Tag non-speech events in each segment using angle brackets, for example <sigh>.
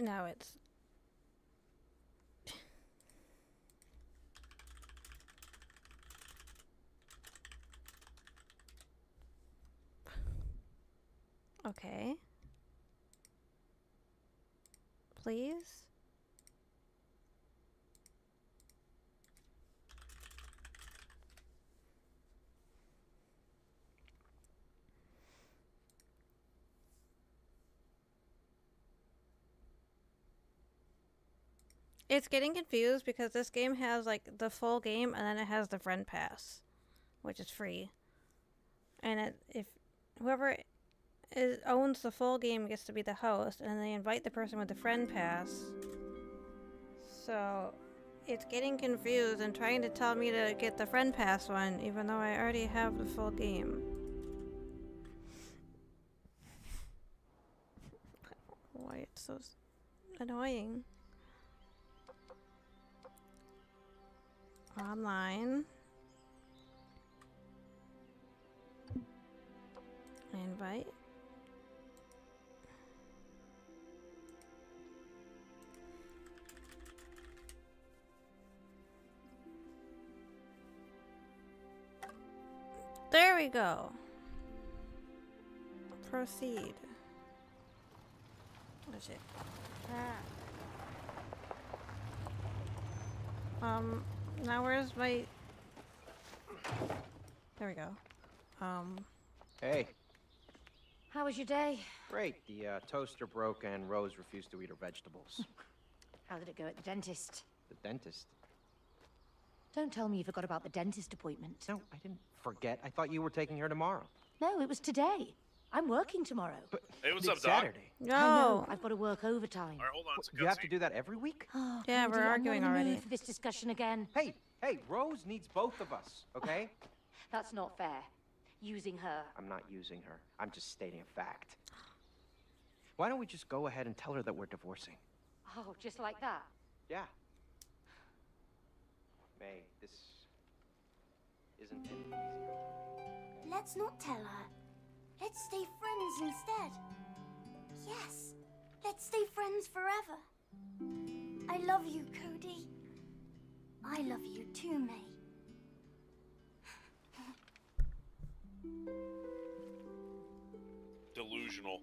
Now it's. <sighs> Okay. Please? It's getting confused because this game has like the full game and then it has the friend pass, which is free. And it, if whoever is, owns the full game gets to be the host, and they invite the person with the friend pass. So it's getting confused and trying to tell me to get the friend pass one, even though I already have the full game. Why it's so annoying. Online. Invite. There we go. Proceed. What is it? Ah. Um, now where's my... There we go. Um, Hey, How was your day? great. The uh, toaster broke and Rose refused to eat her vegetables. <laughs> How did it go at the dentist? the dentist? Don't tell me you forgot about the dentist appointment. No, I didn't forget. I thought you were taking her tomorrow. No, it was today. I'm working tomorrow. But Hey, what's it's up, Doc? Saturday. I know. no. I've got to work overtime. All right, hold on. What, you have to do that every week? Oh, Yeah, we're arguing already. for this discussion again. Hey, hey, Rose needs both of us, okay? <laughs> That's not fair. Using her. I'm not using her. I'm just stating a fact. Why don't we just go ahead and tell her that we're divorcing? Oh, just like that. Yeah. May, this isn't any easier. Let's not tell her. Let's stay friends instead. Yes, let's stay friends forever. I love you, Cody. I love you too, May. Delusional.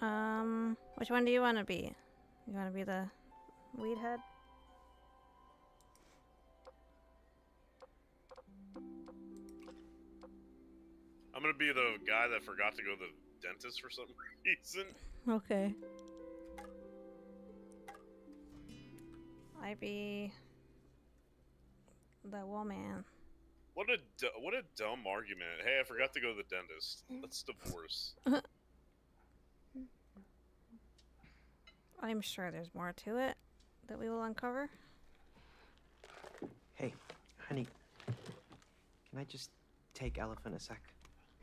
Um, which one do you want to be? You want to be the weed head? I'm gonna be the guy that forgot to go to the dentist for some <laughs> reason. Okay. I be the woman. What a what a dumb argument. Hey, I forgot to go to the dentist. Let's divorce. I'm sure there's more to it that we will uncover. Hey, honey, can I just take Elephant a sec?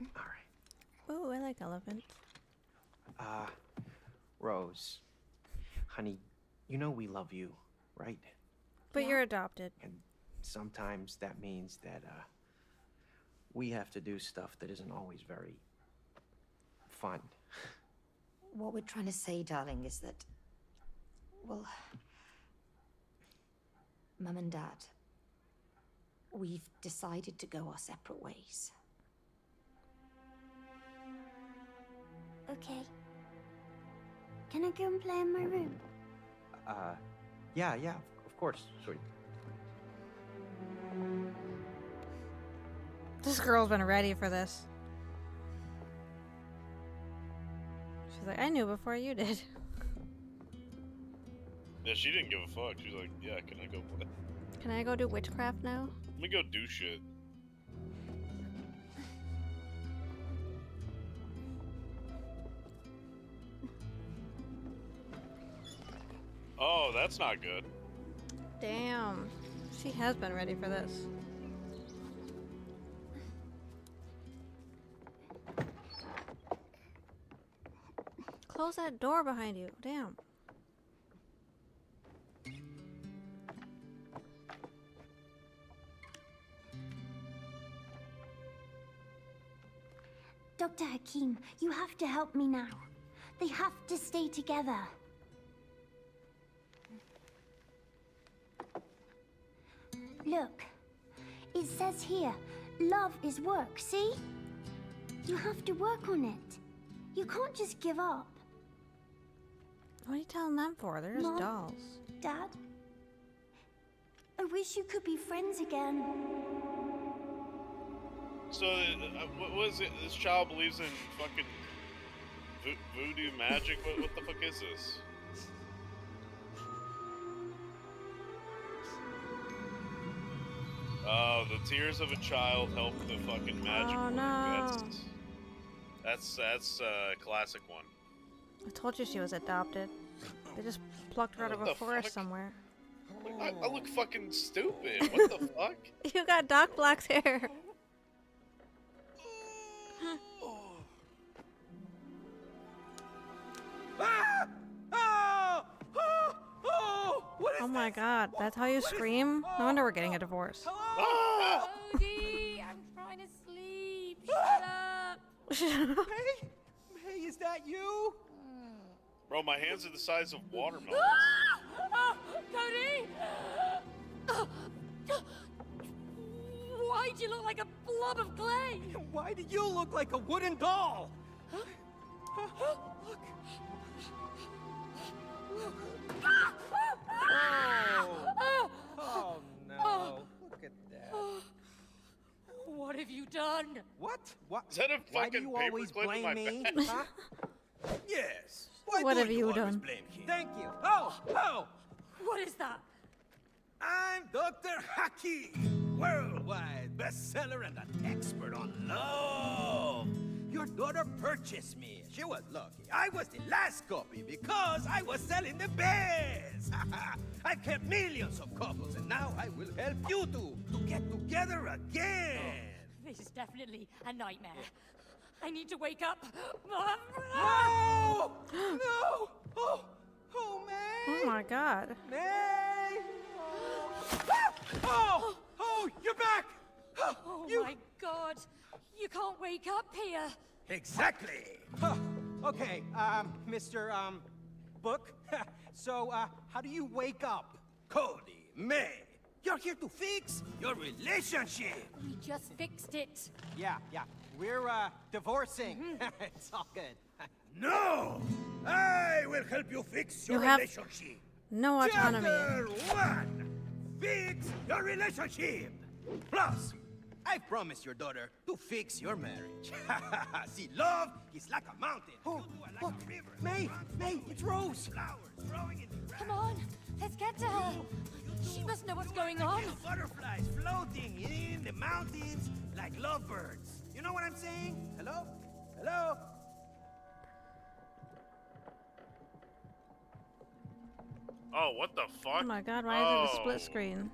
All right. Ooh, I like elephants. Uh, Rose, honey, you know we love you, right? But Yeah. you're adopted. And sometimes that means that uh, we have to do stuff that isn't always very fun. What we're trying to say, darling, is that. Well. Mum and Dad. We've decided to go our separate ways. Okay. Can I go and play in my room? Uh, yeah, yeah, of- of course, sweetie. This girl's been ready for this. She's like, I knew before you did. Yeah, she didn't give a fuck. She's like, "Yeah, can I go play? Can I go do witchcraft now? Let me go do shit." Oh, that's not good. Damn. She has been ready for this. Close that door behind you. Damn. Dr. Hakim, you have to help me now. They have to stay together. Look, it says here, love is work, see? You have to work on it. You can't just give up. What are you telling them for? They're just Mom? dolls. Dad? I wish you could be friends again. So, uh, what was it? This child believes in fucking vo- voodoo magic? What, what the fuck is this? The tears of a child help the fucking magic Oh, work. no. That's that's that's uh, a classic one. I told you she was adopted. They just plucked her out of a forest fuck? somewhere. I, I look fucking stupid. What the <laughs> fuck? You got Doc Black's hair. Ah! Oh! Oh! Oh! What is <laughs> Oh my this? god, that's how you What is- scream? No wonder we're getting a divorce. Hello? Up. May? May, is that you? Bro, my hands are the size of watermelons. Cody! Why'd you look like a blob of clay? Why do you look like a wooden doll? Look. Oh. Oh What have you done? What? What? Is that a Why do you always blame me? Huh? <laughs> Yes. Why What do have you always done? blame him? Thank you. Oh, oh. What is that? I'm Dr. Hakim, worldwide bestseller and an expert on love. Your daughter purchased me. She was lucky. I was the last copy because I was selling the best. <laughs> I've helped millions of couples, and now I will help you two to get together again. This is definitely a nightmare. I need to wake up. No! No! Oh, oh, May! Oh my god. May! Oh, oh, oh, you're back! Oh You- my god. You can't wake up here. Exactly. Huh, okay, um, Mr. Um, Book. <laughs> so, uh, how do you wake up? Cody, May, you're here to fix your relationship. We just fixed it. Yeah, yeah. We're, uh, divorcing. <laughs> it's all good. <laughs> No! I will help you fix your You have- relationship. No autonomy. Chapter one! Fix your relationship! Plus, I promise your daughter to fix your marriage. <laughs> See, love is like a mountain. Oh, you two like look, a river. May, May, it's Rose. Flowers growing in the Come on, let's get to her. She must know what's going on. Butterflies floating in the mountains like lovebirds. You know what I'm saying? Hello? Hello? Oh, what the fuck? Oh my god, why is it a Oh. split screen?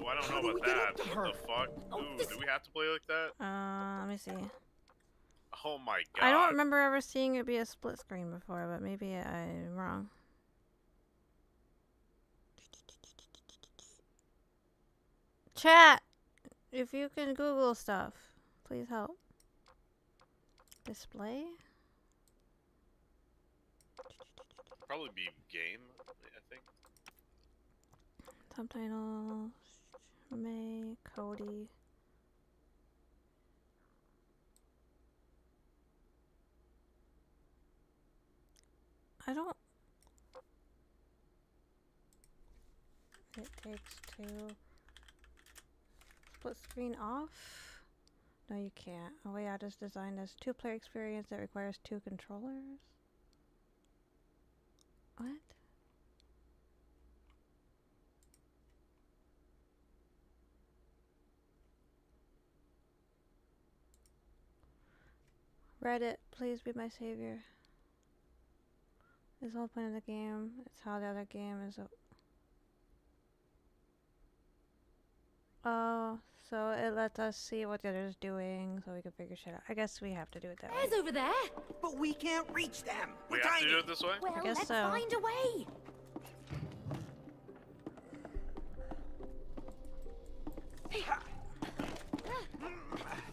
Ooh, I don't How know do about that. What her? the fuck? Oh, Ooh, this- do we have to play like that? Uh, let me see. Oh my god. I don't remember ever seeing it be a split screen before, but maybe I'm wrong. Chat! If you can Google stuff, please help. Display? Probably be game, I think. Subtitles. May, Cody. I don't. It takes two. Split screen off? No, you can't. Oh, yeah, it is designed as two player experience that requires two controllers. What? Reddit, please be my savior. It's the whole point of the game. It's how the other game is. Oh, so it lets us see what the other's doing, so we can figure shit out. I guess we have to do it that way. There's over there. But we can't reach them. We We're have to do it this way? Well, guess let's so. find a way.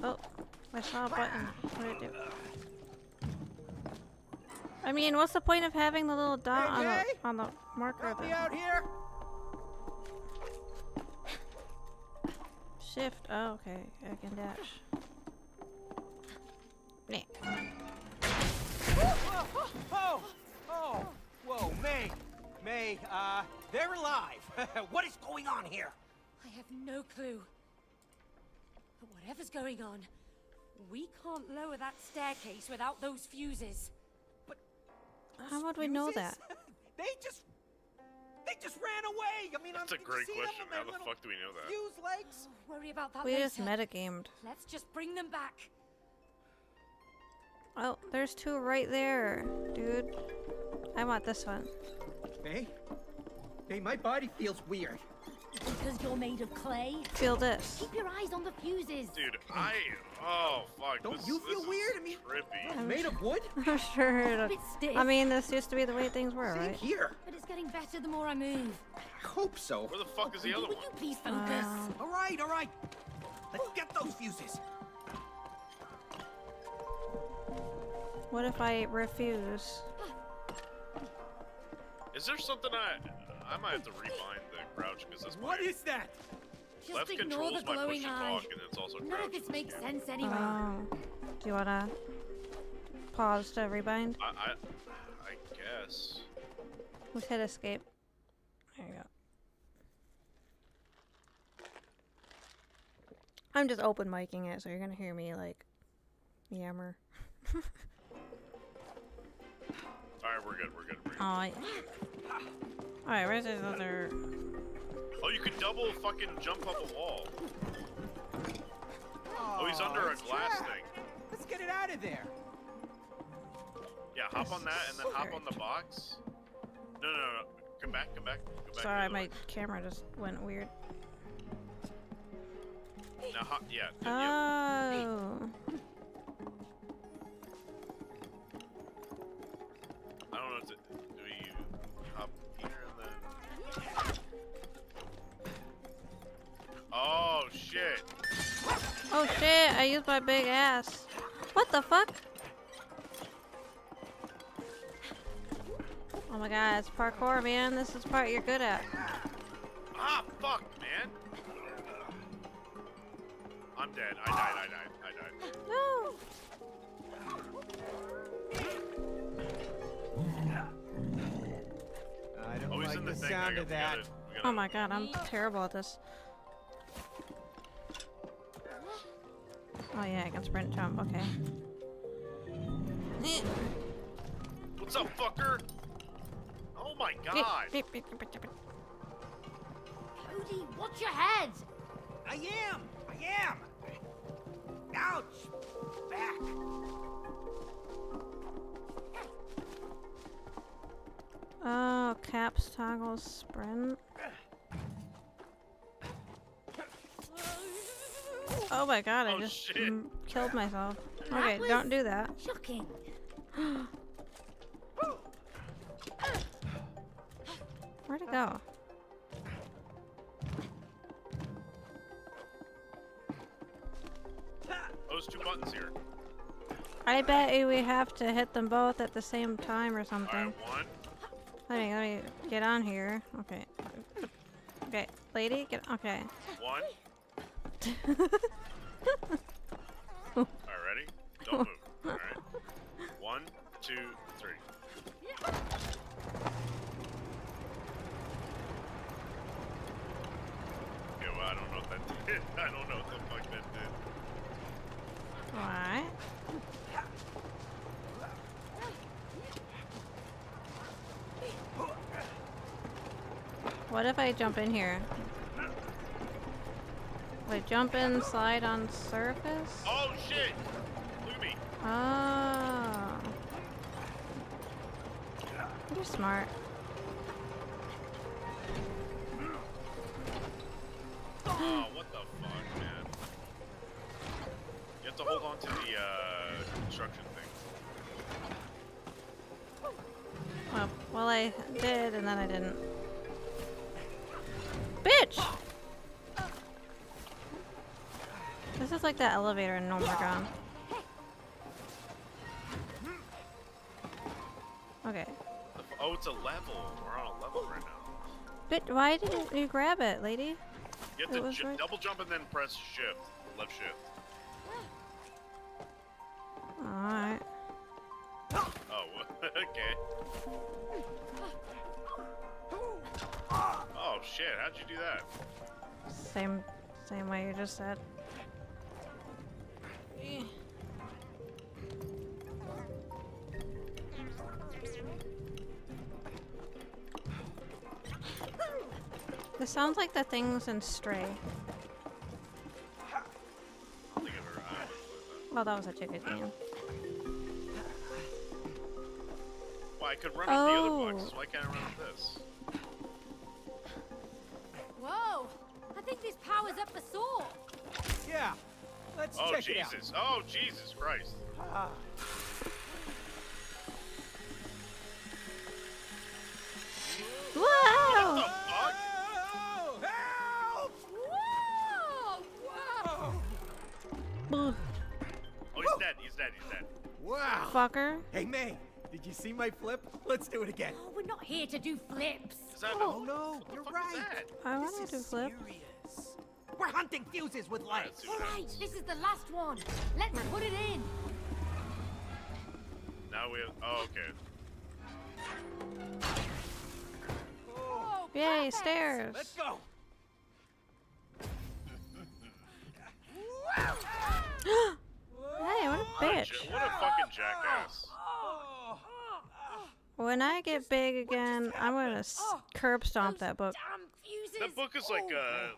Oh, I saw a button. What did it do? I mean, what's the point of having the little dot on the on the marker? Help me out here. Shift. Oh, okay. I can dash. Yeah. Oh, oh, oh, oh, whoa, May, May, uh, they're alive. <laughs> what is going on here? I have no clue. But whatever's going on, we can't lower that staircase without those fuses. But... How would we know that? <laughs> they just, they just ran away. I mean, That's I'm, a great did you see question. How the fuck do we know that? Fuse legs. Worry about that We later. just metagamed. Let's just bring them back. Oh, there's two right there, dude. I want this one. Hey, hey, my body feels weird. Because you're made of clay? Feel this. Keep your eyes on the fuses. Dude, I. Oh, fuck. Don't this, you feel is weird? I mean, trippy. I'm made of wood. <laughs> I'm sure. A bit stiff. I mean, this used to be the way things were, Same right? here. but it's getting better the more I move. I hope so. Where the fuck is the Cody, other will one? you please focus? Um, All right, all right. Let's get those fuses. What if I refuse? Is there something I. I might have to rebind the crouch because that's What my is that? Just left ignore controls the glowing and eye. talk, and it's also None of this makes sense anyway. Oh. Do you wanna pause to rebind? I, I, I guess. Let's hit escape. There you go. I'm just open micing it, so you're gonna hear me like yammer. <laughs> Alright, we're good, we're good, we're good. Oh, I... Ah. Alright, where's this other... Oh, you can double fucking jump up a wall. Oh, he's under a glass trapped. thing. Let's get it out of there. Yeah, hop on that and then hop on the box. No, no, no. Come back, come back. Come back Sorry, my way. camera just went weird. Now hop, yeah. d- yep. Oh. Oh shit, I used my big ass. What the fuck? Oh my god, it's parkour, man. This is part you're good at. Ah, fuck, man. I'm dead. I died, I died, I died. <gasps> No! I don't Oh, like in the the sound of that. Gotta, gotta, Oh my god, I'm terrible at this. Oh yeah, I can sprint jump, okay. What's up, fucker? Oh my god. Cody, watch your head! I am. I am. Ouch. Back. Oh, caps toggle sprint. Oh my god, I Oh, just shit. killed myself. That Okay, don't do that. Shocking. <gasps> Where'd it go? Oh, Those two buttons here. I bet you we have to hit them both at the same time or something. Alright, one. Let me let me get on here. Okay. Okay, lady, get okay. One. Alright, ready? Don't move. Alright. One, two, three. Okay, well, I don't know what that <laughs> did. I don't know what the fuck that did. Alright. What if I jump in here? Wait, jump in, slide on surface? Oh shit! At. Oh. You're smart. Oh, what the fuck, man? You have to hold on to the uh, construction thing. Well, well, I did, and then I didn't. Bitch! This is like that elevator in Nomergon. Okay. Oh, it's a level. We're on a level right now. But why didn't you grab it, lady? You have it to ju right. double jump and then press shift. Left shift. Alright. Oh, <laughs> okay. Oh shit, how'd you do that? Same, same way you just said. This sounds like the things in Stray. I don't think I've ever. I haven't played Well, that was a ticket game. that. Well, I could run up the other Oh. boxes. Why can't I run up this? Whoa! I think this powers up the saw. Yeah. Let's Oh check it out. Jesus! Oh Jesus Christ! Ah. Whoa! What the fuck? Oh, help! Whoa! Whoa! Oh, he's dead. He's dead. He's dead. Wow. Fucker. Hey, May, did you see my flip? Let's do it again. Oh, we're not here to do flips. Is that? Oh, no, what the you're fuck right. Is that? I This want to is flip. Serious. We're hunting fuses with lights. see All what right, happens. this is the last one. Let's put it in. Now we. Have, oh, okay. Oh, Yay, perfect. stairs. Let's go. Hey, what a bitch. what a fucking jackass! When I get big again, I'm gonna curb stomp that book. Damn fuses. That book is like Oh.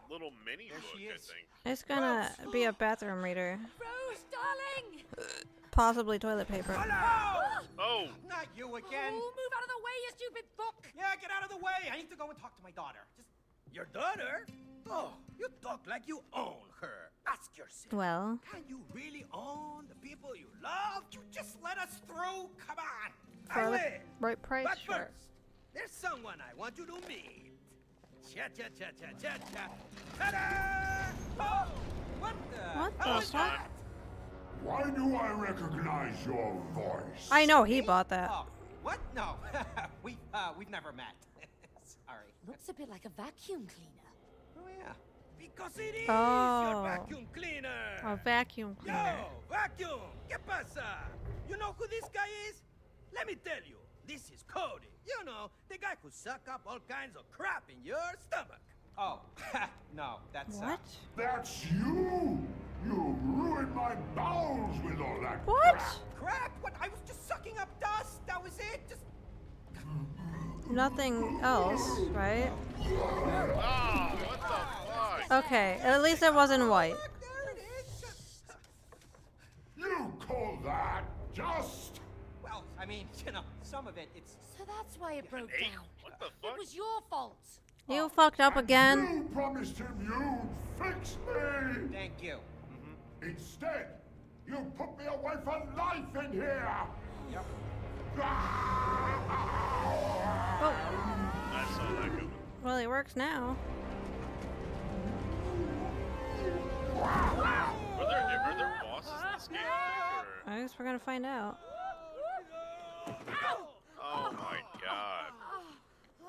a little mini There book, I think. It's gonna be a bathroom reader. Rose, darling. Uh, possibly toilet paper. Hello! Oh, Not you again. Oh, move out of the way, you stupid book. Yeah, get out of the way. I need to go and talk to my daughter. Just your daughter? Oh, you talk like you own her. Ask yourself. Well, Can you really own the people you love? You just let us through. Come on. I the right price, But sure. first, there's someone I want you to meet. Cha cha cha cha cha cha. Ta-da! Oh, what the? What hell the is fuck? that? Why do I recognize your voice? I know he bought that. Oh, what? No, <laughs> we uh, we've never met. <laughs> Sorry. Looks a bit like a vacuum cleaner. Oh yeah. Because it is Oh. your vacuum cleaner. A vacuum cleaner. Yo, vacuum. ¿Qué pasa? You know who this guy is? Let me tell you. This is Cody. You know, the guy who suck up all kinds of crap in your stomach. Oh, <laughs> no, that's What? That's you! You ruined my bowels with all that What? crap. crap. What? I was just sucking up dust. That was it. Just Nothing else, right? ah, what the fuck? Okay, at least it wasn't white. there it is. You call that just? Well, I mean, <laughs> you know, some of it, it's So that's why it broke down. what the It fuck? was your fault. You fucked up again. You promised him you'd fix me! Thank you. Mm-hmm. Instead, you put me away for life in here! Yep. Oh, I saw that coming. well, it works now. Are there, are there bosses in this game? I I guess we're gonna find out. or... Oh my god.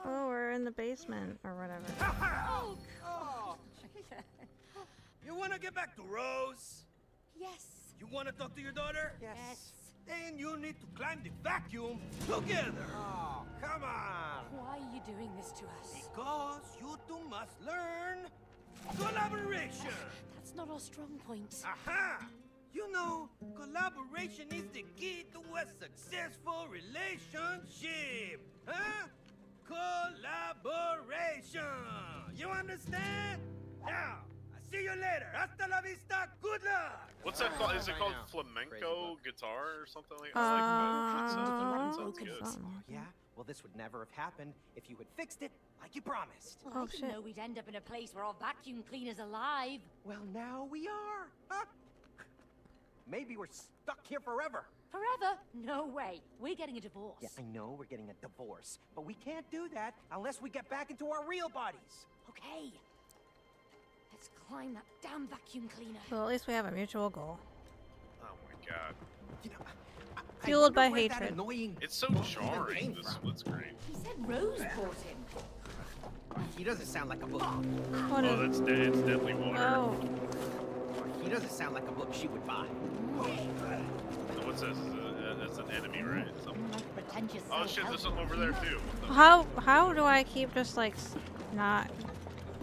Oh, we're in the basement or whatever. Oh, <laughs> Oh. You want to get back to Rose? yes. You want to talk to your daughter? Yes. Then you need to climb the vacuum together. Oh. oh, come on. Why are you doing this to us? Because you two must learn collaboration. That's not our strong point. Aha! You know, collaboration is the key to a successful relationship. Huh? Collaboration. You understand? Now, I see you later. Hasta la vista. Good luck. What's that called? Is it called flamenco guitar or something like that? I like that. That sounds, Uh, that sounds good. something. Yeah? Well, this would never have happened if you had fixed it like you promised. Oh, I didn't shit. know we'd end up in a place where our vacuum cleaner's alive. Well, now we are. Huh? <laughs> Maybe we're stuck here forever. Forever? No way. We're getting a divorce. Yeah, I know we're getting a divorce, but we can't do that unless we get back into our real bodies. Okay. Let's climb that damn vacuum cleaner. Well, at least we have a mutual goal. Oh my god. You know, I, I Fueled by hatred. annoying It's so even jarring, this from. split screen. He said Rose brought him. He doesn't sound like a book. What Oh, that's dead. It's deadly water. Oh, He doesn't sound like a book she would buy. So what's this? That's an enemy, right? Something. Oh shit, there's something over there too. The- how how do I keep just like not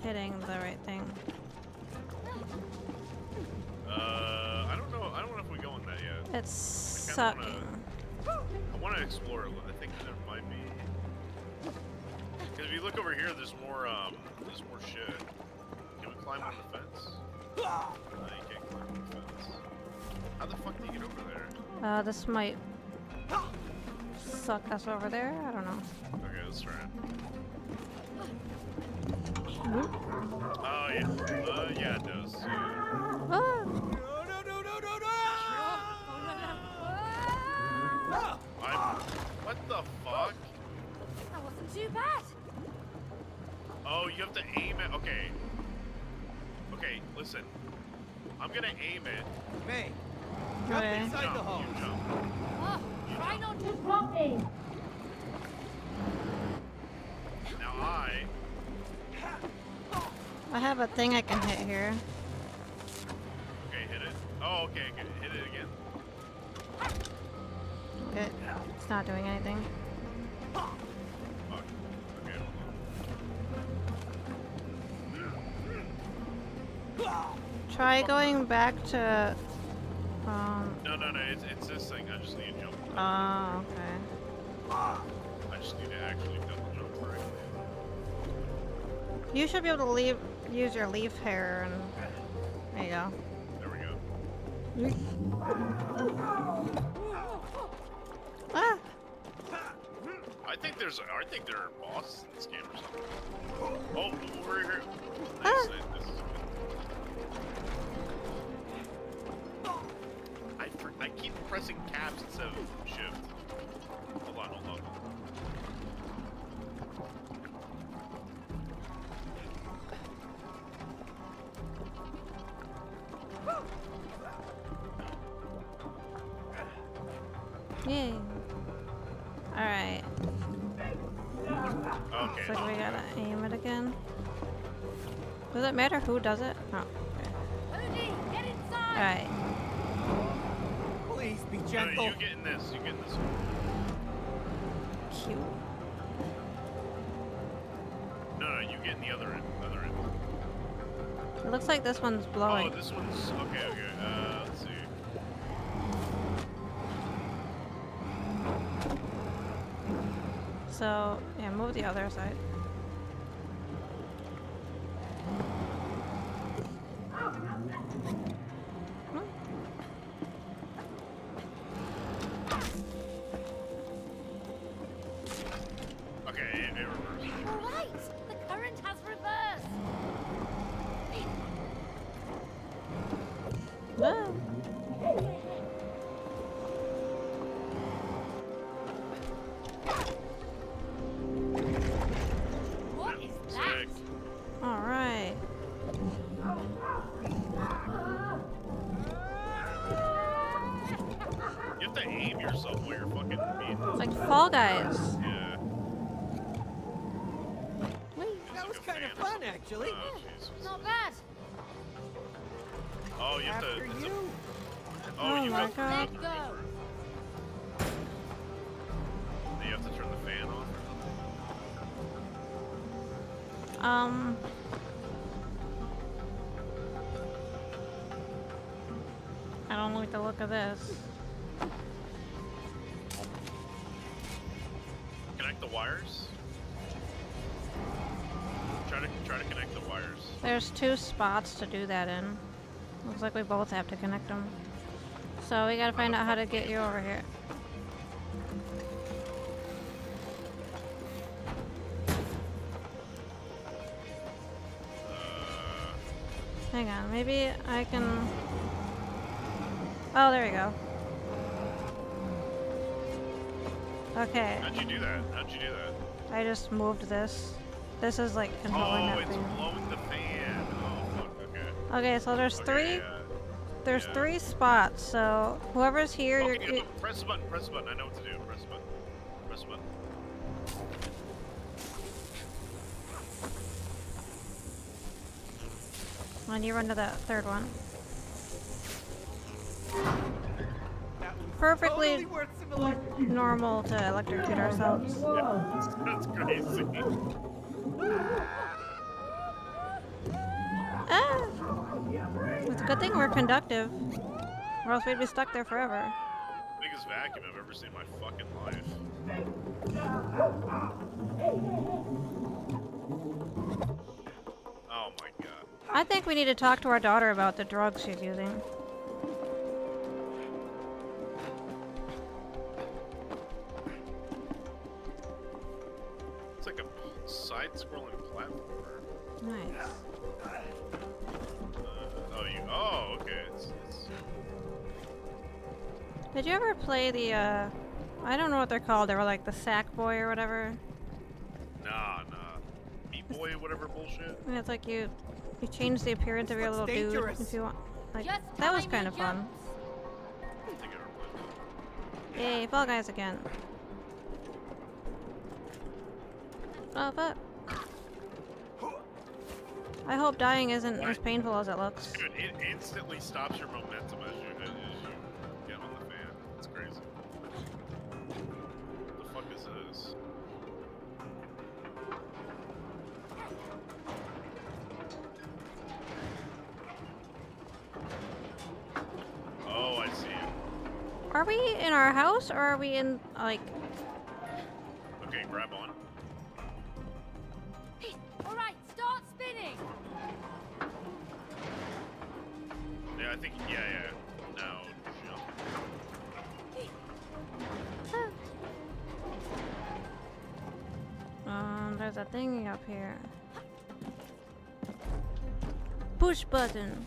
hitting the right thing? Uh, I don't know. I don't know if we go on that yet. It's I kinda sucking. I want to explore it. I think there might be. Because if you look over here, there's more. Um, there's more shit. Can we climb on the fence? No, How the fuck do you get over there? Uh, this might suck us over there. I don't know. Okay, let's try it. Oh yeah. Uh, yeah, it does. Yeah. Ah, I'm, what the fuck? That wasn't too bad. Oh, you have to aim it. Okay. Okay, listen. I'm gonna aim it. May, okay. inside the hole. Oh, try not to Now I. I have a thing I can hit here. Okay, hit it. Oh, okay, okay. Hit it again. It, it's not doing anything. Okay. Try going back to. Um. No, no, no. It's, it's this thing. I just need to jump. Oh, okay. I just need to actually double jump right. You should be able to leave. Use your leaf hair and. There you go. There we go. Ah! I think there's. I think there are bosses in this game or something. Oh, over here. Ah. Nice. This is. I, keep pressing caps instead of shift. Hold on, hold on. Yay. Alright. Okay. So we gotta aim it again. Does it matter who does it? Oh. Cody. Alright. Please be No, no, gentle. you get in this. You get in this. Cute. No, no, you get in the other end. Other end. It looks like this one's blowing. Oh, this one's okay. Okay. Uh, let's see. So, yeah, move the other side. Don't like the look of this. Connect the wires. Try to try to connect the wires. There's two spots to do that in. Looks like we both have to connect them. So we gotta find out how to get you over here. Uh, Hang on, maybe I can... Oh, there we go. Okay, How'd you do that? How'd you do that? I just moved this. This is like controlling Oh, that it's thing. blowing the fan. Oh, fuck. Okay. Okay, so there's Okay, three. yeah. there's Yeah. three spots, so whoever's here, Okay, you're. yeah, press the button, press the button. I know what to do. Press the button. Press the button. And you run to that third one. Perfectly normal to electrocute ourselves. That's crazy. Ah! It's a good thing we're conductive, or else we'd be stuck there forever. Biggest vacuum I've ever seen in my fucking life. Oh my god. I think we need to talk to our daughter about the drugs she's using. Did you ever play the, uh, I don't know what they're called. They were like the Sack Boy or whatever. nah, nah. Meat boy, whatever bullshit. And it's like you, you change the appearance of your little looks dangerous. dude if you want. Like Just that was kind and of fun. I don't think I ever played that. Yay, Fall Guys again. Oh, but I hope dying isn't as painful as it looks. Dude, it instantly stops your momentum as you this? Oh, I see. Are we in our house or are we in like? Okay, grab on. All right, start spinning. Yeah, I think. Yeah, yeah. There's a thingy up here. Push button.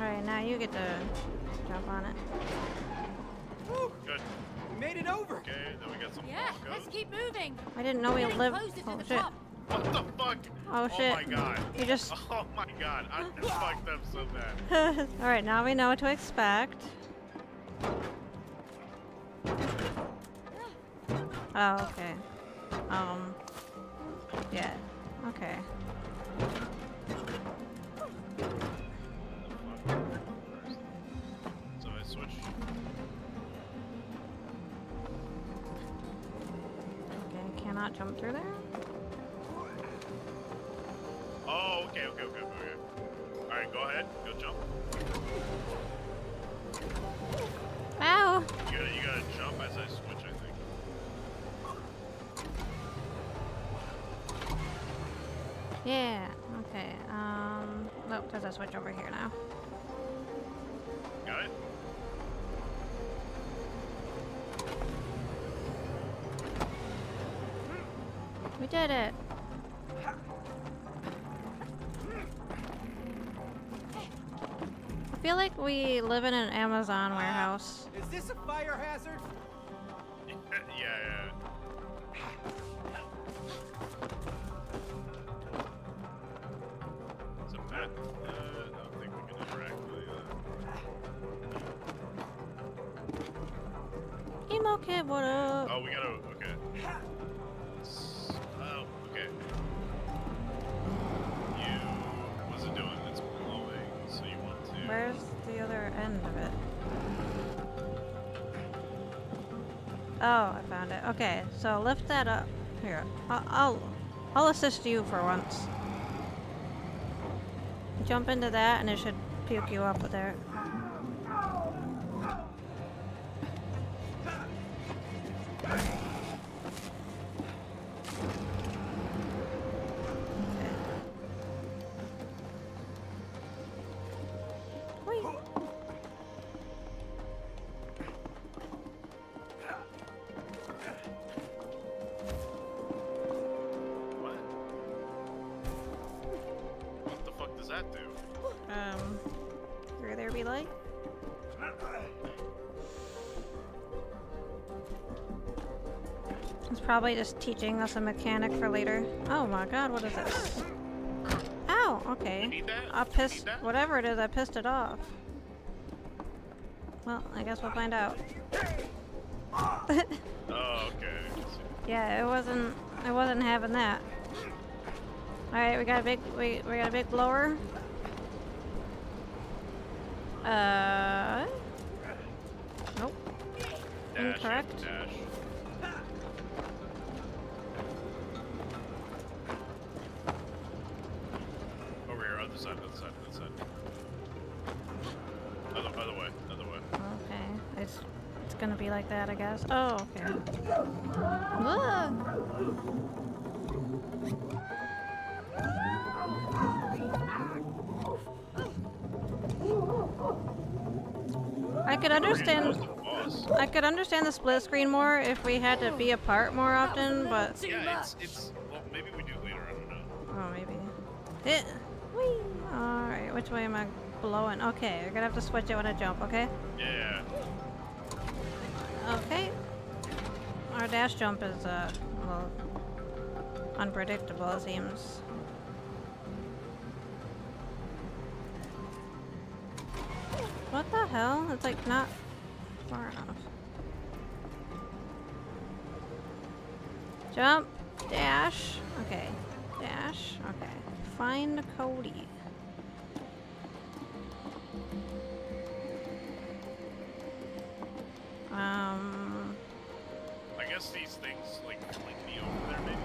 Alright, now you get to jump on it. Good. We made it over. Okay, then we got some Yeah, let's keep moving. I didn't know we Getting lived. closer to Oh the shit! top. What the fuck? Oh shit! Oh my god. You just. <laughs> Oh my god. I <laughs> fucked up so bad. <laughs> Alright, now we know what to expect. Oh, okay. Um. Yeah. Okay. So I switch. Okay, cannot jump through there? Oh, okay, okay, okay, okay. Alright, go ahead. Go jump. Ow! You gotta, you gotta jump as I switch, I think. Yeah, okay. Um. Nope, there's a switch over here now. Got it? We did it! Feel like we live in an Amazon warehouse. Is this a fire hazard? <laughs> yeah, yeah. It's a pet. Uh, I don't think we can interact with uh, Emo kid, what up? Oh, we gotta. Oh, I found it. Okay, so lift that up. Here, I'll, I'll, I'll assist you for once. Jump into that, and it should puke you up there. Probably just teaching us a mechanic for later. Oh my god, what is this? Ow, okay. I pissed, whatever it is, I pissed it off. Well, I guess we'll find out. <laughs> Oh, okay. Yeah, it wasn't, I wasn't having that. Alright, we got a big, we, we got a big blower. Uh, nope. Dash, Incorrect. Dash. Other side, other side, other side. Other, other way, other way. Okay, it's, it's gonna be like that, I guess. Oh, okay. Ah! I could understand. I could understand the split screen more if we had to be apart more often, but Yeah, it's, it's, well, maybe we do later, I don't know. oh, maybe. Eh. Whee! All right, which way am I blowing? Okay, you're gonna have to switch it when I jump. Okay. Yeah. Okay. Our dash jump is uh, well, unpredictable. It seems. What the hell? It's like not far enough. Jump, dash. Okay, dash. Okay, find Cody. Um. I guess these things, like, fling me over there, maybe?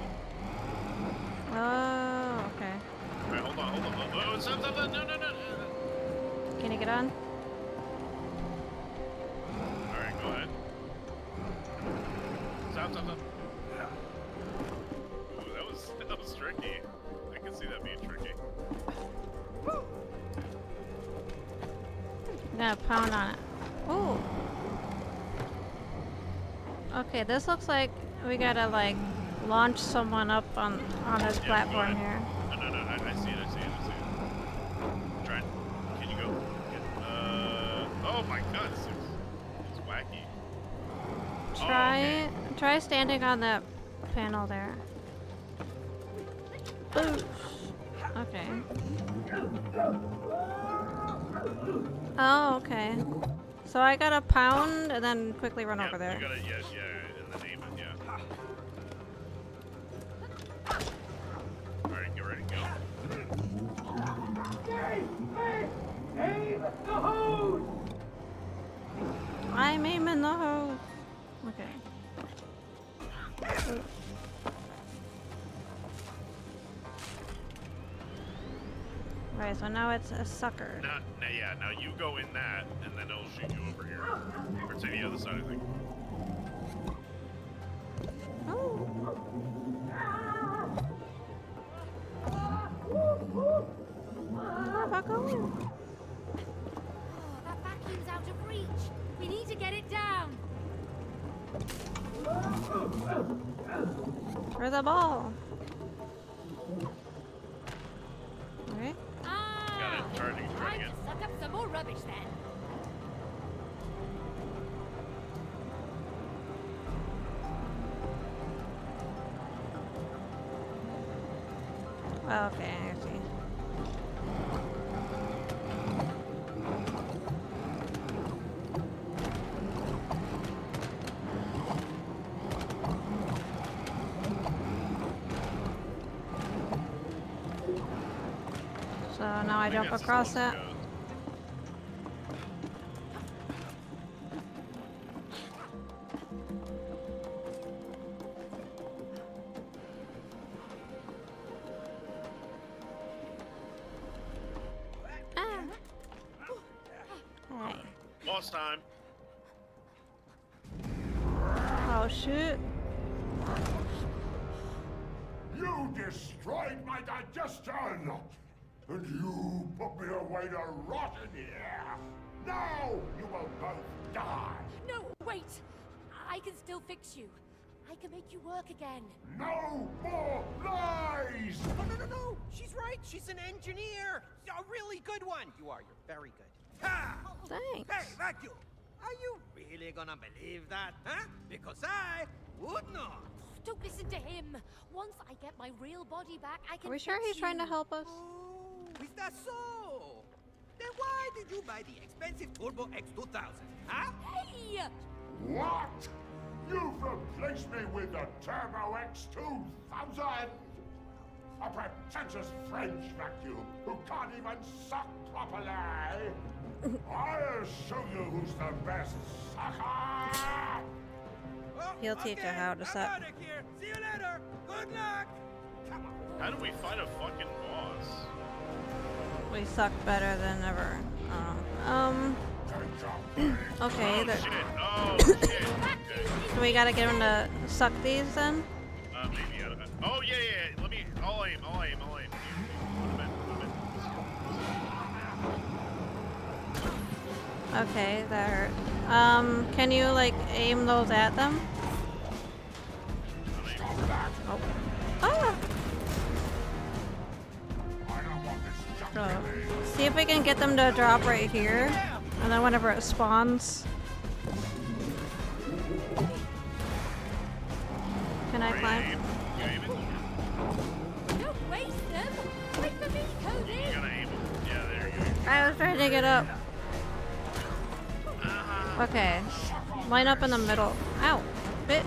Oh, okay. Alright, hold on, hold on. Oh, oh, stop, stop, stop, no, no, no, no. Can you get on? Pound on it. Ooh. Okay, this looks like we gotta like launch someone up on on this Yeah, platform here. No, no, no, I, I see it, I see it, I see it. Try it. Can you go? Get, uh, oh my god, this is, it's wacky. Oh, Try okay. try standing on that panel there. Boosh. Okay. Oh, okay. So I gotta pound and then quickly run yeah, over there. Gotta, yeah, yeah, and then aim yeah. Alright, get ready, go. I'm aiming the hose. Okay. Right, so now it's a sucker. Now, now, yeah, now you go in that, and then it'll shoot you over here. Or to the other side, I think. Oh. Where back on? Oh, that vacuum's out of reach. We need to get it down. Where's the ball? Okay. Got it. Charging, time charging to it. suck up some more rubbish then. Okay, I jump across that. Put me away to rot in here! Now you will both die! No, wait. I can still fix you. I can make you work again. No more lies! Oh, no, no, no! She's right! She's an engineer! A really good one! You are, you're very good. Ha! Thanks. Hey, Vacuum! Are you really gonna believe that, huh? Because I would not. don't listen to him. Once I get my real body back, I can. Are we sure fix he's trying to help us? Oh, is that so? Then why did you buy the expensive Turbo X2000? Huh? Hey! What? You've replaced me with the Turbo X2000? A pretentious French vacuum who can't even suck properly. I'll show you who's the best sucker. Oh, He'll teach you okay, how to I'm suck. here. See you later. Good luck. Come on. How do we fight a fucking boss? We suck better than ever. Oh. Um. Okay. oh! <coughs> So we gotta get him to suck these then? Uh, maybe. Oh yeah, yeah. Let me. I'll aim. I'll aim. I'll aim. Okay, that hurt. Um, can you like aim those at them? Oh. Ah! See if we can get them to drop right here. And then whenever it spawns. Can I climb? Aim. You aim it? Don't waste them. Wait for me, Cody. You gotta aim him. Yeah, there you go. I was trying to get up. Uh-huh. Okay. Line up in the middle. Ow. Bit.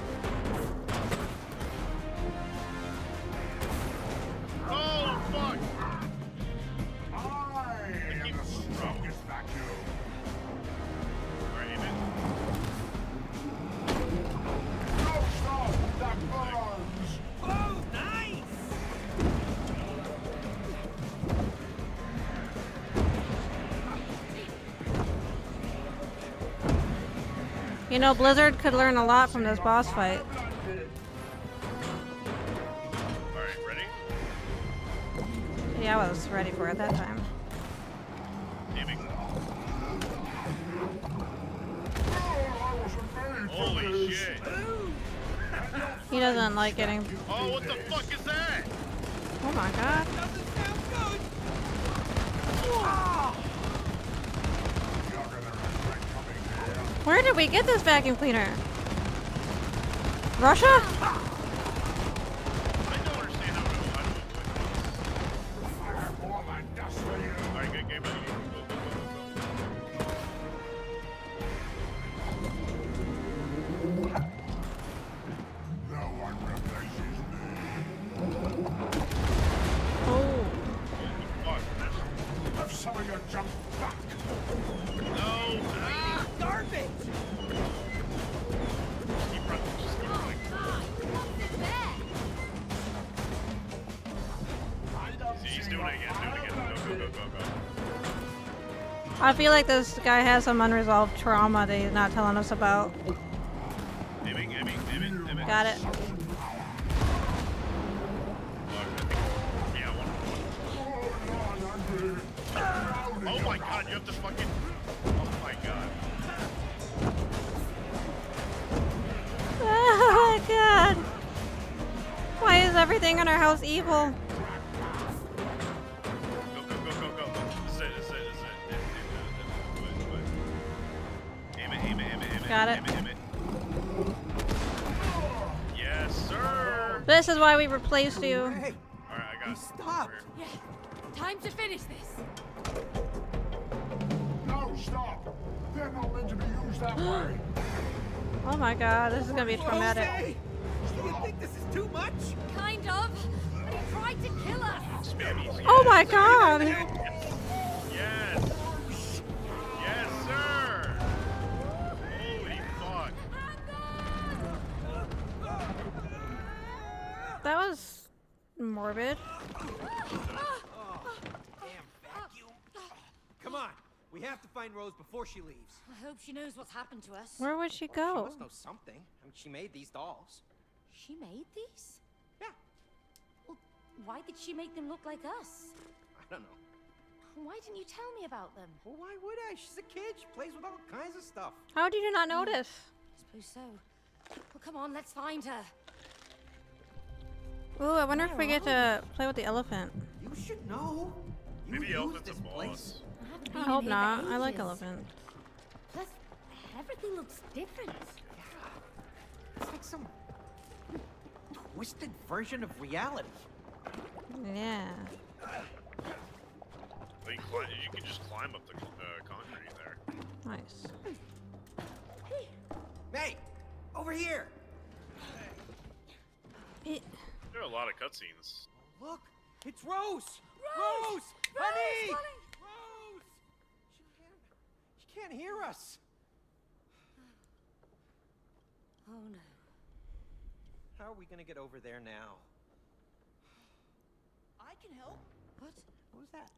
You know, Blizzard could learn a lot from this boss fight. Alright, ready? Yeah, I was ready for it that time. Aiming. I wasn't made for Holy shit! He doesn't like getting. Oh, what the fuck is that? Oh my god. Doesn't sound good. You're gonna regret coming here. Where did we get this vacuum cleaner? Russia? Feel like this guy has some unresolved trauma that he's not telling us about. Got it. Replaced you. Hey, Alright, I got he it. Yeah. Time to finish this. No, stop. They're not meant to be used that <gasps> way. Oh my god, this is gonna be traumatic. We have to find Rose before she leaves. I hope she knows what's happened to us. Where would she go? She go? must know something. I mean, she made these dolls. She made these? Yeah. Well, why did she make them look like us? I don't know. Why didn't you tell me about them? Well, why would I? She's a kid. She plays with all kinds of stuff. How did you not hmm. notice? I suppose so. Well, come on, let's find her. Ooh, I wonder if we get to play with the elephant. You should know. You Maybe used Elephant's a boss. place. I haven't I been hope not. I like ages. elephant. Plus, everything looks different. It's like some twisted version of reality. Yeah. Well, you, you can just climb up the uh, concrete there. Nice. Hey, over here. It, There are a lot of cutscenes. Look, it's Rose. Rose! Rose, honey. Rose, Rose. She can't. Hear us. Oh no. How are we gonna get over there now? I can help. What? What was that?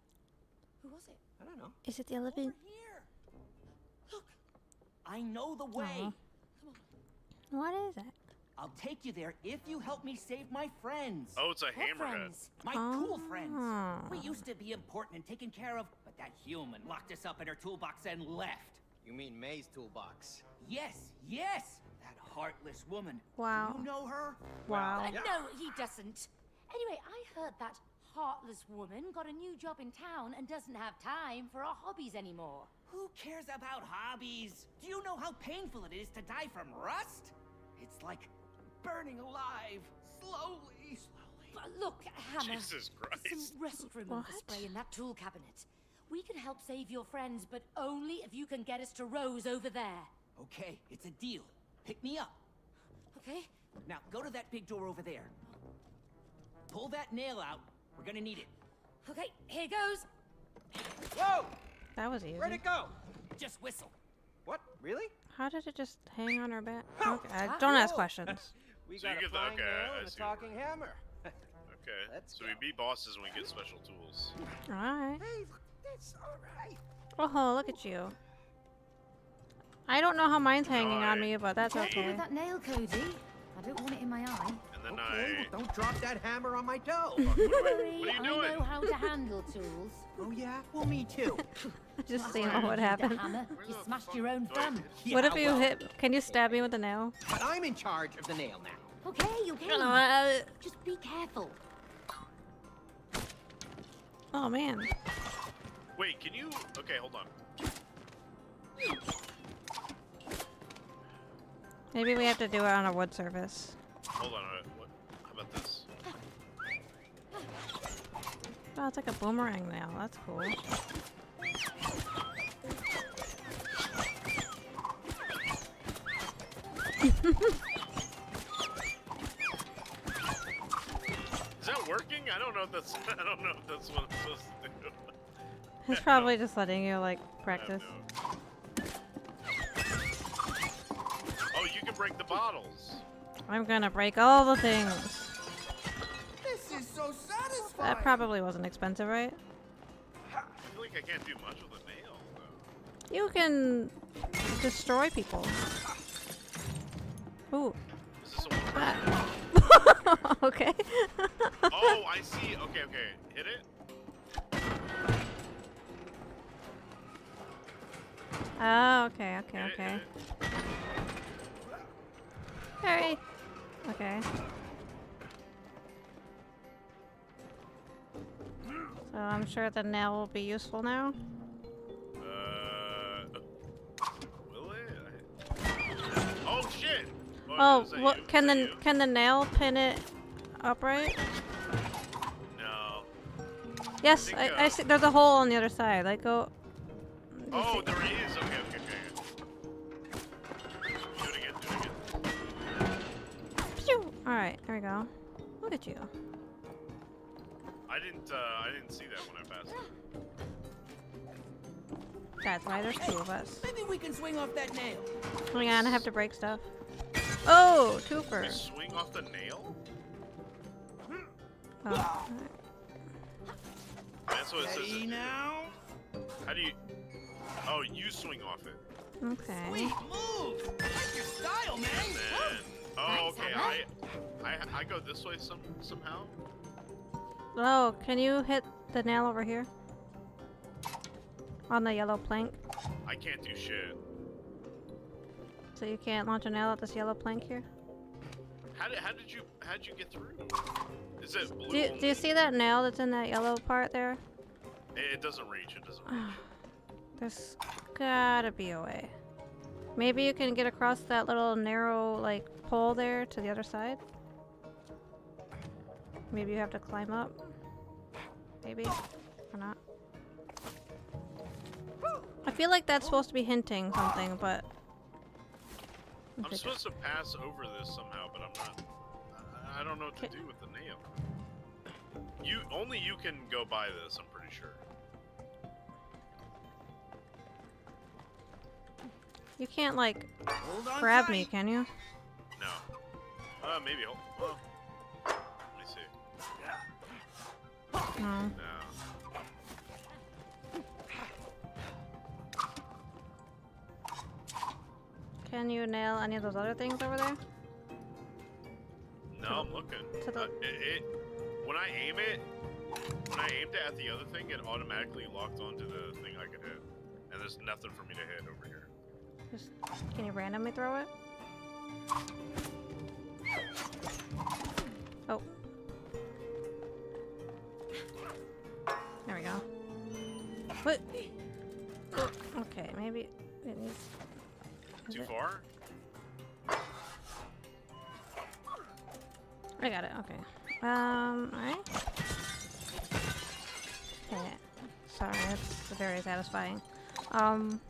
Who was it? I don't know. is it the elephant? Here. Look. I know the way. Aw. What is it? I'll take you there if you help me save my friends. Oh, it's a What hammerhead. friends? My cool friends. Ah. We used to be important and taken care of, but that human locked us up in her toolbox and left. You mean May's toolbox? Yes, yes! That heartless woman. Wow. You know her? Wow. Uh, No, he doesn't. Anyway, I heard that heartless woman got a new job in town and doesn't have time for our hobbies anymore. Who cares about hobbies? Do you know how painful it is to die from rust? It's like burning alive, slowly, slowly. But look, Hammer. Jesus there's Christ. Some restroom What? spray in that tool cabinet. We can help save your friends, but only if you can get us to Rose over there. Okay, it's a deal. Pick me up. Okay? Now, go to that big door over there. Pull that nail out. We're gonna need it. Okay, here goes. Whoa! That was easy. Where'd it go? Just whistle. What? Really? How did it just hang on her back? <laughs> Okay, I- don't ask questions. <laughs> We So you got get a the- flying okay, nail and a see. talking hammer. <laughs> Okay. Let's so we beat bosses when we get special tools. Alright. hey, look, that's all right. Oh, look at you. I don't know how mine's hanging on me, but that's Careful okay. with that nail, Cody. I don't want it in my eye. And then Okay, I. well, don't drop that hammer on my toe. Don't What are you I doing? know how to handle tools. <laughs> oh yeah? Well, me too. <laughs> Just That's seeing why I what need the happened. You smashed your own thumb. get- Yeah, what if you well, hit? Can you stab me with a nail? But I'm in charge of the nail now. Okay, you okay. Uh, Just be careful. oh man. Wait, can you? Okay, hold on. Maybe we have to do it on a wood surface. Hold on. uh, What? How about this? Oh, it's like a boomerang now. That's cool. <laughs> Is that working? I don't know if that's. <laughs> I don't know if that's what I'm supposed to do. He's probably just letting you like practice. Oh, you can break the bottles. I'm gonna break all the things. This is so satisfying. That probably wasn't expensive, right? I feel like I can't do much with a nail. Though. You can destroy people. Ooh. Is this a one? Ah. <laughs> okay. oh, <laughs> I see. Okay, okay. Hit it. Oh, okay, okay, okay. Harry. Okay. So I'm sure the nail will be useful now. Uh, will it? Oh shit! Oh, is what can the you? can the nail pin it upright? No. Yes, I, uh, I see. There's a hole on the other side. Like go. Oh, there is. There we go. Look at you. I didn't. Uh, I didn't see that when I passed. That's why there's two of us. Maybe we can swing off that nail. Hang on, I have to break stuff. Oh, twofer. You swing off the nail? Oh, alright. That's what it says. Ready now? How do you? Oh, you swing off it. okay. Sweet move. Like your style, man. Oh, okay. I, I, I go this way some somehow. Oh, can you hit the nail over here? On the yellow plank. I can't do shit. So you can't launch a nail at this yellow plank here? How did how did you how did you get through? Is it blue? Do you, do you see that nail that's in that yellow part there? It, it doesn't reach. It doesn't reach. <sighs> There's gotta be a way. Maybe you can get across that little narrow, like, pole there to the other side? Maybe you have to climb up. Maybe. Or not. I feel like that's supposed to be hinting something, but... I'm supposed to pass over this somehow, but I'm not. I, don't know what to do with the nail. You only you can go by this. I'm pretty sure. You can't, like, grab tight. me, can you? No. Uh, maybe. Well, let me see. No. No. Can you nail any of those other things over there? No, I'm looking. to the- Uh, it, it, when I aim it, when I aimed it at the other thing, it automatically locked onto the thing I could hit, and there's nothing for me to hit over here. Just, can you randomly throw it? Oh. There we go. What? Oh, Okay, maybe it needs. Too it- far? I got it. Okay. Um. Alright. Okay. Sorry, that's very satisfying. Um.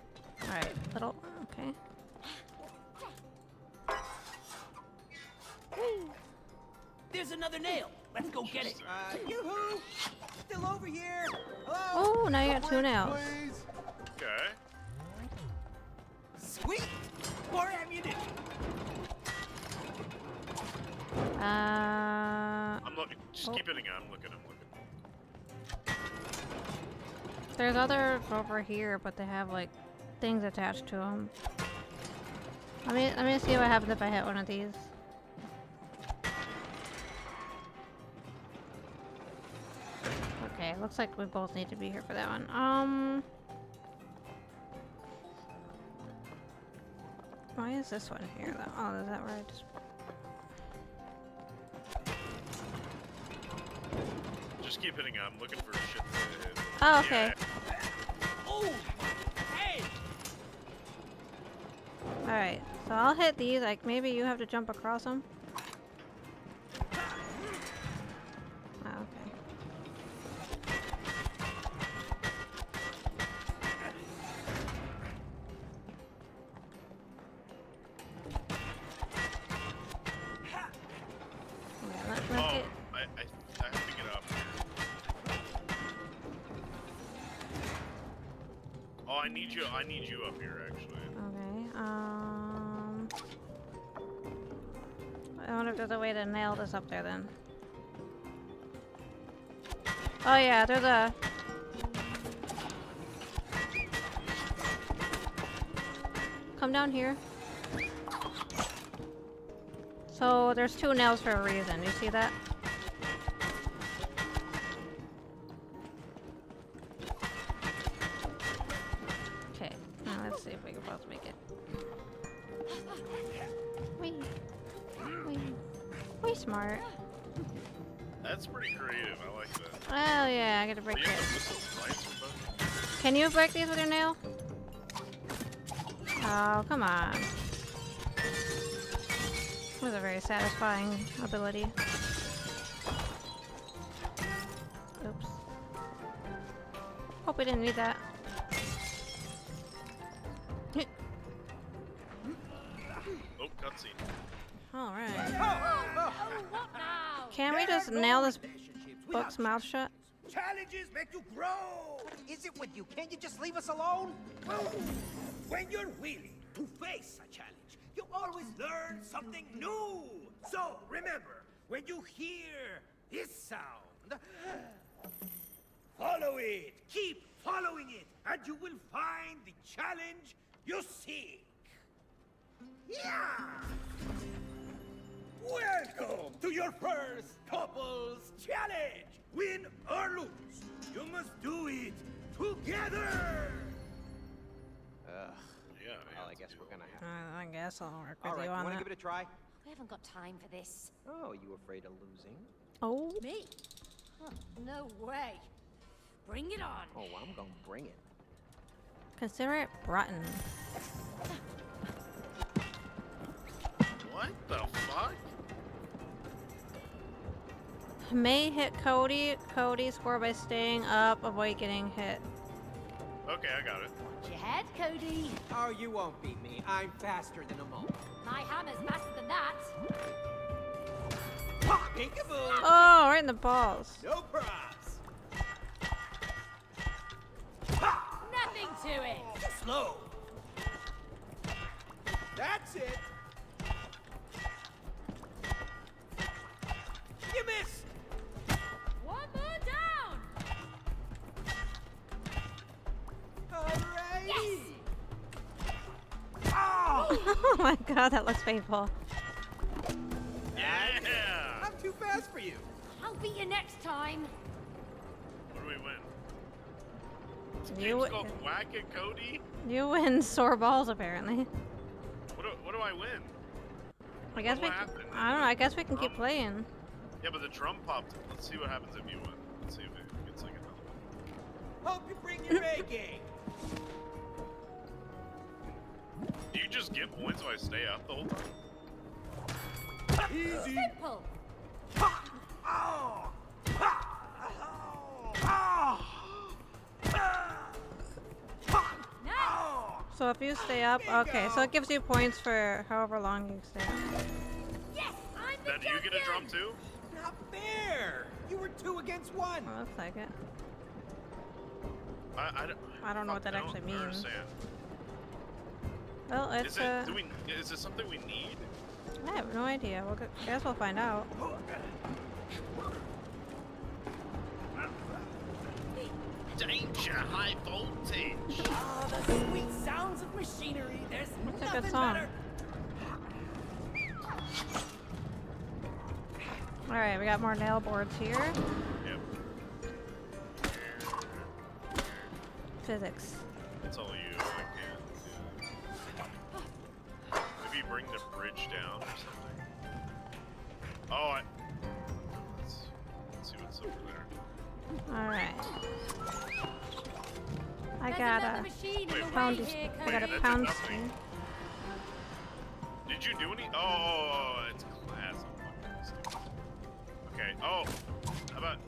Alright. Little. Okay. There's another nail. Let's go get it. Uh, yoo-hoo! Still over here. Hello? Oh, now you got two nails. Okay. Sweet. More ammunition. Uh. I'm looking. Just Oh. keep hitting it. I'm looking. I'm looking. There's others over here, but they have like things attached to them. Let me let me see what happens if I hit one of these. Okay, looks like we both need to be here for that one. Um, why is this one here though? Oh, is that where I just? Just keep hitting it. I'm looking for shit to hit. Oh, okay. Yeah, Oh, hey! All right, so I'll hit these. Like maybe you have to jump across them. This up there then. Oh yeah, there's a. Come down here. So there's two nails for a reason. You see that? Break these with your nail? Oh, come on. That was a very satisfying ability. Oops. Hope we didn't need that. Oh, cutscene. Alright. Oh, oh. What now? Can we just nail this book's mouth shut? Challenges make you grow. What is it with you? Can't you just leave us alone? when you're willing to face a challenge, you always learn something new. So remember, when you hear this sound, <gasps> follow it. Keep following it, and you will find the challenge you seek. Yeah! Welcome to your first couples challenge! Win or lose, you must do it together! Ugh. Yeah. Well, I guess we're gonna have. Uh, I guess I'll work with All right, you you on wanna that. give it a try? We haven't got time for this. Oh, you afraid of losing? Oh, Me? Huh, no way. Bring it on. Oh, I'm gonna bring it. consider it rotten. What the may hit Cody. Cody score by staying up, avoid getting hit. Okay, I got it. Watch your head, Cody. Oh, you won't beat me. I'm faster than a mole. My hammer's faster than that. Ha! Peekaboo! Oh, right in the balls. No props. Nothing to it. Slow. That's it. <laughs> god, that looks painful. Yeah! I'm too fast for you. I'll beat you next time. What do we win? You, It's called Whack It Cody? you win sore balls apparently. What do, what do I win? I guess we. What c- happened? I don't know. I guess we can keep Um, playing. Yeah, but the drum popped. Let's see what happens if you win. Let's see if it gets like another one. Hope you bring your A game. <laughs> Do you just get points if I stay up the whole time? Easy. Simple. Oh. Oh. Now. So if you stay up, okay. So it gives you points for however long you stay up. Yes, I'm the Then do you get a drum champion. too? Not fair. You were two against one. Well, looks like it. I, I, don't, I don't know what that actually means. Understand. Well, Is it? uh. Do we? Is it something we need? I have no idea. We'll go, guess we'll find out. Danger! High voltage. Oh, the sweet sounds of machinery. There's It's a good song. better. All right, we got more nail boards here. Yep. Physics. It's all you. Bring the bridge down or something. Oh, I. Let's, let's see what's over there. All right. I got a machine in Wait, the pound. way here, I got a Wait, did pound nothing. Did you do any? Oh, oh, oh, it's class. I'm fucking stupid. Okay. Oh, how about?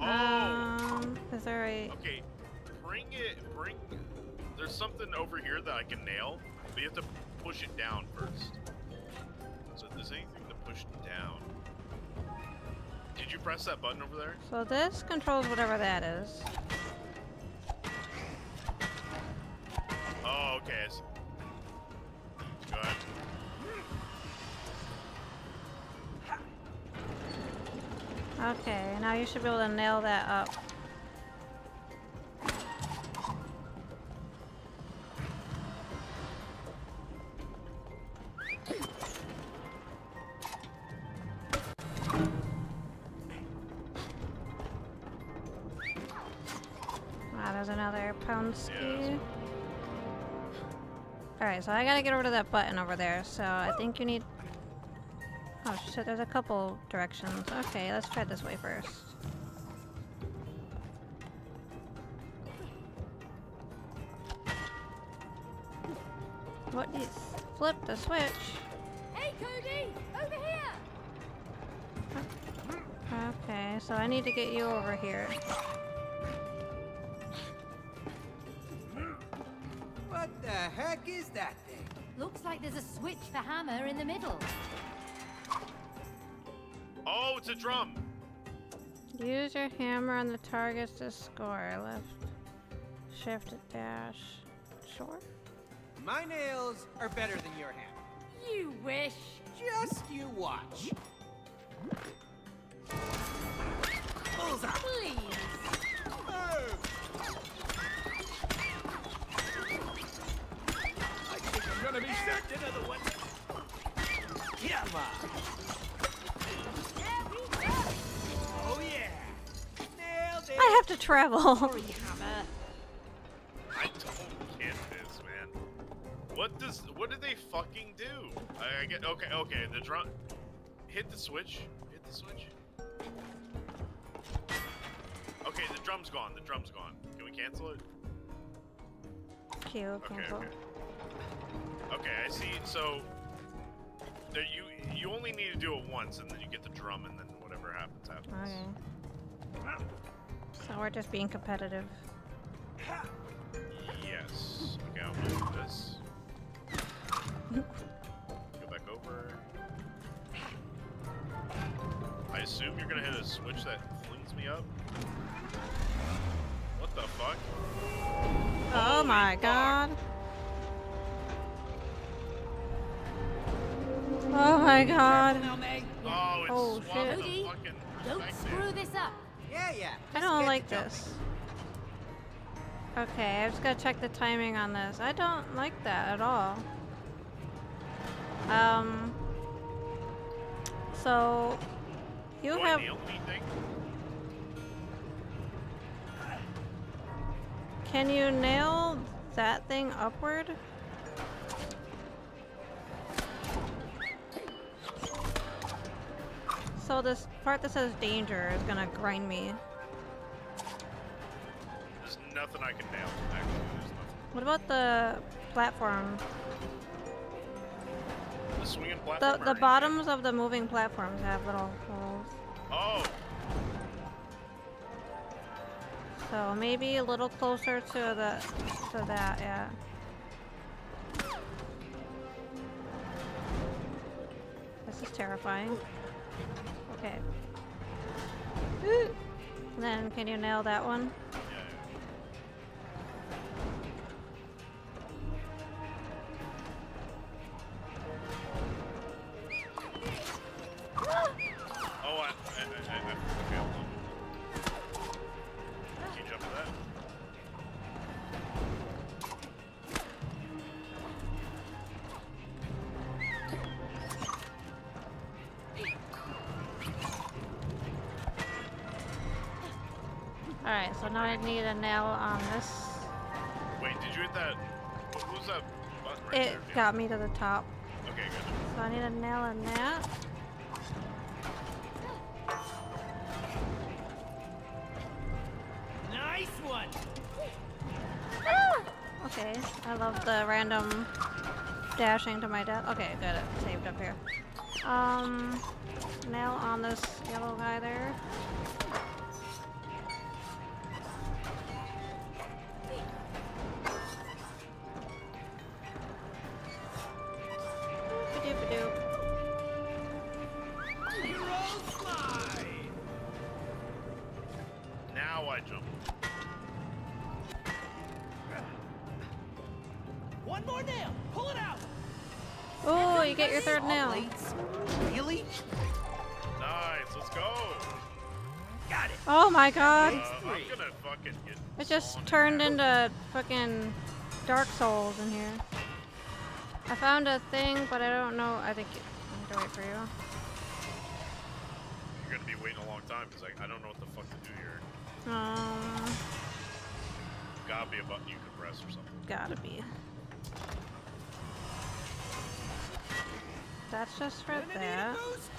Oh. Um, is there a? Okay, bring it, bring, there's something over here that I can nail, but you have to push it down first. So if there's anything to push down. Did you press that button over there? So this controls whatever that is. Oh, okay. I see. Go ahead. Okay, now you should be able to nail that up. There's another pound ski. Alright, so I gotta get over to that button over there, so I think you need Oh shit, there's a couple directions. Okay, let's try this way first. What is... Flip the switch. Hey, Cody, over here. Okay, so I need to get you over here. What the heck is that thing? Looks like there's a switch for hammer in the middle. Oh, it's a drum. Use your hammer on the targets to score. Left, shift, dash. Sure. My nails are better than your hammer. You wish. Just you watch. Bullseye. Please. Oh. Gonna be sick. Another one. Come on. There we go. Oh yeah. I have to travel. <laughs> I don't get this, man. What does, what do they fucking do? I, I get, okay, okay, the drum, hit the switch, hit the switch. Okay, the drum's gone, the drum's gone. Can we cancel it? Q, Okay, cancel. okay. Okay, I see, so, There, you you only need to do it once, and then you get the drum, and then whatever happens happens. Okay. So we're just being competitive. Yes. Okay, I'll move this. Go back over. I assume you're gonna hit a switch that flings me up. What the fuck? Oh my god. Oh my god. Oh, Oh, shit. the Don't thing screw this up. Yeah, yeah. I don't like this. Okay, I just gotta check the timing on this. I don't like that at all. Um. So, you Do have. Can you nail that thing upward? So this part that says danger is gonna grind me. There's nothing I can nail. Actually, there's nothing. What about the platform? The swinging platform. the already- bottoms of the moving platforms have little holes. Oh, So maybe a little closer to the to that, yeah. This is terrifying. Okay. And then can you nail that one? Need a nail on this. Wait, did you hit that? What what was that button right It there? dude? got me to the top. Okay, good. So I need a nail on that. Nice one. Okay, I love the random dashing to my death. Okay, got it saved up here. Um, nail on this yellow guy there. Turned into fucking Dark Souls in here. I found a thing, but I don't know. I think I have to wait for you. You're gonna be waiting a long time because I, I don't know what the fuck to do here. Um, Gotta be a button you can press or something. gotta be. That's just for Gonna need a that. boost,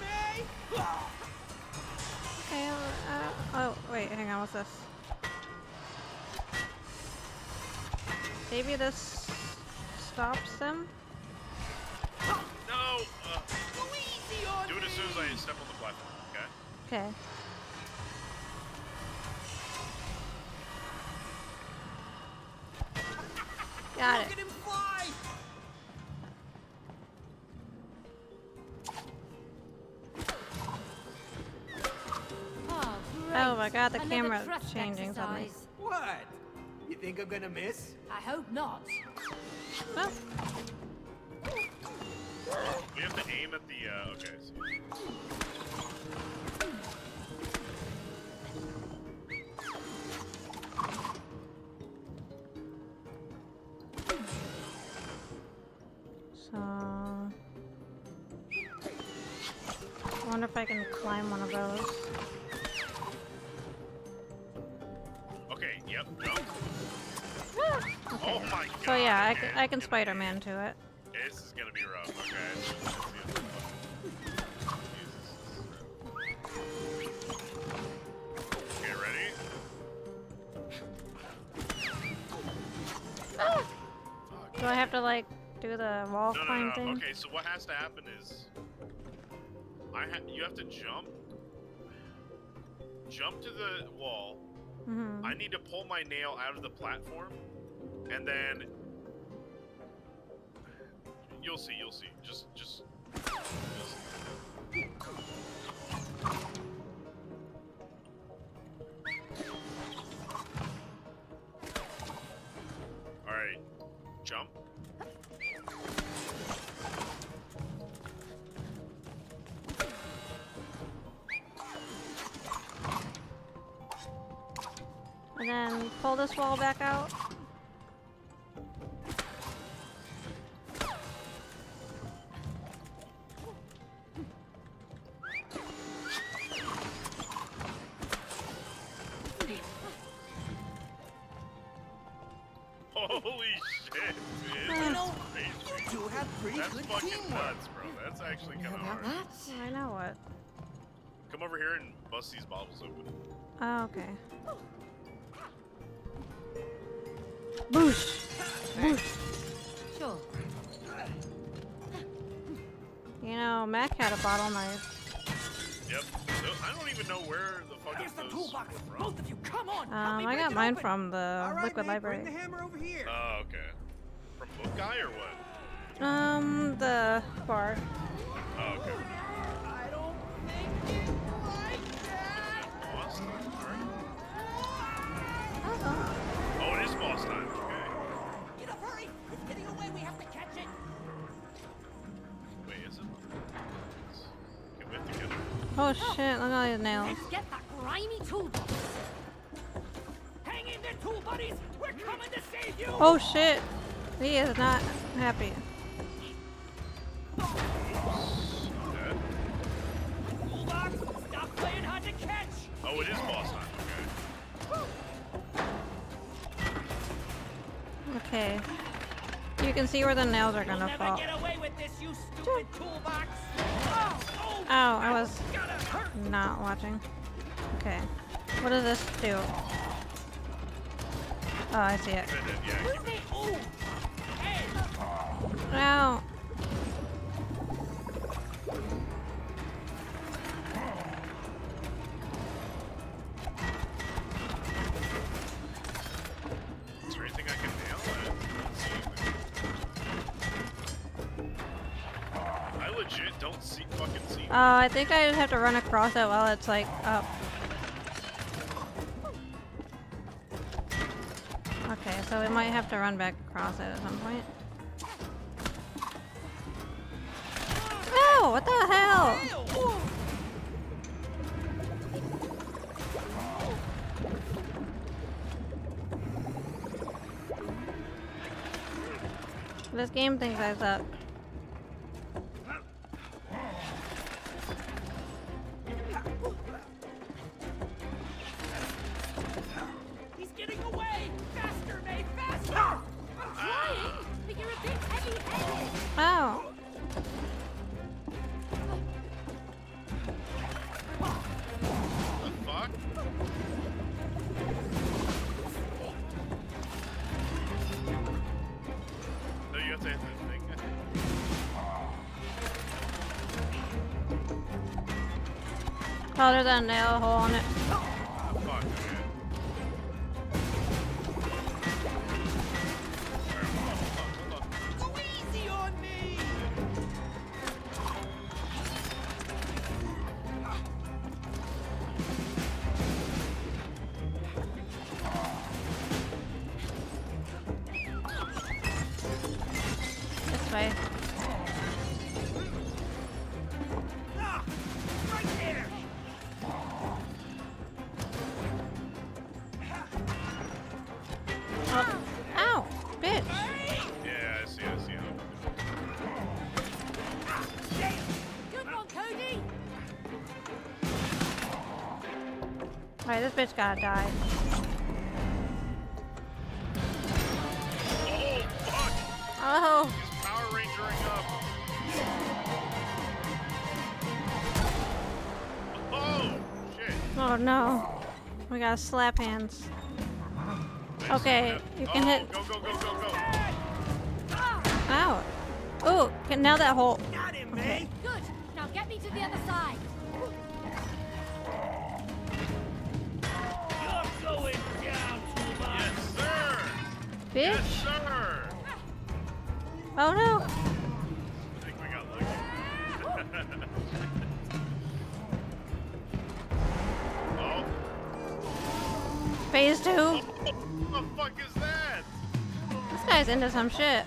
Okay. Uh, oh, wait. Hang on. What's this? Maybe this stops them. No! Uh, Go easy on do it as soon as. I step on the platform, okay? Okay. Got Look it. at him fly. Oh, Oh my god, the Another camera's trust changing suddenly. exercise. What? You think I'm gonna miss? I hope not. Oh, We have to aim at the, uh, okay. So so. I wonder if I can climb one of those. Okay. Oh my god. So yeah, I can, I can Spider-Man to it. This is gonna be rough, okay? Let's see if this fucking- Jesus. Okay, ready? Do I have to like do the wall No, no, no. thing? Okay, so what has to happen is, I ha you have to jump, jump to the wall. Mm-hmm. I need to pull my nail out of the platform, and then you'll see. You'll see. Just, just. All right, jump. And then pull this wall back out. Bust these bottles open. Oh, okay. Boosh! Boosh! Sure. You know, Mac had a bottle knife. Yep. So, I don't even know where the fuck Here's is the toolbox. were from. Both of you, come on. Um, I got mine open. from the All right, Liquid Nick, Library. Bring the hammer over here. Oh, okay. From Book Guy or what? Um, the bar. Oh, okay. I don't think you like that. Boss time, alright. Oh, it is boss time. Okay. Get up, hurry. It's getting away. We have to catch it. Wait, is it? Okay, we have to get it. Oh shit, look at all these nails. Let's get that grimy toolbox. Hang in there, tool buddies. We're coming to save you. Oh shit! He is not happy. Okay. Toolbox, stop playing hard to catch. Oh, it is boss time. Okay. Okay. You can see where the nails are gonna fall. get away with this, you stupid toolbox. Oh, oh, Oh, I was not watching. Okay. What does this do? Oh, I see it. And Oh, I think I just have to run across it while it's like up. Okay, so we might have to run back across it at some point. Oh, what the hell? This game thinks I suck. Oh, there's a nail hole bitch gotta die. Oh, fuck! Oh. Power Rangering up. Oh, shit. Oh, no. We gotta slap hands. Okay, you can oh, hit. Go, go, go, go, go. Ow. Ooh, now that hole. some shit.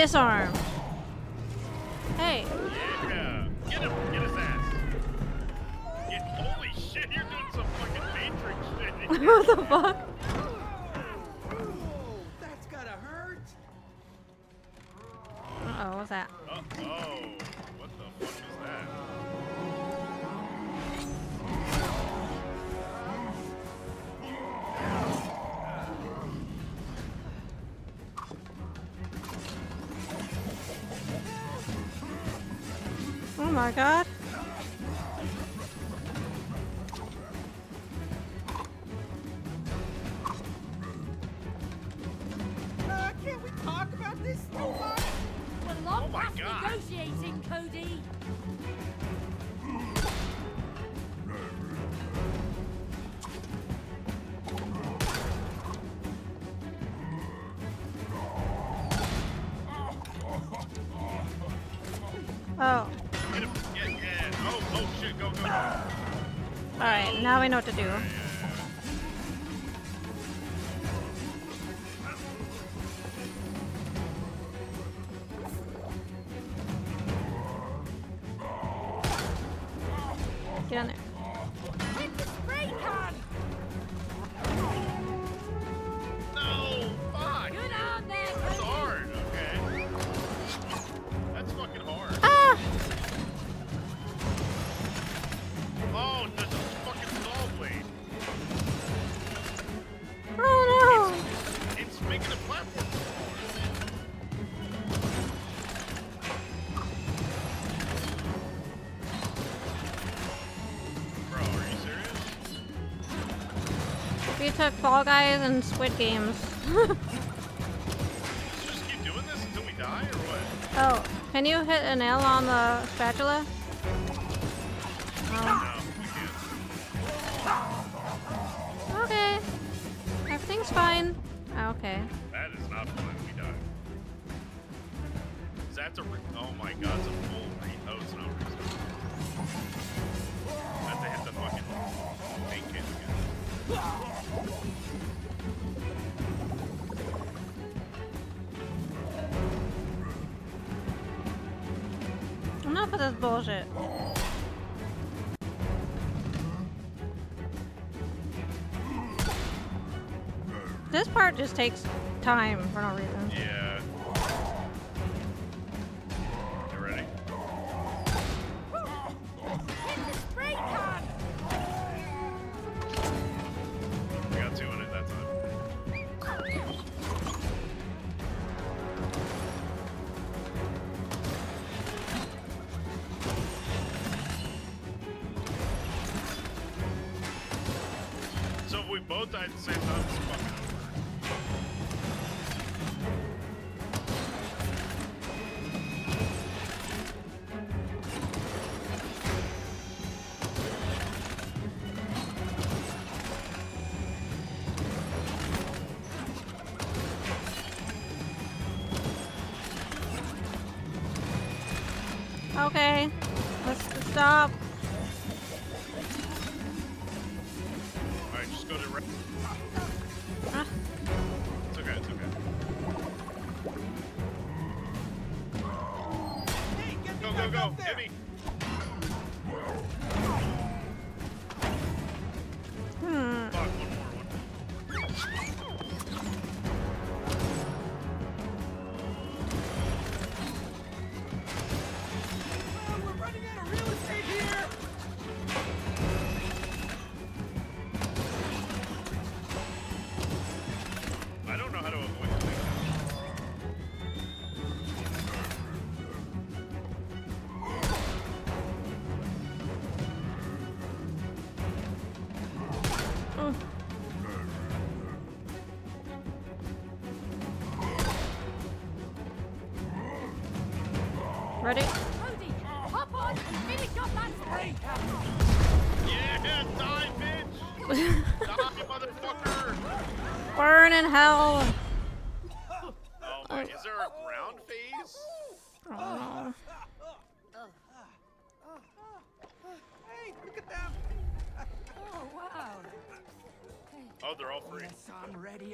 Disarm. Fall Guys and Squid Games. die, oh, can you hit an L on the spatula? Oh. No, okay. Everything's fine. Oh, okay. That is not fun. We die. That's a. oh my god, it's a full reload. Oh, it's no reason. That's a hit the fucking thing again. Enough of this bullshit. This part just takes time for no reason. Yeah.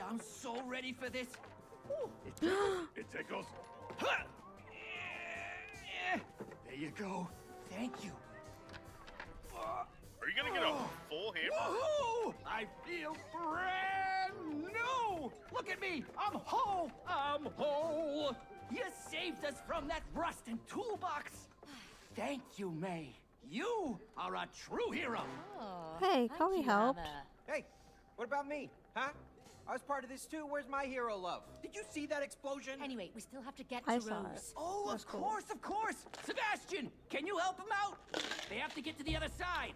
I'm so ready for this. It tickles. <gasps> Huh. Yeah. There you go. Thank you. Are you gonna get a oh. full hammer? Woohoo! I feel brand new! Look at me! I'm whole! I'm whole! You saved us from that rust and toolbox! Thank you, May. You are a true hero! Hey, Chloe helped. Hey, what about me? Huh? I was part of this too. Where's my hero love? Did you see that explosion? Anyway, we still have to get I to saw Rose. it. Oh, That's of cool. course, of course! Sebastian, can you help him out? They have to get to the other side.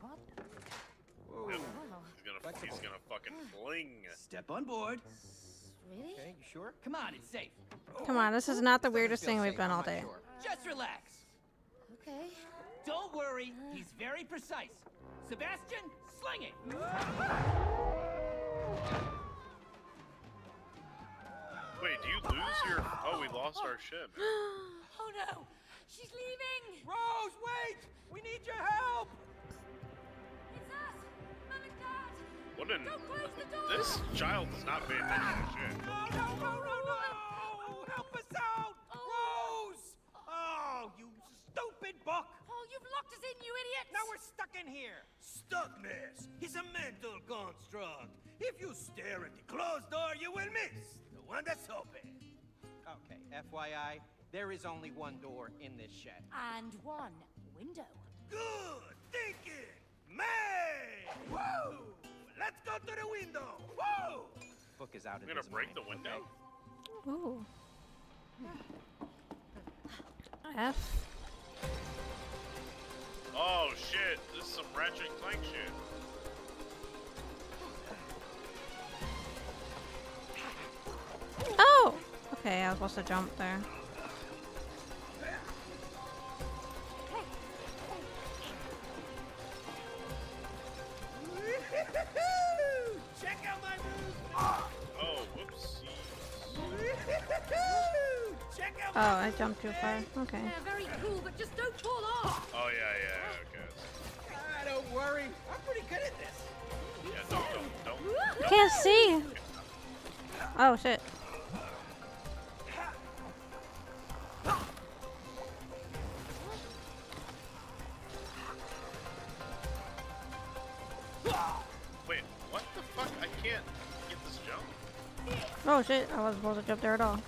What? Whoa. Yep. He's gonna, he's gonna fucking fling. Step on board. Really? Okay, you sure? Come on, it's safe. Oh, Come on, this is not the weirdest thing we've done all day. sure. Just relax. Okay. Don't worry, he's very precise. Sebastian, sling it! <laughs> Wait, do you lose your? Oh, we lost our ship. <gasps> Oh no! She's leaving! Rose, wait! We need your help! It's us! Mom and Dad! What an. Don't close the door! This child does not pay attention to shit. No, no, no, no, no! Help us out! Oh. Rose! Oh, you stupid book! Oh, you've locked us in, you idiot! Now we're stuck in here! Stuckness is a mental construct. If you stare at the closed door, you will miss the one that's open. Okay, FYI, there is only one door in this shed. And one window. Good thinking! May! Woo! Let's go to the window! Woo! Book is out I'm of gonna break mind, the window. Ooh. F. Oh shit! This is some Ratchet Clank shit. Oh! Okay, I was supposed to jump there. Check out my moves! Oh. Check out Oh, I jumped too far. Okay. They're very cool, but just don't fall off! Oh yeah, yeah. Okay. Ah, don't worry. I'm pretty good at this. Yeah, don't, don't, don't. Can't see! Oh, shit. Oh, shit. I wasn't supposed to jump there at all.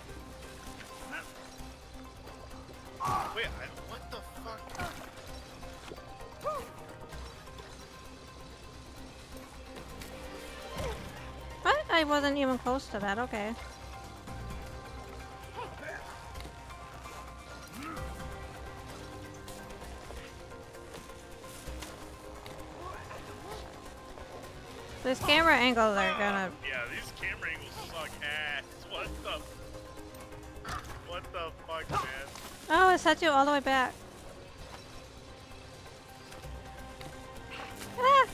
Wait, I, what the fuck? What? I wasn't even close to that. Okay. This camera angles are gonna. Yeah, these camera angles ass. What the? What the fuck, man? Oh, it set you all the way back. Ah!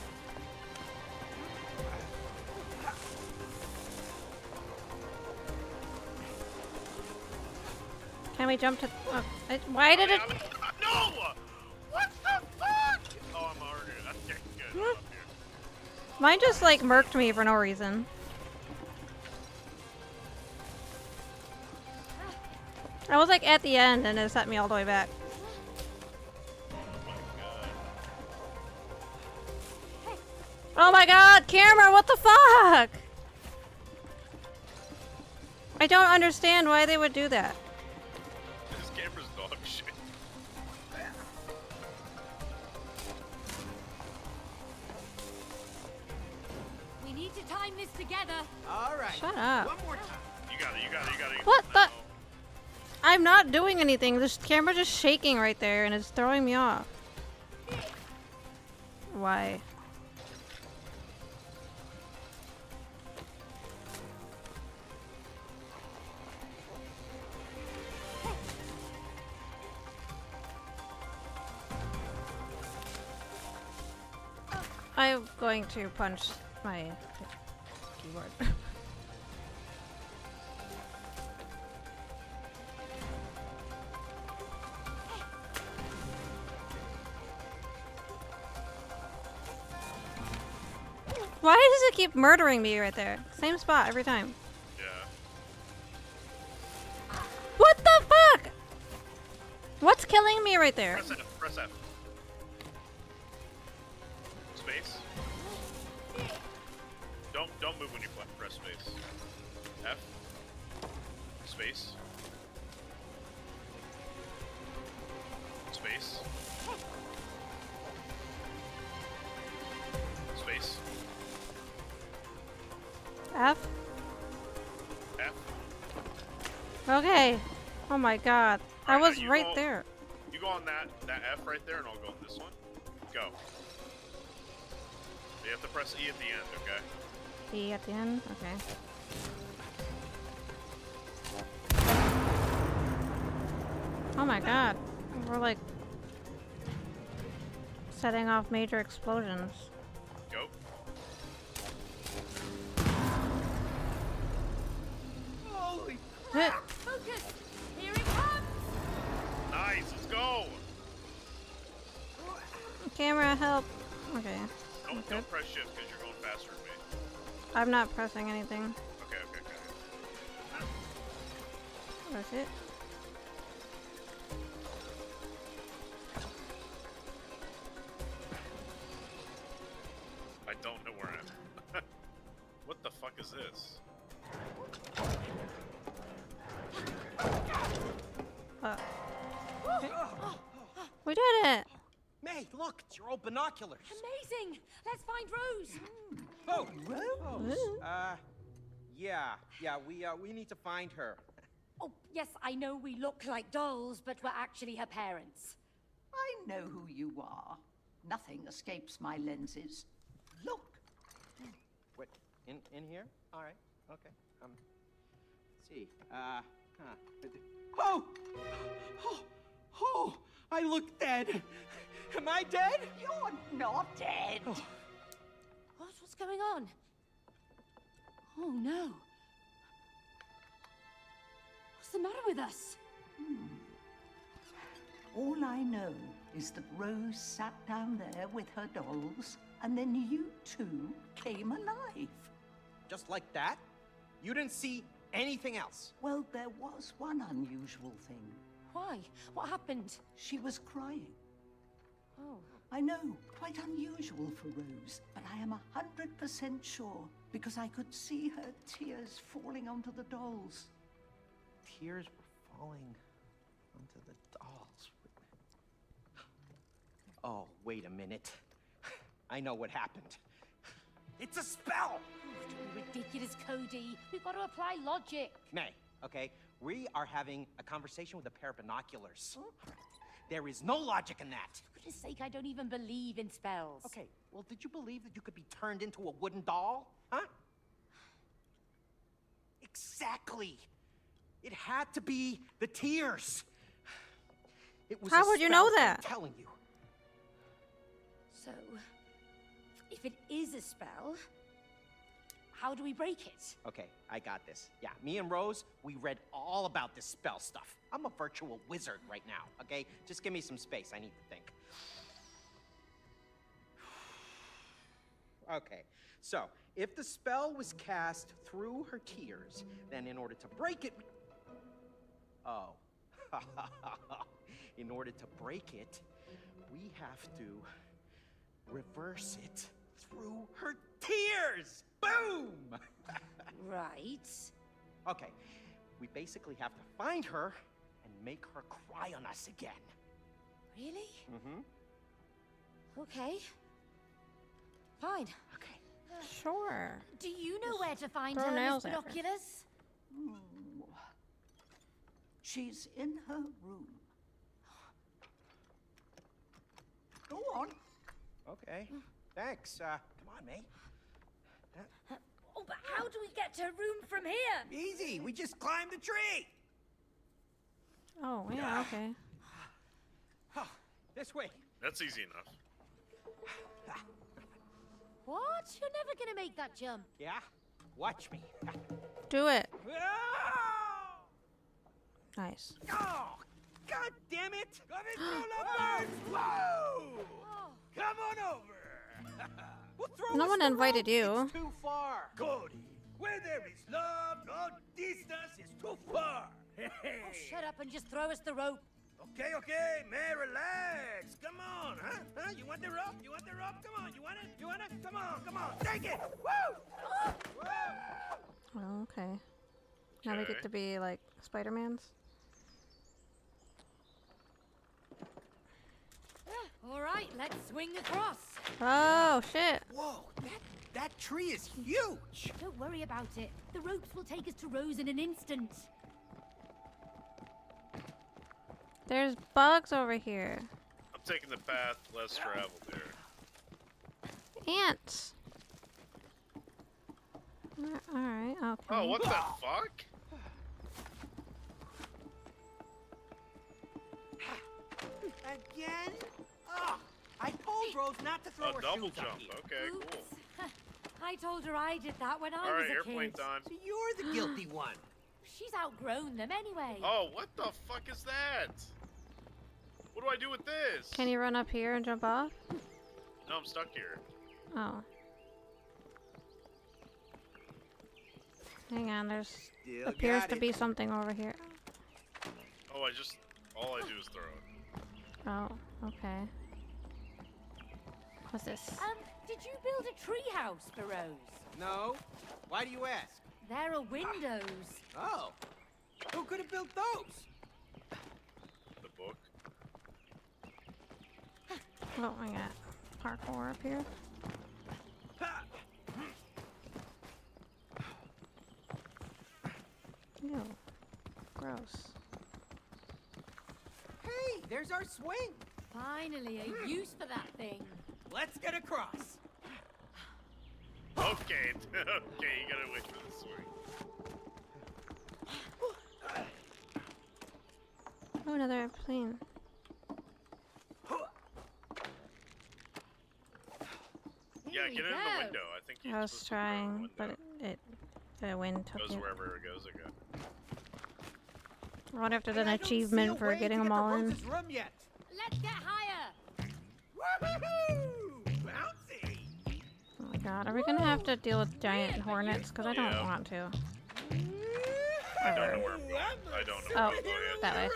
Can we jump to? Oh, it, why did it? No! What the fuck? Oh, I'm already. Okay, good. I'm up here. Mine just like murked me for no reason. I was like at the end and it set me all the way back. Oh my god, camera, what the fuck? I don't understand why they would do that. This camera's dog shit. We need to time this together. All right. Shut up. One more time. You got it. You got it. You got it. What the? I'm not doing anything. This camera just shaking right there and it's throwing me off. Why? I'm going to punch my keyboard. <laughs> keep murdering me right there? Same spot every time. Yeah. What the fuck? What's killing me right there? Press F. Press F. Space. Don't don't move when you press space. F. Space. Space. Space. F? F. Okay. Oh my god. I was right go- there. You go on that that F right there, and I'll go on this one. Go. You have to press E at the end, okay? E at the end? Okay. Oh my god. We're like setting off major explosions. Focus! Here it comes! Nice. Let's go. Camera, help. Okay. Don't, Okay. don't press shift because you're going faster than me. I'm not pressing anything. Okay, okay, okay. Oh, That's it. Look, old binoculars. Amazing! Let's find Rose! Oh, Rose. Uh, yeah, yeah. We uh, we need to find her. Oh, yes, I know we look like dolls, but we're actually her parents. I know who you are. Nothing escapes my lenses. Look, What? In in here? All right. Okay. Um. Let's see. Uh. Huh. Oh. <gasps> Oh. Oh. I look dead. Am I dead? you're not dead. Oh. What? What's going on? Oh, no. What's the matter with us? Hmm. All I know is that Rose sat down there with her dolls, and then you two came alive. Just like that? You didn't see anything else? Well, there was one unusual thing. Why? What happened? She was crying. Oh. I know, quite unusual for Rose, but I am a hundred percent sure because I could see her tears falling onto the dolls. Tears were falling onto the dolls. Oh, wait a minute. I know what happened. It's a spell! Oh, don't be ridiculous, Cody. We've got to apply logic. May, okay? We are having a conversation with a pair of binoculars. There is no logic in that. For goodness sake, I don't even believe in spells. Okay, well, did you believe that you could be turned into a wooden doll? Huh? Exactly. It had to be the tears. It was How would you know spell, I'm that? telling you. So, if it is a spell, how do we break it? Okay, I got this. Yeah, me and Rose, we read all about this spell stuff. I'm a virtual wizard right now, okay? Just give me some space. I need to think. <sighs> Okay, so if the spell was cast through her tears, then in order to break it. Oh. <laughs> in order to break it, we have to reverse it through her tears. Boom! Right. Okay, we basically have to find her and make her cry on us again. Really? Mm-hmm. Okay. Fine. Okay. Sure. Do you know where to find Throw her, Miss nails her. Binoculars? She's in her room. <gasps> Go on. Okay. Thanks. Uh, come on, May. Oh, but how do we get to her room from here? Easy, we just climbed the tree. Oh, yeah, okay. Oh, this way. That's easy enough. What? You're never gonna make that jump. Yeah? Watch me. Do it. Oh! Nice. Oh, God damn it! Coming through the! Whoa! <gasps> Come on over! Well, throw No one invited you. It's too far. Cody, where there is love, no distance is too far. Oh, shut up and just throw us the rope. Okay, okay, man, relax. Come on, huh? Huh? You want the rope? You want the rope? Come on, you want it? You want it? Come on, come on, take it! Woo! Woo! Oh, okay. Now we get to be like Spider-Mans. All right, let's swing across. Oh, shit. Whoa, that that tree is huge. Don't worry about it. The ropes will take us to Rose in an instant. There's bugs over here. I'm taking the path less traveled here. Ants. Alright, okay. Oh, what the fuck? Again? Oh, I told Rose not to throw A her double shoes up jump. here. Okay, Oops. cool. <laughs> I told her I did that when I All was right, a airplane kid. time. So you're the guilty <gasps> one. She's outgrown them anyway. Oh, what the fuck is that? What do I do with this? Can you run up here and jump off? No, I'm stuck here. Oh. Hang on, there's Still appears to be something over here. Oh, I just all I do is throw it. Oh, okay. What's this? Um, did you build a treehouse for Rose? No. Why do you ask? There are windows. Oh. Who could have built those? The book. Oh, I got parkour up here. Ha! Ew. Gross. Hey, there's our swing. Finally, a use for that thing. Let's get across. Okay, <laughs> okay, you gotta wait for the swing. Oh, another airplane. Yeah, get we in the window. I think you're I was supposed to throw in the trying, but it, it the wind took goes it. wherever it goes. Okay. I wonder if there's an I don't see achievement for getting to them all in. Room yet. Let's get higher. God, are we gonna have to deal with giant hornets? Because I don't Yeah. want to. I don't know where I'm going. I don't know Oh, where I'm going yet. that way.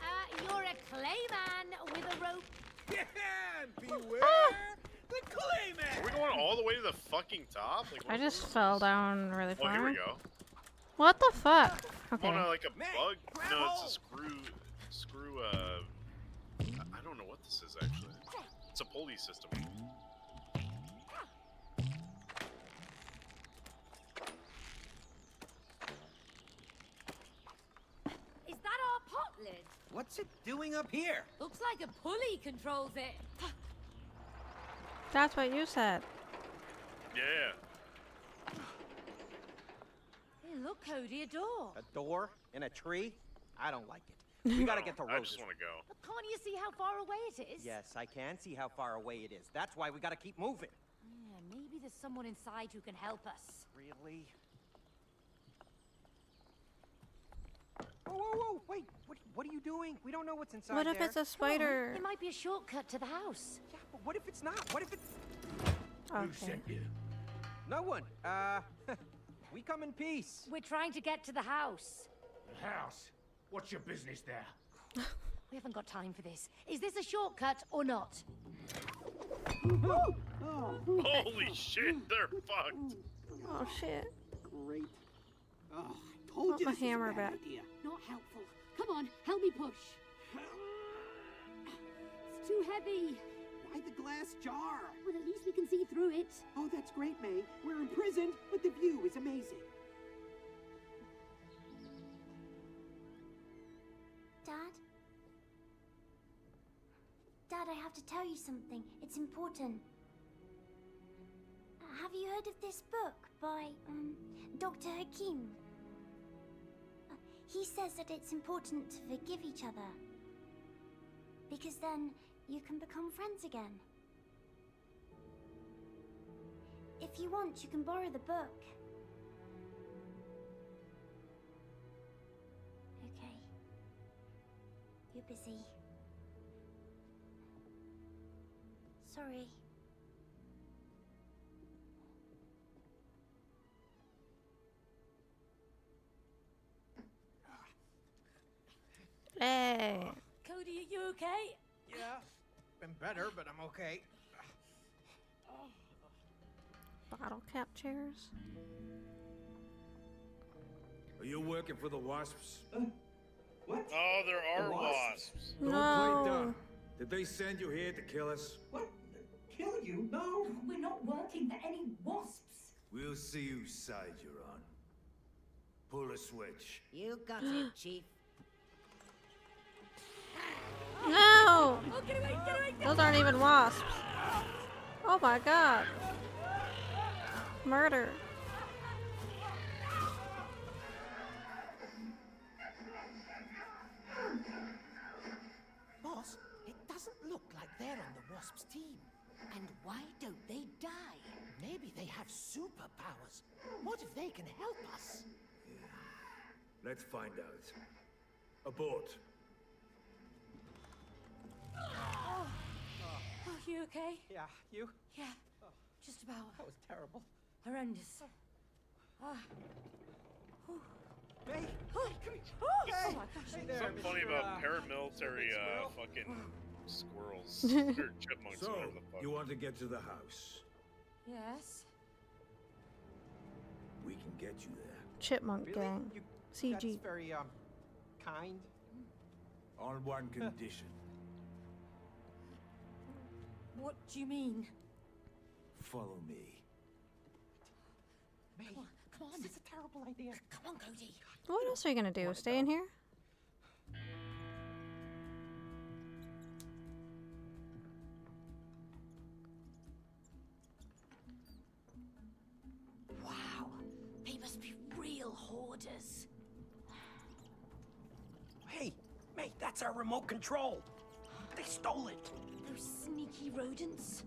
Uh, you're a clayman with a rope. <laughs> Yeah, beware Ah! the clayman. Are we going all the way to the fucking top? Like, I just fell down really Oh, here far. we go. What the fuck? Okay. Oh no, like a bug? No, it's a screw. Screw. Uh, I- I don't know what this is actually. It's a pulley system. What's it doing up here? Looks like a pulley controls it. That's what you said. Yeah. Hey, look, Cody, a door. A door in a tree? I don't like it. We gotta get to <laughs> I just want to go. But can't you see how far away it is? Yes, I can see how far away it is. That's why we gotta keep moving. Yeah, maybe there's someone inside who can help us. Really? Whoa, whoa, whoa! Wait, what, what are you doing? We don't know what's inside What if there. it's a Come on, spider? It might be a shortcut to the house. Yeah, but what if it's not? What if it's... Okay. you? No one. Uh, <laughs> we come in peace. We're trying to get to the house. The house. What's your business there? <laughs> We haven't got time for this. Is this a shortcut or not? Holy shit, they're fucked. Oh shit. Great. Oh, I Want told you my this was a hammer bad back. idea. Not helpful. Come on, help me push. It's too heavy. Why the glass jar? Well, at least we can see through it. Oh, that's great, May. We're imprisoned, but the view is amazing. Dad? Dad, I have to tell you something. It's important. Have you heard of this book by um, Dr. Hakim? He says that it's important to forgive each other. Because then you can become friends again. If you want, you can borrow the book. Okay. You're busy. Sorry. Hey. Cody, are you okay? Yeah, been better, but I'm okay. Bottle cap chairs. Are you working for the Wasps? Uh, what? Oh, there are wasps. Don't No. play dumb. Did they send you here to kill us? What? Kill you? No. We're not working for any wasps. We'll see whose side you're on. Pull a switch. You got it, <gasps> Chief. No! Oh, get away, get away, get Those aren't even wasps. Oh my god. Murder. Boss, it doesn't look like they're on the Wasp's team. And why don't they die? Maybe they have superpowers. What if they can help us? Let's find out. Abort. Oh, you okay? Yeah, you? Yeah, just about. That was terrible. Horrendous. Ah. May, Oh, come here. oh, Hey, oh my gosh. hey there, Something funny about uh, paramilitary uh, squirrel. fucking <laughs> squirrels <laughs> or chipmunks, So, whatever the fuck. you want to get to the house? Yes. We can get you there. Chipmunk Really? gang. You, CG. That's very, um, kind. On one condition. What do you mean? Follow me. May, Come on, come on. this is a terrible idea. Come on, Cody. What else are you gonna do? Stay in here? Wow, they must be real hoarders. Hey, mate, that's our remote control. They stole it. Those sneaky rodents.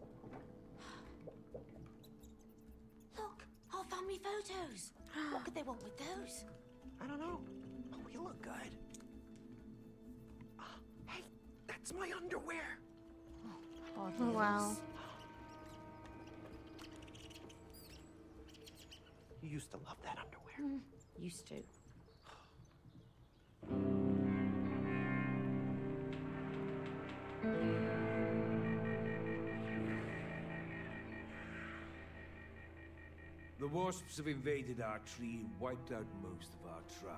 Look, our family photos. What could they want with those? I don't know. Oh, you look good. Ah, hey, that's my underwear. Oh, wow. You used to love that underwear. Used to. <sighs> The wasps have invaded our tree and wiped out most of our tribe.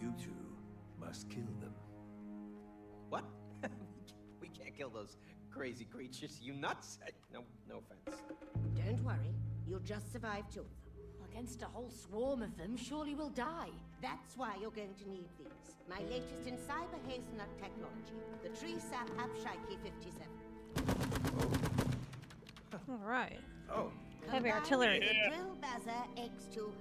You two must kill them. What? <laughs> we can't kill those crazy creatures. You nuts? No, no offense. Don't worry, you'll just survive two of them. Against a whole swarm of them, surely we'll die. That's why you're going to need these. My latest in cyber hazelnut technology. The tree sap Abshiki 57. All right. Oh. Heavy artillery. with the Drill Bazzer X200.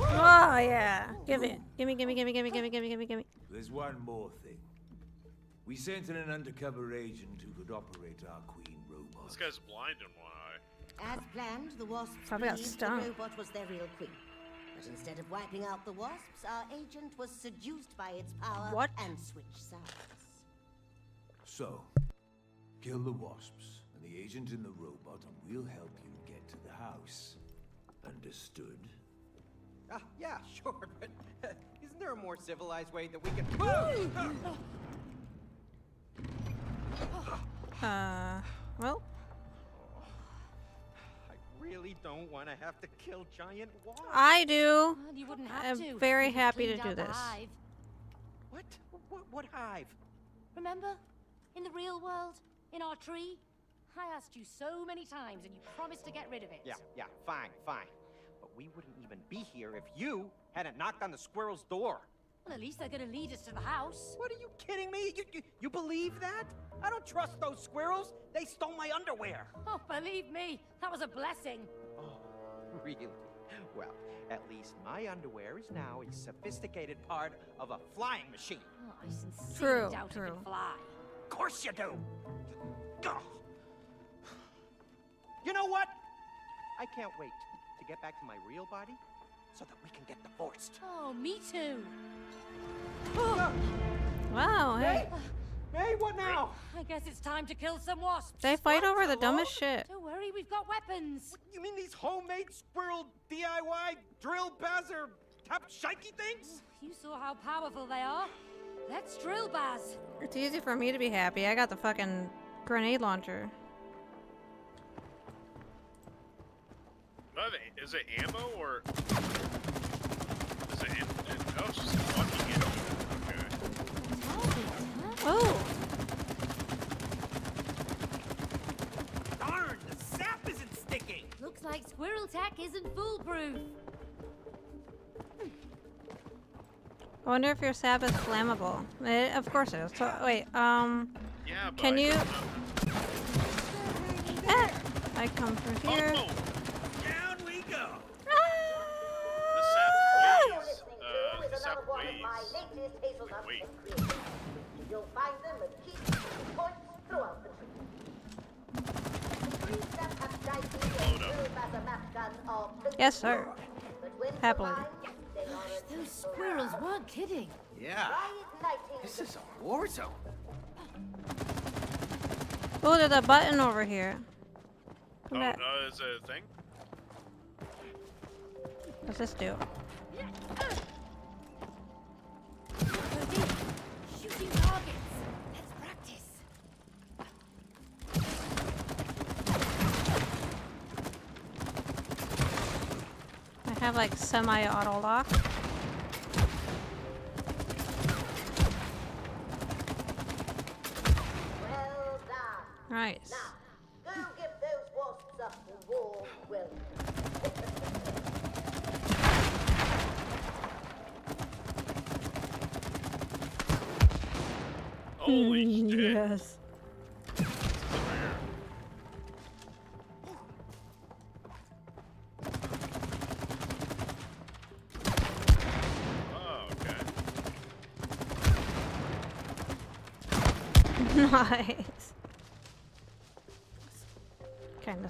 Oh yeah. Give it. Gimme, gimme, gimme, gimme, gimme, gimme, gimme, gimme. There's one more thing. We sent in an undercover agent who could operate our queen robot. This guy's blind in one eye. As planned, the wasps Probably got believed stung. the robot was their real queen. But instead of wiping out the wasps, our agent was seduced by its power What? and switched sides. So, kill the wasps and the agent in the robot, and we'll help you get to the house. Understood? Ah, yeah, <laughs> sure, but uh, <laughs> isn't there a more civilized way that we can? Whoa! <laughs> Uh, well, I really don't want to have to kill giant wasps. I do. Well, you wouldn't have I'm to. very You've happy to do this. hive. What? What? What hive? Remember? In the real world? In our tree? I asked you so many times and you promised to get rid of it. Yeah, yeah, fine, fine. But we wouldn't even be here if you hadn't knocked on the squirrel's door. Well, at least they're gonna lead us to the house. What are you kidding me? You, you, you believe that? I don't trust those squirrels. They stole my underwear. Oh, believe me, that was a blessing. Oh, <laughs> really? Well, at least my underwear is now a sophisticated part of a flying machine. Oh, I sincerely True, doubt it true. can fly. Of course you do. Ugh. You know what? I can't wait to get back to my real body so that we can get divorced. Oh, me too. wow. Hey, Hey, what now? I guess it's time to kill some wasps. they fight What? over the Hello? dumbest shit. Don't worry, we've got weapons. You mean these homemade squirrel DIY drill bazzer tap shikey things? You saw how powerful they are. Let's drill, Baz. It's easy for me to be happy. I got the fucking grenade launcher. Do I Is it ammo or is it? Am- oh, it's just fucking ammo. Okay. Oh, Darn, the sap isn't sticking. Looks like squirrel tack isn't foolproof. I wonder if your sap is flammable. It, of course it is. So, wait, um, Yeah, but Can I you- don't know. eh, I come through here. Oh, Down we go. the sap weighs. Uh, the sap weighs. Like weight. You'll find them at key points throughout the tree. The tree sap Abshiki Load and up. Drill Bazzer map gun are Yes, sir. But when Happily. Combined, they are a Those squirrels weren't kidding. Yeah. Reigniting This is a war zone. Oh, there's a button over here. Oh, back. no, is it a thing? What's this do? Shooting targets. Have like semi-auto lock. Well done. Nice. Now, go give those wasps up a warm welcome. Holy shit. <laughs> yes.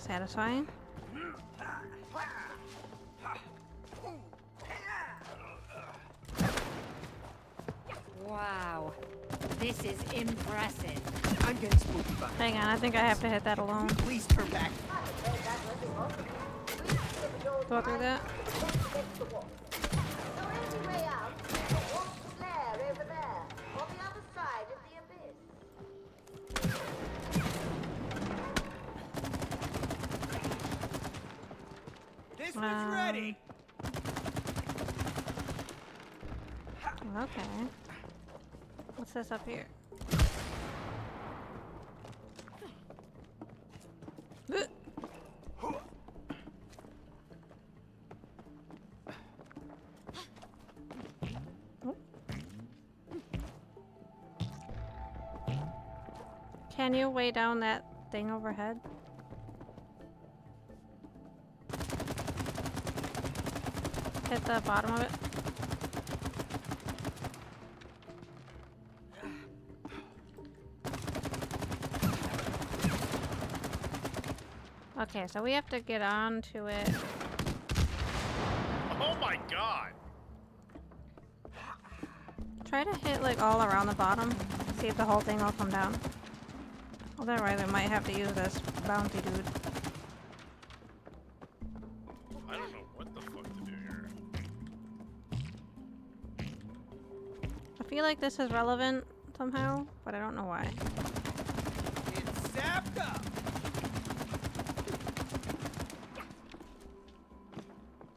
Satisfying. Wow. This is impressive. I'm getting spooky by Hang on, I think I have to hit that alone. Please turn back. Go through that. wow. ready. Um, okay. What's this up here? Can you weigh down that thing overhead? Hit the bottom of it. Okay, so we have to get onto it. Oh my god! Try to hit like all around the bottom. See if the whole thing will come down. Otherwise, we might have to use this bounty dude. Feel like this is relevant somehow, but I don't know why. It's up.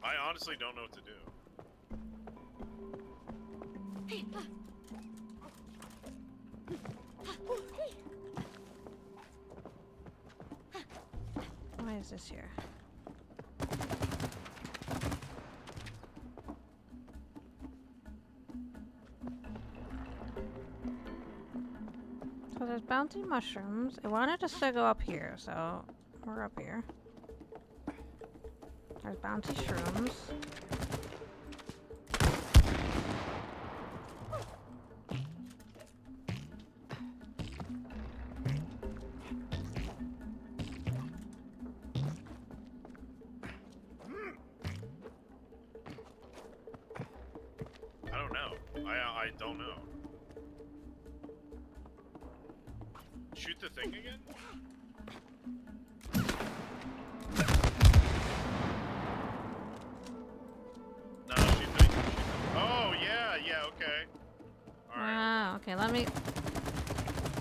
I honestly don't know what to do. Why is this here? There's bounty mushrooms. It wanted us to go up here, so we're up here. There's bounty shrooms. Me...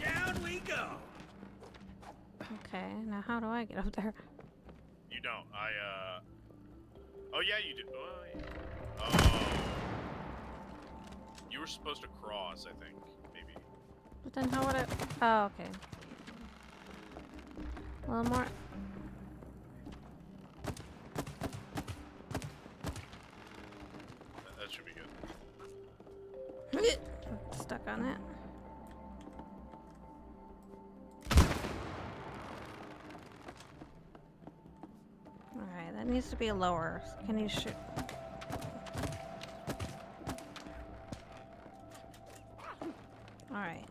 Down we go. Okay, now how do I get up there? You don't. I uh. Oh yeah, you do. Oh. yeah. Oh. You were supposed to cross, I think. Maybe. But then how would I... Oh, okay. A little more... That, that should be good. <laughs> Stuck on it. That needs to be lower. Can you shoot? Alright.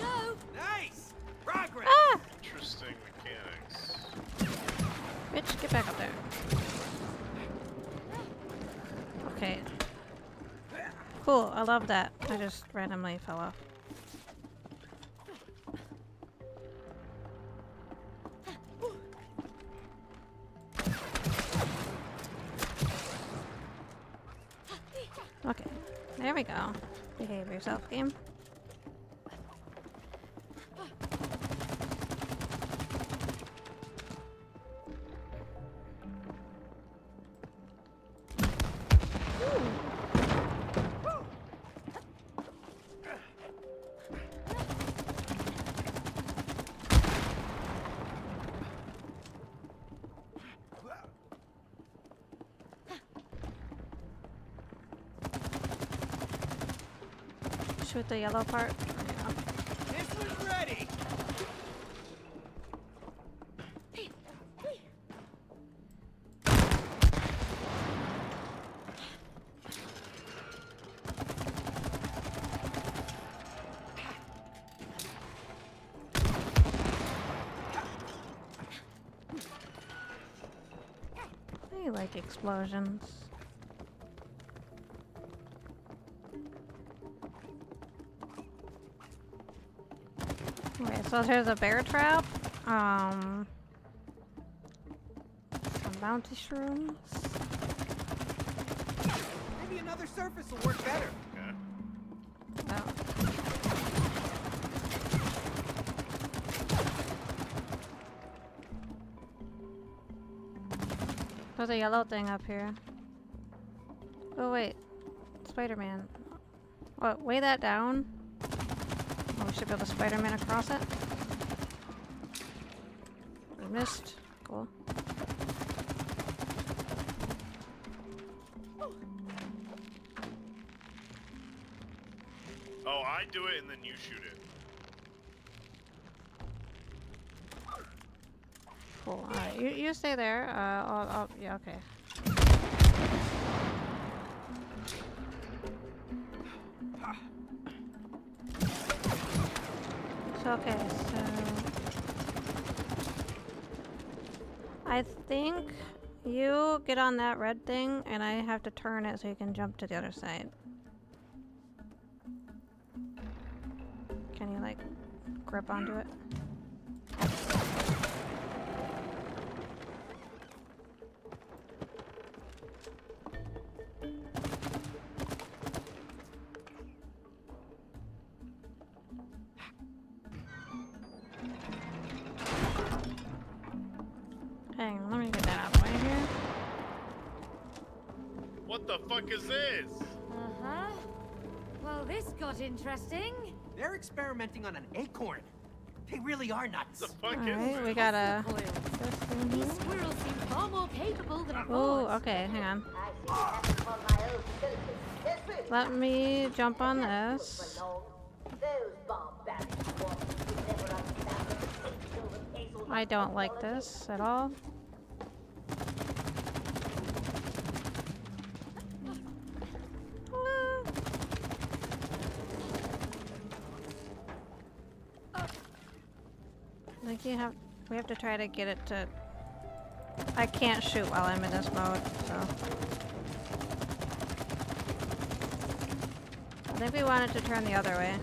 Go! Nice. Progress. Ah! Interesting mechanics. Bitch, get back up there. Okay. Cool, I love that. I just randomly fell off. Yourself, game. The yellow part. Yeah. This ready. I like explosions. So there's a bear trap. Um, some bounty shrooms. Maybe another surface will work better. Oh. There's a yellow thing up here. Oh wait, Spider-Man. What? Weigh that down. Should be able to Spider-Man across it. We missed. Cool. Oh, I do it and then you shoot it. Cool. Alright, you, you stay there. Uh, I'll, I'll, yeah, okay. Okay, so... I think you get on that red thing, and I have to turn it so you can jump to the other side. Can you, like, grip onto it? What the fuck is this? Uh-huh. Well, this got interesting. They're experimenting on an acorn. They really are nuts. The fuck Alright, we got a... Coil. These squirrels seem far more capable than I Oh, okay, hang on. Let me jump on this. I don't like this at all. We have to try to get it to. I can't shoot while I'm in this mode, so. I think we wanted to turn the other way.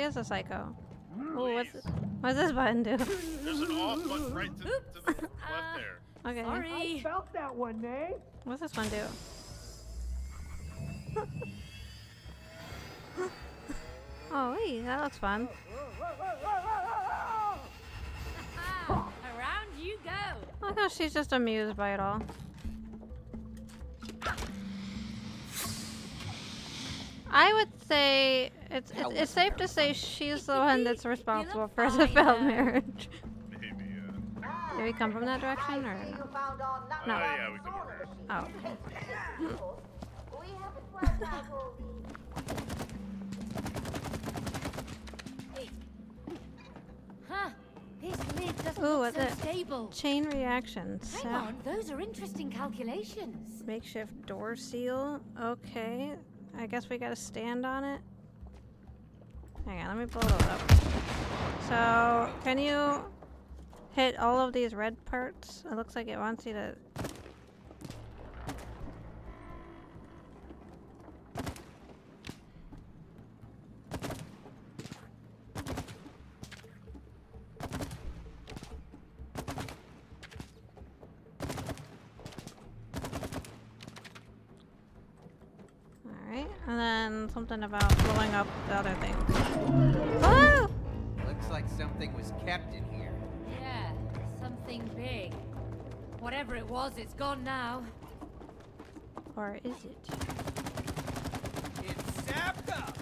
She is a psycho. Oh, what's what's this button do? <laughs> There's an off button right to, to the left <laughs> there. Okay. Sorry. Felt that one, eh? What's this one do? <laughs> oh, hey, that looks fun. Around you go. Look how she's just amused by it all. It's it's, it's safe to say she's the one that's responsible for the failed marriage. Maybe, uh. Did we come from that direction or no? Uh, yeah, we come over here. Oh. <laughs> Huh. This lid doesn't Ooh, look what's so it? stable. Chain reactions. Hang Sap- on, those are interesting calculations. Makeshift door seal. Okay. I guess we gotta stand on it. Hang on, let me pull those up. So, can you hit all of these red parts? It looks like it wants you to. Alright, and then something about blowing up the other was, it's gone now. Or is it? It's sapped up.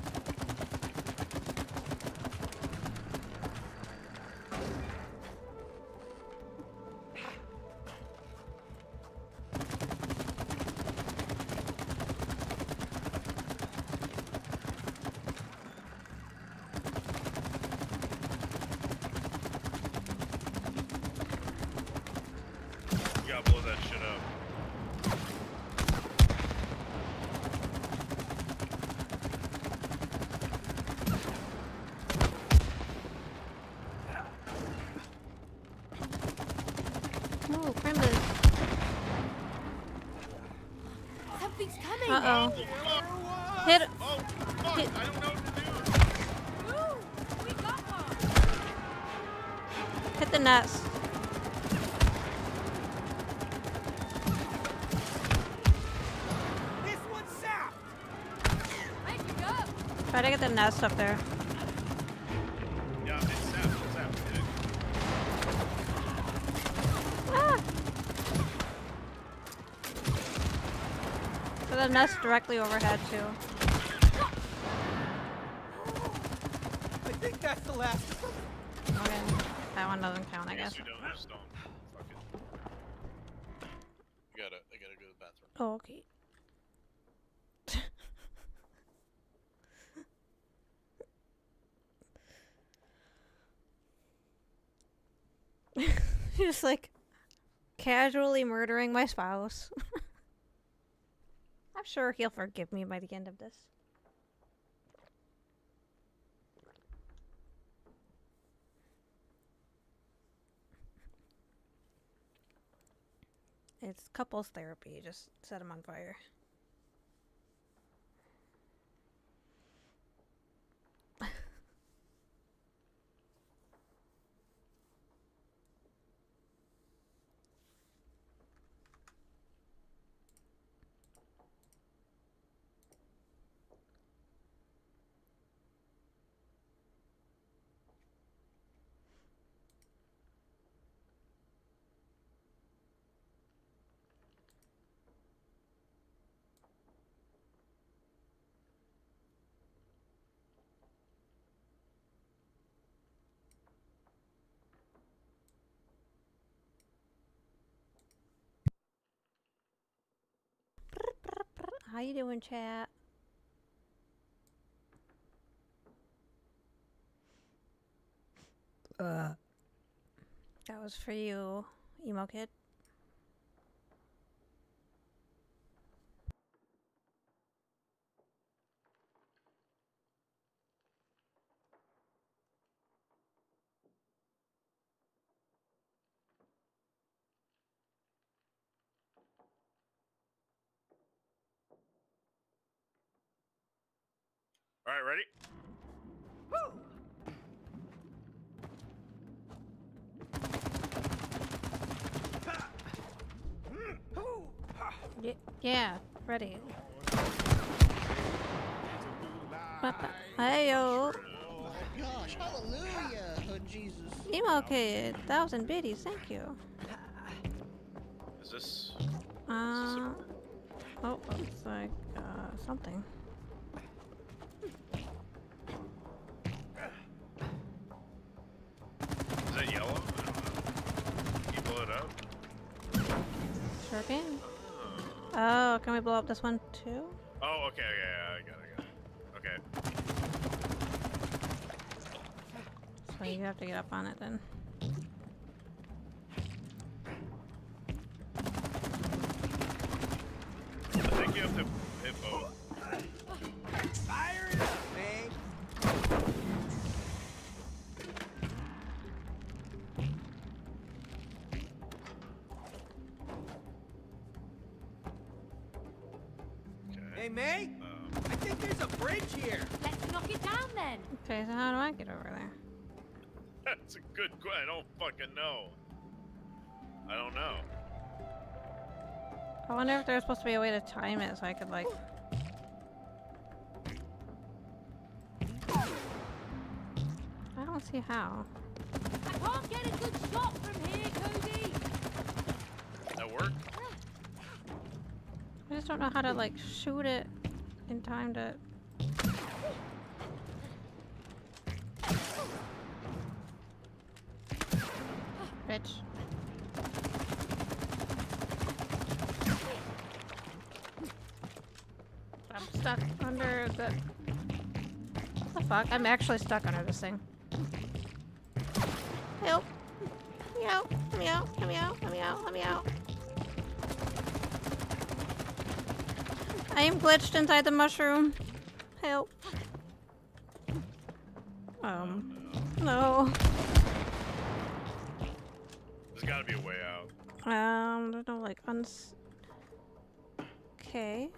Go? Try to get the nest up there. Yeah, it's sap. It's sap. Hit it. Ah! So the nest directly overhead too. I think that's the last. Okay. That one doesn't count, I guess. you don't. Just don't. Fuck it. I gotta, I gotta go to the bathroom. Oh, okay. Just like casually murdering my spouse. <laughs> I'm sure he'll forgive me by the end of this. It's couples therapy. Just set him on fire. How you doing, chat? Uh. That was for you, emo kid. Right, ready? Y- yeah, ready. Hey yo, Gosh, hallelujah! Oh, Jesus. emo kid, thousand biddies, thank you. Is this? Uh, oh, looks like uh something. Sure can. Oh, can we blow up this one too? Oh, okay, okay, yeah, I got it, I got it. Okay. So you have to get up on it then. I don't fucking know. I don't know. I wonder if there's supposed to be a way to time it so I could like. I don't see how. I can't get a good shot from here, Cody. That work? I just don't know how to like shoot it in time to. bitch. I'm stuck under the... What the fuck? I'm actually stuck under this thing. Help! Let me out! Let me out! Let me out! Let me out! Let me out! I am glitched inside the mushroom. Help. Um. No. There's gotta be a way out. Um, there's no like uns. Okay.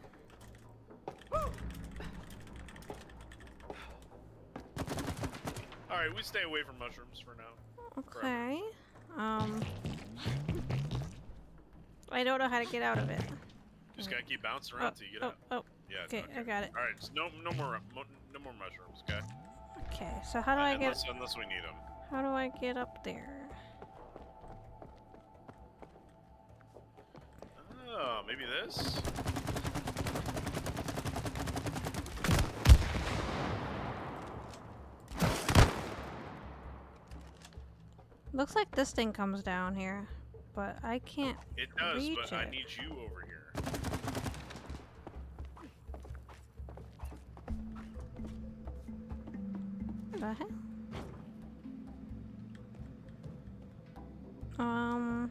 Alright, we stay away from mushrooms for now. Okay. Um. I don't know how to get out of it. Just gotta keep bouncing around Oh, till you get oh, out. oh. Yeah. Okay, I got it. Alright, so no, no more, mo- no more mushrooms, okay? Okay, so how do I get? unless, unless we need them. How do I get up there? Oh, maybe this? Looks like this thing comes down here, but I can't It does, but it. I need you over here. The hell? Um,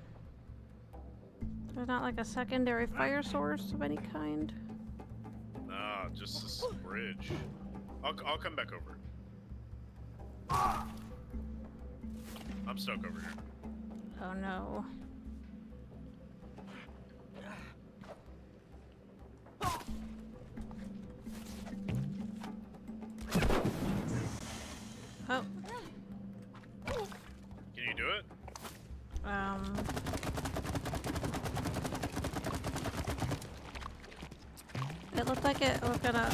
there's not like a secondary fire source of any kind. Nah, just this bridge. I'll, I'll come back over. I'm stuck over here. Oh no. Oh, Can you do it? um. It looked like it was gonna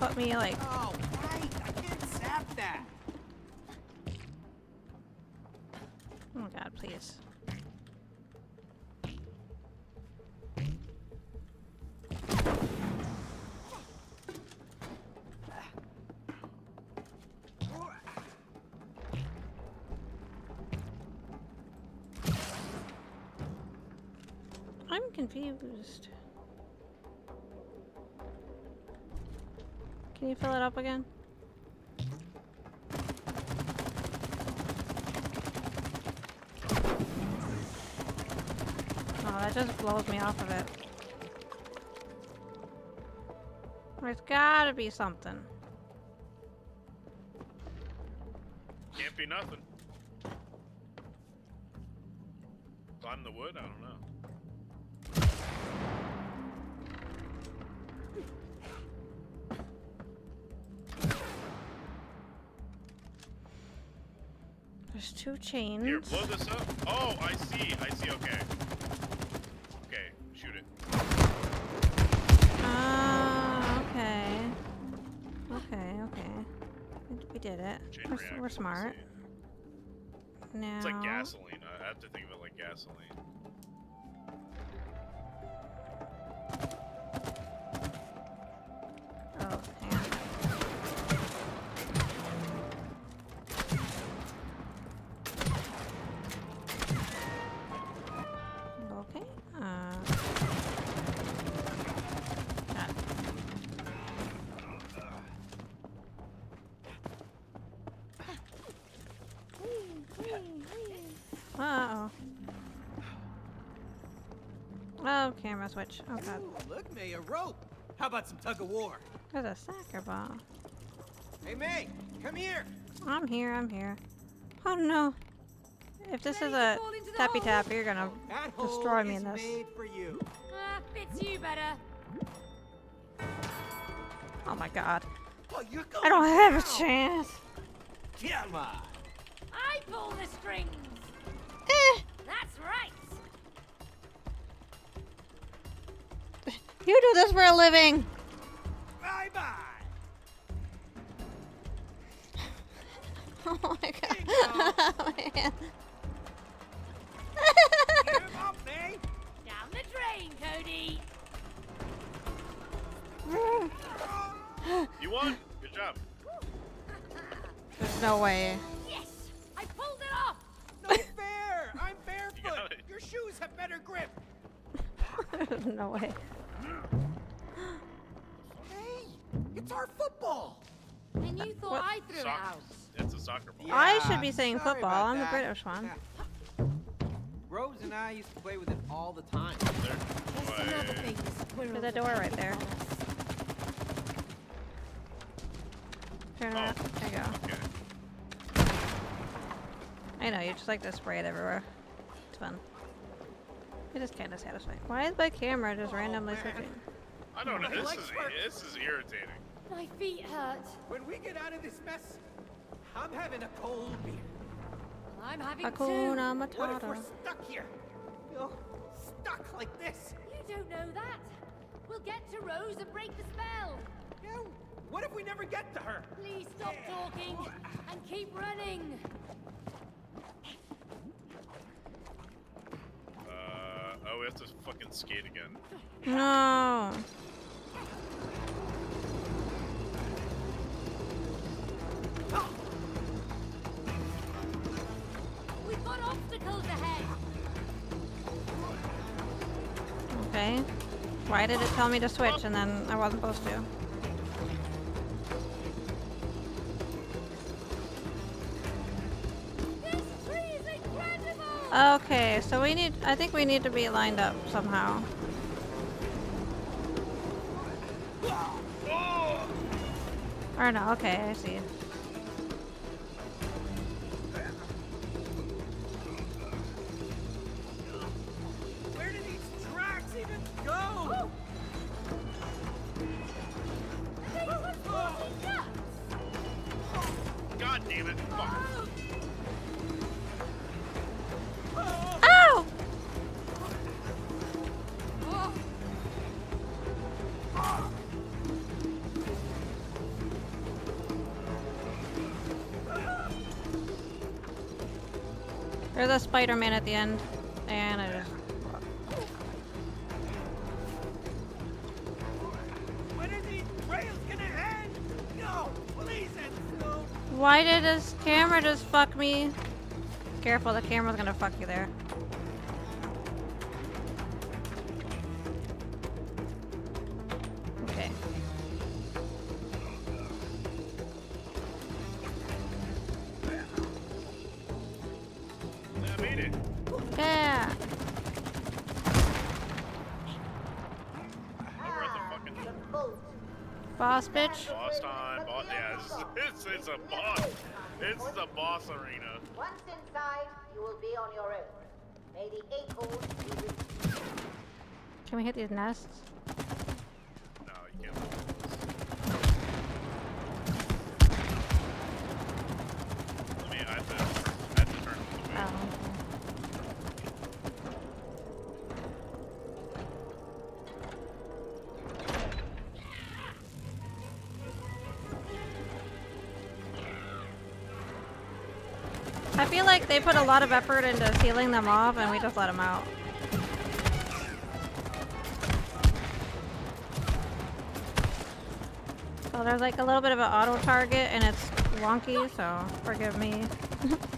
put me like. Oh, right. I can't zap that. Oh god, please. Can you fill it up again? Oh, that just blows me off of it. There's gotta be something. Can't be nothing. Climb the wood? I don't know. There's two chains. Here, blow this up. Oh, I see. I see. Okay. Okay, shoot it. Ah, okay. Okay, okay. We- did it. We're, we're smart. Now. It's like gasoline. I have to think of it like gasoline. Oh, camera switch. Oh god. Ooh, look, May, a rope. How about some tug of war? There's a soccer ball. Hey, May, come here. I'm here, I'm here. Oh no. If this is a tappy tap, you're gonna That hole destroy me is in this. made for you. Ah, fits you better. Oh my god. Oh, you're I don't have a chance. Come on. I pull the strings. You do this for a living. Bye bye. <laughs> Oh my god. you. <laughs> Oh, man. Get up, May. <laughs> Eh? Down the drain, Cody. <sighs> You won. Good job. There's no way. Yes, I pulled it off. No fair. I'm barefoot. it. Your shoes have better grip. There's no way hey, it's our football. And you thought what? I threw so it out. It's a soccer ball. Yeah, I should be saying football. I'm the British one. Rose and I used to play with it all the time. There's another the door right there. Turn around. Oh. There you go. Okay. I know, you just like to spray it everywhere. It's fun. It is kind of satisfying. Why is my camera just oh, randomly switching? I don't know. This is this is irritating. My feet hurt. When we get out of this mess, I'm having a cold beer. I'm having Hakuna two. What if we're stuck here? You know, stuck like this. You don't know that. We'll get to Rose and break the spell. Yeah, what if we never get to her? Please stop talking oh. and keep running. Oh, we have to fucking skate again. No. We've got obstacles ahead. Okay. Why did it tell me to switch and then I wasn't supposed to? Okay, so we need. I think we need to be lined up somehow. Or no, okay, I see. A Spider-Man at the end, and I just. When are these rails gonna end? No, please. Why did this camera just fuck me? Careful, the camera's gonna fuck you there. Be on your own. May the. Can we hit these nests? Put a lot of effort into sealing them off and we just let them out. So there's like a little bit of an auto target and it's wonky, so forgive me. <laughs>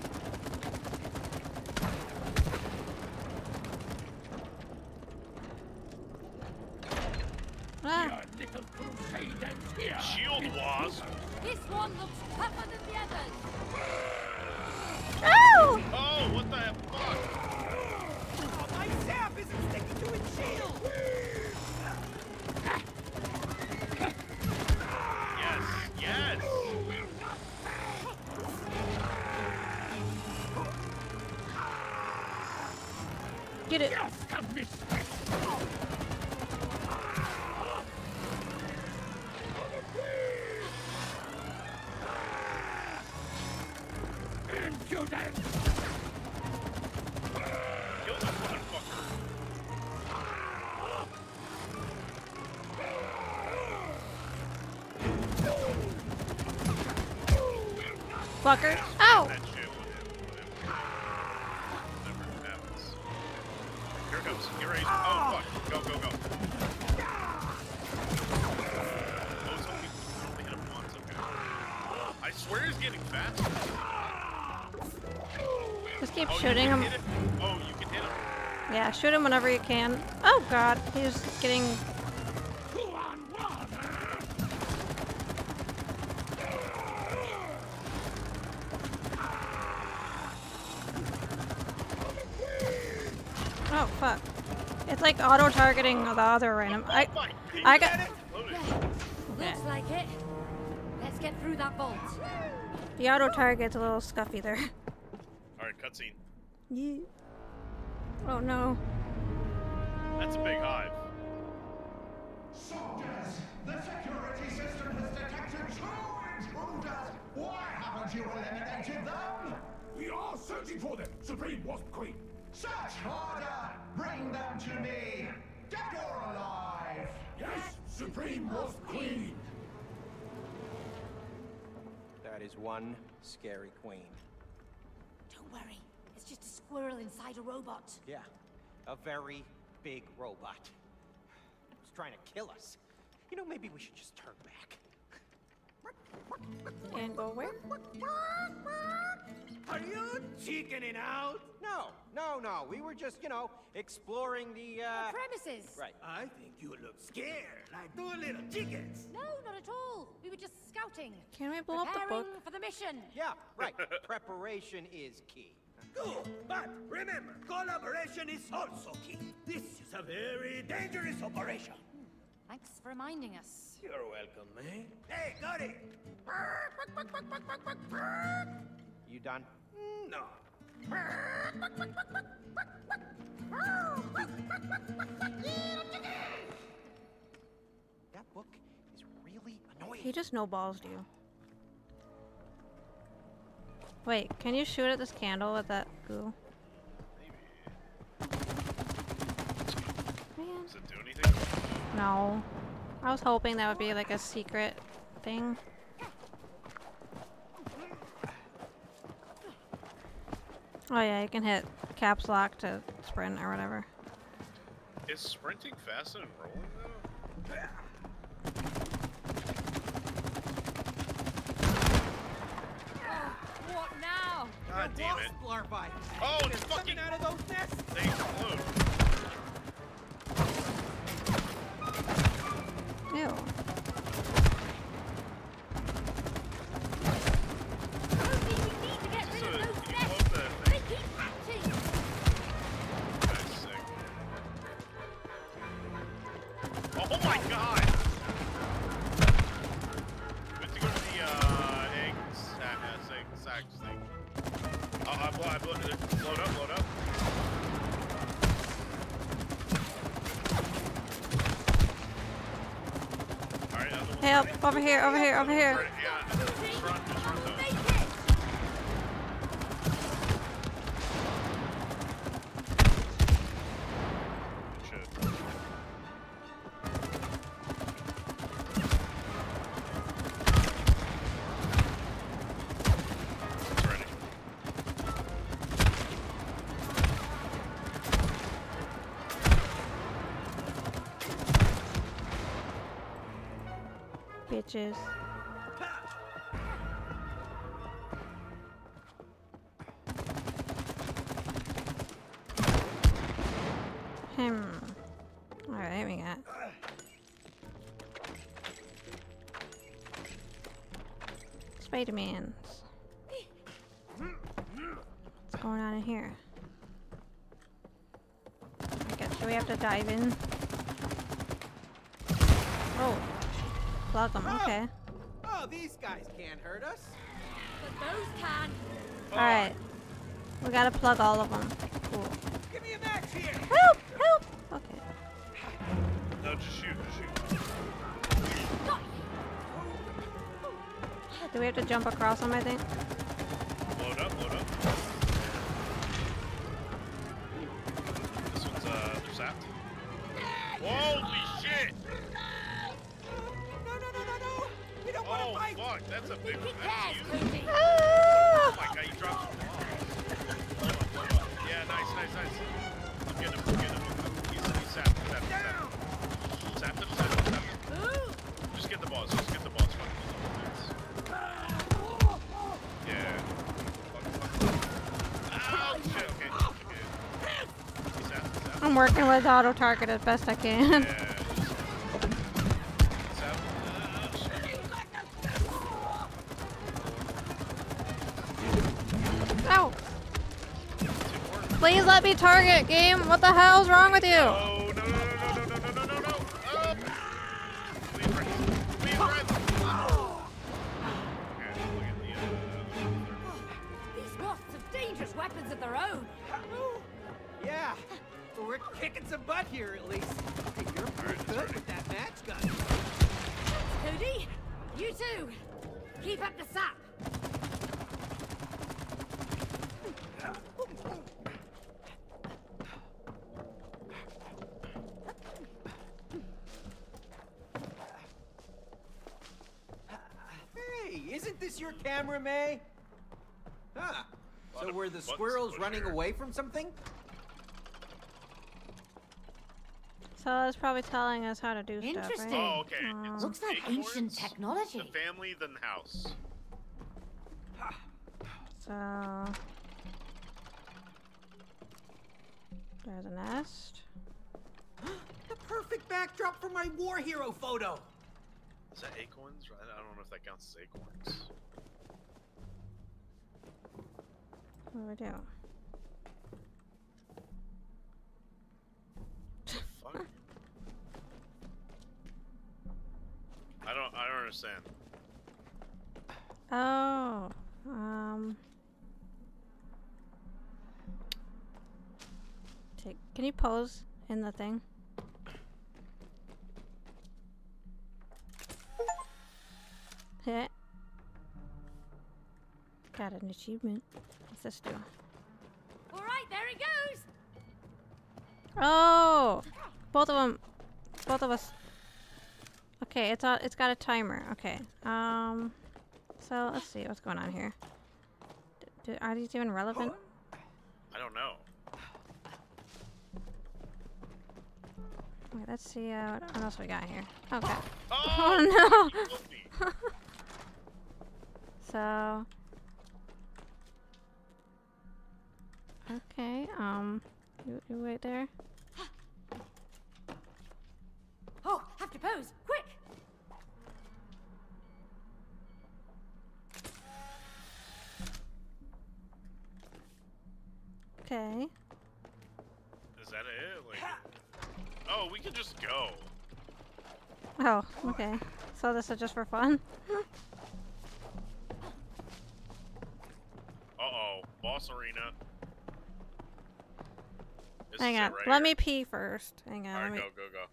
getting faster. Just keep Oh, shooting can him. Oh, you can hit him. Yeah, shoot him whenever you can. Oh god, he's getting. Oh fuck! It's like auto targeting the other random. I, I got. Looks like it. Let's Let's get through that vault. The auto target's a little scuffy there. <laughs> Alright, cutscene. Yeah. Oh no. That's a big hive. Soldiers, the security system has detected two intruders. Why haven't you eliminated them? We are searching for them, Supreme Wasp Queen. Search harder. Bring them to me. Dead or alive. Yes, Supreme Wasp That is one scary queen. Don't worry. It's just a squirrel inside a robot. Yeah, a very big robot. It's trying to kill us. You know, maybe we should just turn back. And go where? Are you chickening out? No, no, no. We were just, you know, exploring the, uh... Premises. Right. I think you look scared, like two little chickens. No, not at all. We were just scouting. Can we blow up the Preparing book? for the mission. Yeah, right. Preparation is key. Good, but remember, collaboration is also key. This is a very dangerous operation. Thanks for reminding us. You're welcome, man. Hey, got it. You done? No. That book is really annoying. He just no balls you. Wait, can you shoot at this candle with that goo? Man. Does it do anything? No. I was hoping that would be like a secret thing. Oh yeah, you can hit caps lock to sprint or whatever. Is sprinting faster than rolling though? What now? God damn it. Larvae. Oh, They're it's fucking. out of those nests. They explode. Ew. Here! Over here! Over here! Do we have to dive in? Oh. Plug them, oh. okay. Oh, these guys can't hurt us. But those can. Alright. We gotta plug all of them. Cool. Give me a match here. Help! Help! Okay. No, just shoot, just shoot. Do we have to jump across them, I think? Working with auto target as best I can. Yeah, shit. Ow! Please let me target, game! What the hell's wrong with you? Running away from something? So it's probably telling us how to do stuff, Interesting. right? Oh, okay. Um, Looks like ancient technology. The family, then the house. So there's a nest. <gasps> The perfect backdrop for my war hero photo. Is that acorns? I I don't know if that counts as acorns. What do we do? Fuck. I don't. I don't understand. Oh, um, take. Can you pose in the thing? Hit. Got an achievement. What's this do? All right, there it goes. Oh, both of them, both of us. Okay, it's a, it's got a timer. Okay. Um, so let's see what's going on here. D- are these even relevant? I don't know. Wait, let's see uh, what- else we got here. Okay. <laughs> Oh, no! <laughs> so. Okay. Um, you, you wait there. Oh, pose, quick. Okay. Is that it? Like, oh, we can just go. Oh, okay. So this is just for fun. <laughs> Uh oh, boss arena. This Hang on. right Let here. me pee first. Hang on. Alright, let me. go, go, go.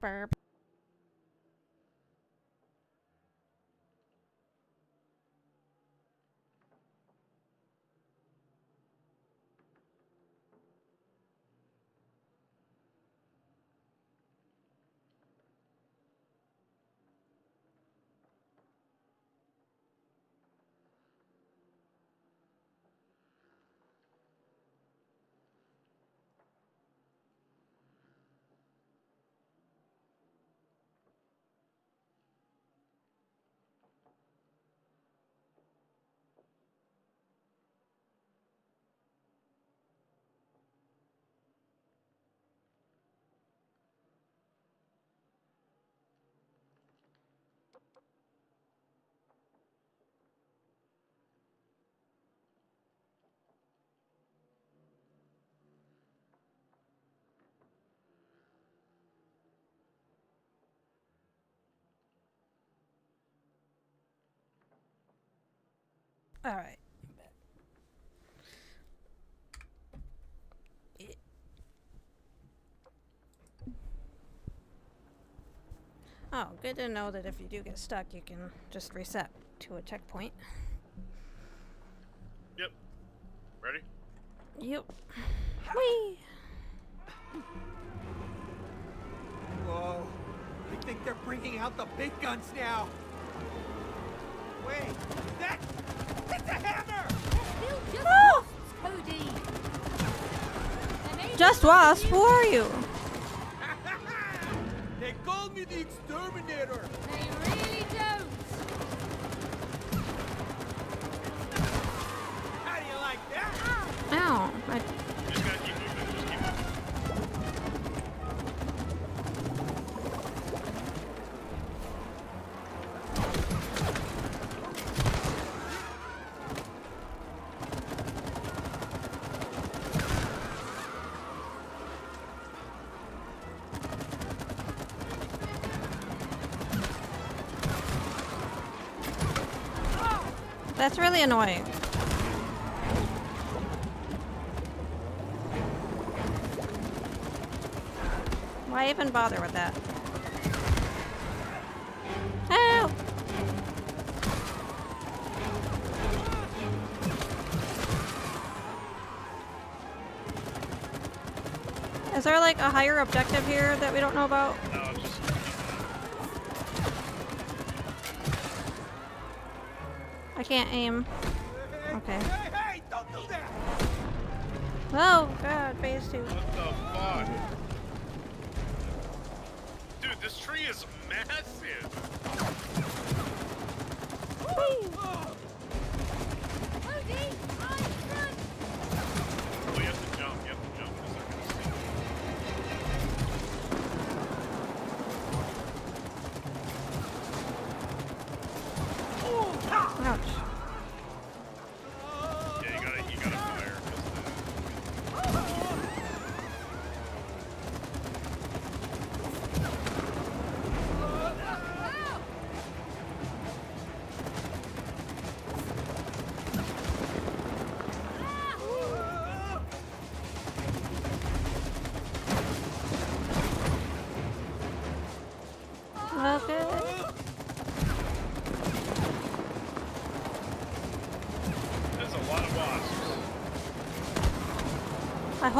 Burp. All right. Oh, good to know that if you do get stuck, you can just reset to a checkpoint. Yep. Ready? Yep. Whee! Whoa. I think they're bringing out the big guns now. Wait, is No! Oh! Just wasp, who are you? <laughs> They called me the exterminator. They really don't. How do you like that? Ow. I, really annoying. Why even bother with that? Is there like a higher objective here that we don't know about? Can't aim. Okay. Hey, hey, don't do that! Oh god, phase two. what the fuck? Dude, this tree is massive.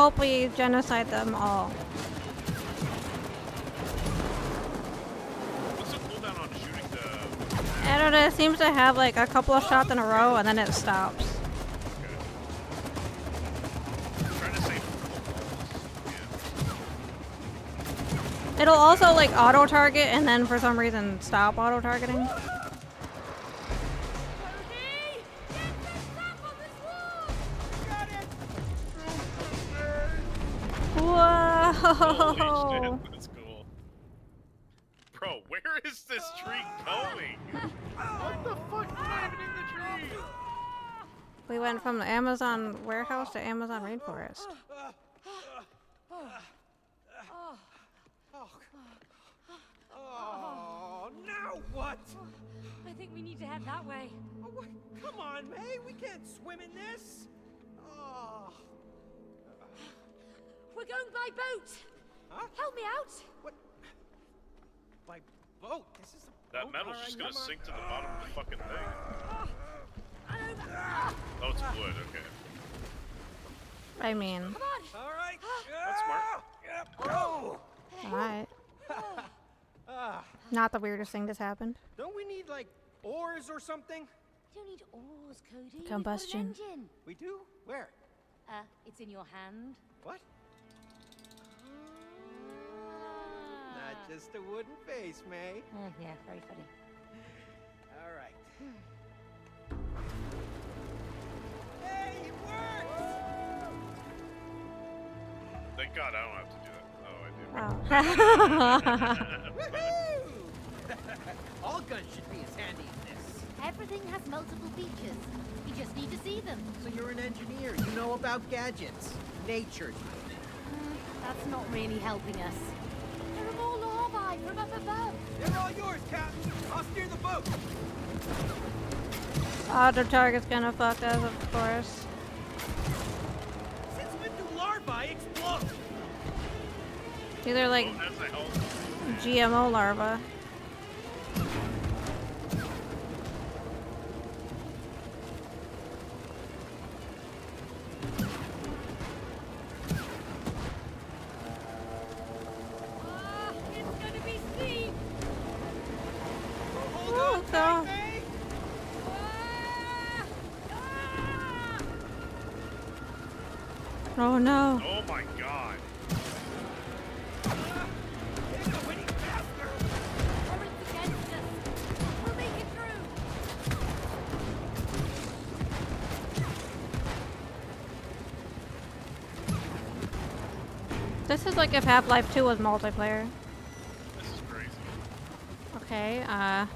Hope we genocide them all. I don't know, it seems to have like a couple of shots in a row and then it stops. It'll also like auto target and then for some reason stop auto Holy shit, oh. that's cool. Bro, where is this tree going? <laughs> What the fuck is not even in the tree? We went from the Amazon warehouse to Amazon rainforest. Oh, now what? I think we need to head that way. Oh, what? Come on, May. We can't swim in this. Oh. We're going by boat. Huh? Help me out. What? By boat? This is a That boat? metal's just gonna come on. sink to the bottom of the fucking thing. Oh, it's wood. Okay. I mean, All right. That's smart. Yep. Oh. alright. Ah, Not the weirdest thing that's happened. don't we need like oars or something? You don't need oars, Cody. We've an Combustion. engine. We do? Where? Uh, it's in your hand. What? Not just a wooden face, May. Uh, yeah, very funny. All right. <sighs> Hey, it works! Thank God I don't have to do that. Oh, I do. <laughs> Woohoo! <laughs> All guns should be as handy as this. Everything has multiple features. You just need to see them. So you're an engineer. You know about gadgets. Nature. Mm, that's not really helping us. There are more larvae from up above. They're all yours, Captain. I'll steer the boat. Auto target's gonna fuck us, of course. Since when do larvae explode? Either like Oh, that's a hell. GMO larva. Like if Half-Life 2 was multiplayer. This is crazy. Okay, uh...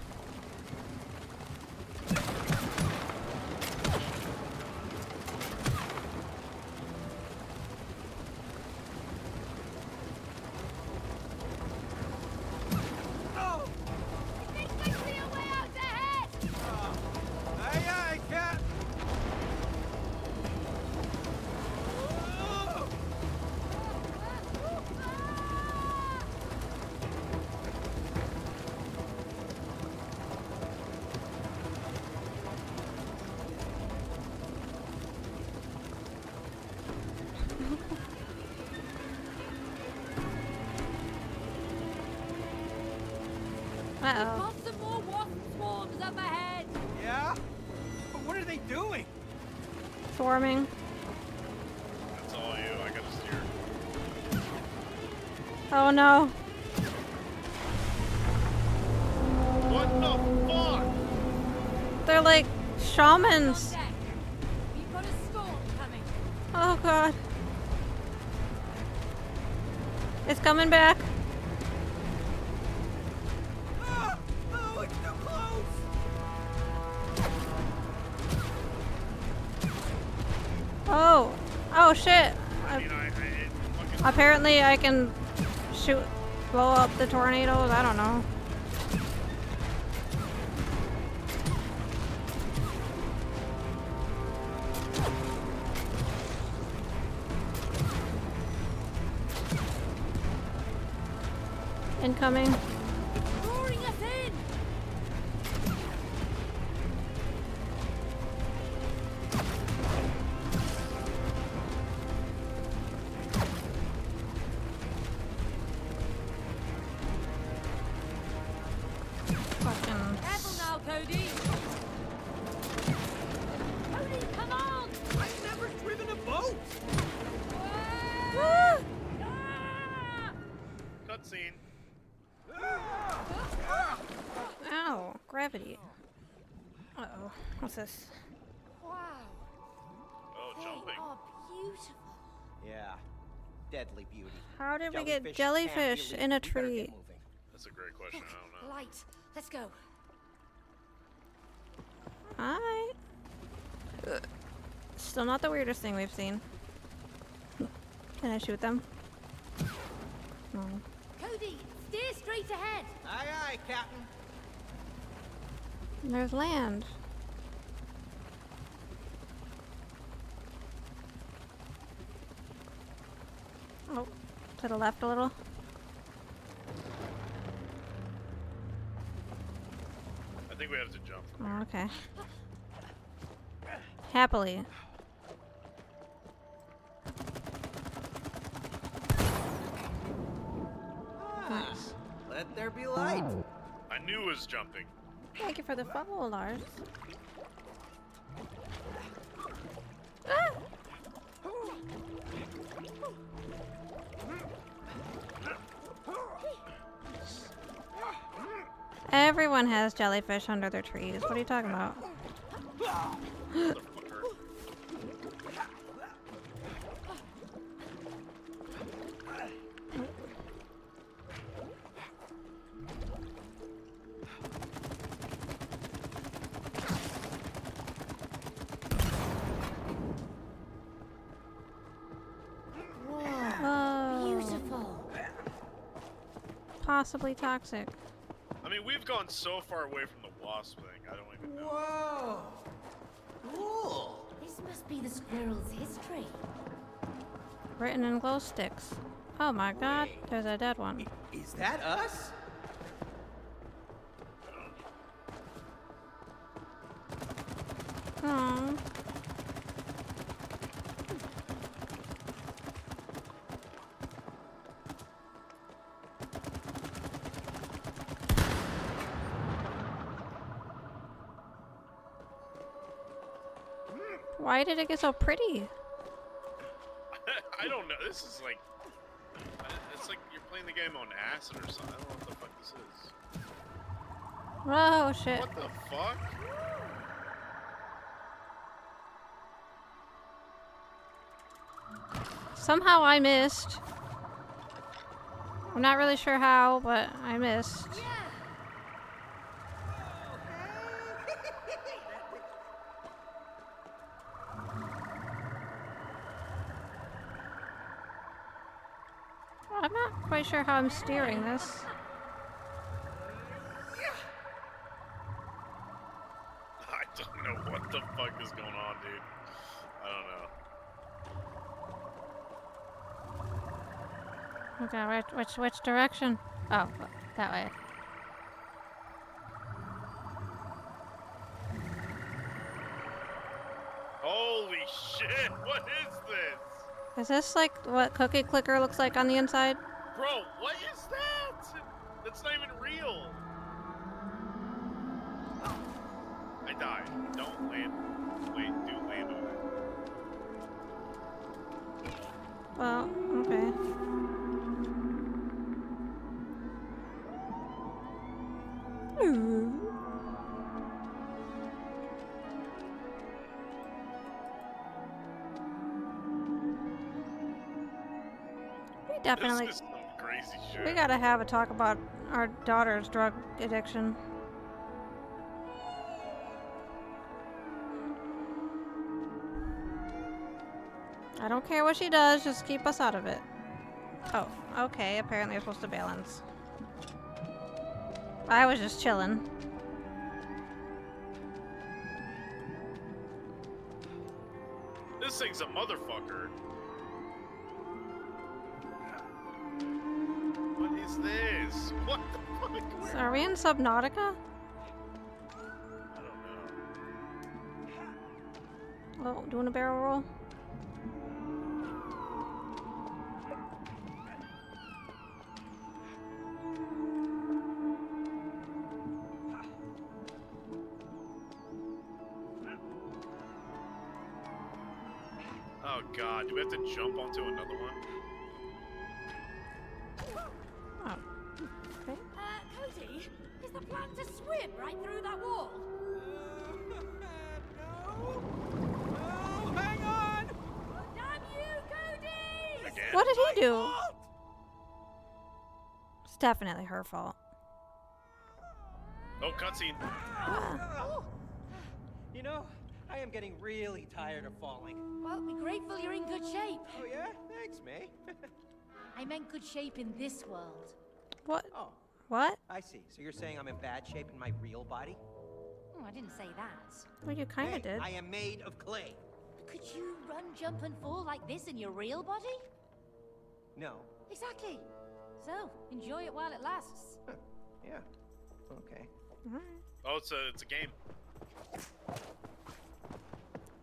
Oh god. It's coming back. Oh! Oh. Shit. I, Apparently I can shoot, blow up the tornadoes. I don't know. Oh. Wow. Oh, They jumping. are beautiful. Yeah. Deadly beauty. How did we get jellyfish in a leaving. We better tree? That's a great question. I don't know. Light. Let's go. I. Still not the weirdest thing we've seen. Can I shoot them? No. Cody, steer straight ahead. Aye, aye, Captain. There's land. Oh, to the left a little. I think we have to jump. Oh, okay. Happily. Nice. Let there be light. I knew it was jumping. Thank you for the follow, Lars. Ah! Everyone has jellyfish under their trees. What are you talking about? Beautiful. possibly toxic. I mean, we've gone so far away from the wasp thing. I don't even know. Whoa. Cool. This must be the squirrel's history. Written in glow sticks. Oh my god, there's a dead one. Is that us? Why did it get so pretty? <laughs> I don't know. This is like. It's like you're playing the game on acid or something. I don't know what the fuck this is. Oh shit. What the fuck? Somehow I missed. I'm not really sure how, but I missed. I'm sure how I'm steering this. I don't know what the fuck is going on, dude. I don't know. Okay, which which which direction? Oh, that way. Holy shit! What is this? Is this like what Cookie Clicker looks like on the inside? Bro, gotta have a talk about our daughter's drug addiction. I don't care what she does, just keep us out of it. Oh, okay, apparently you're supposed to balance. I was just chilling. This thing's a motherfucker. Subnautica? Oh, doing a barrel roll? Oh god, do we have to jump onto another one? Definitely her fault. Oh, cutscene. You know, I am getting really tired of falling. Well, be grateful you're in good shape. Oh, yeah? Thanks, May. <laughs> I meant good shape in this world. What? Oh, What? I see. So you're saying I'm in bad shape in my real body? Oh, I didn't say that. Well, you kind May, of did. I am made of clay. Could you run, jump, and fall like this in your real body? No. Exactly. So, enjoy it while it lasts. <laughs> Yeah. Okay. Oh, it's a it's a game.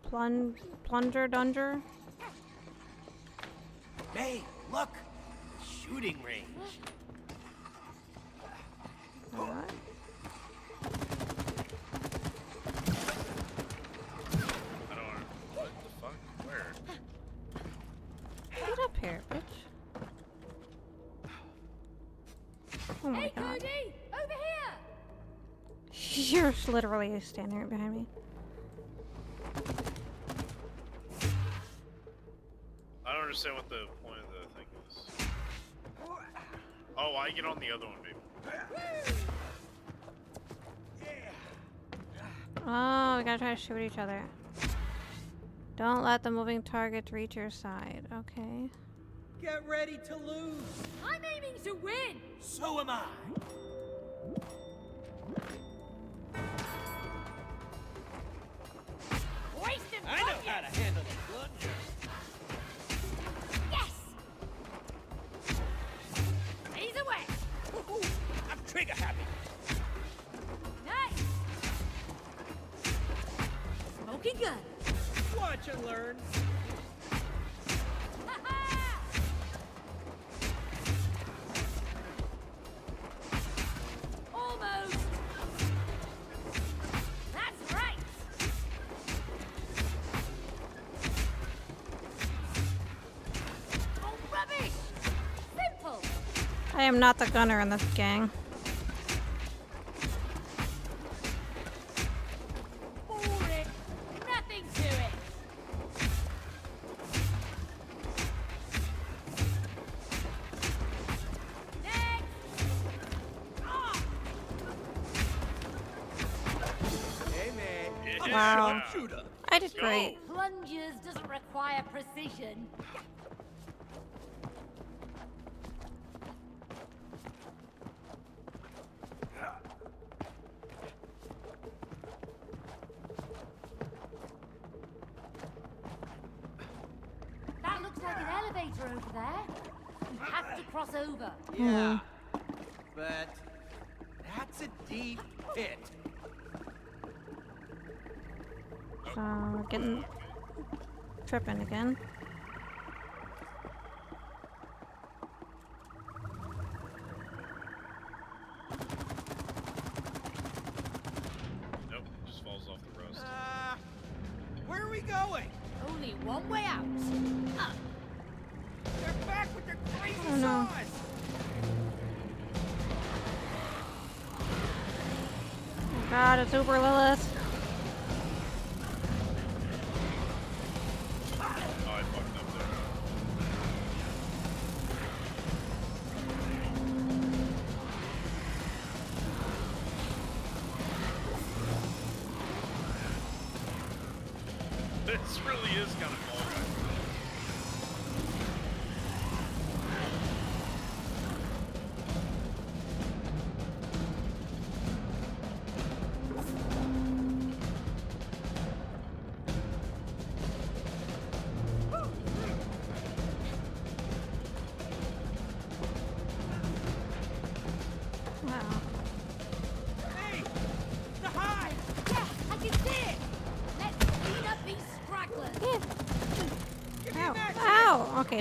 Plun plunger dunger. Hey, look! Shooting range. Alright. I You're literally standing right behind me. I don't understand what the point of the thing is. Oh, I get on the other one, baby. Oh, we gotta try to shoot each other. Don't let the moving targets reach your side. Okay. Get ready to lose. I'm aiming to win! So am I. I know how to handle the plunger. Yes! He's away! I'm trigger happy. Nice! Smoking gun! Watch and learn. I am not the gunner in this gang. Boring! Nothing to it! Next! Ah! Hey, May. I'm a Wow. I did great. Plungers doesn't require precision. Elevator over there. We have to cross over. Yeah. Hmm. But that's a deep pit. So we're getting tripping again. God, Lilith.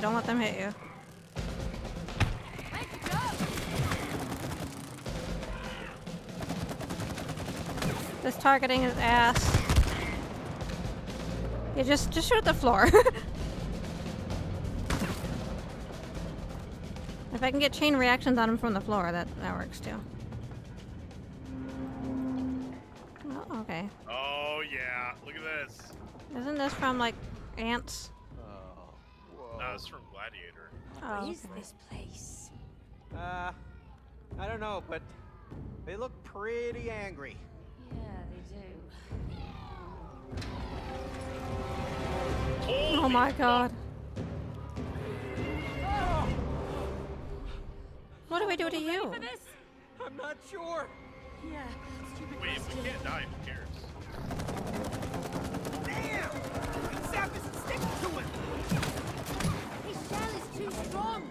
Don't let them hit you. This targeting is ass. You just just shoot at the floor. <laughs> if I can get chain reactions on him from the floor, that that works too. Oh, okay. Oh yeah, look at this. Isn't this from like ants? No, it's from Gladiator. Oh, What is okay. this place? Uh, I don't know, but they look pretty angry. Yeah, they do. Oh my god. What do we do to you? I'm not sure. Yeah, stupid Wait, if we can't die, who cares? Damn! The sap isn't sticking to him. Too strong.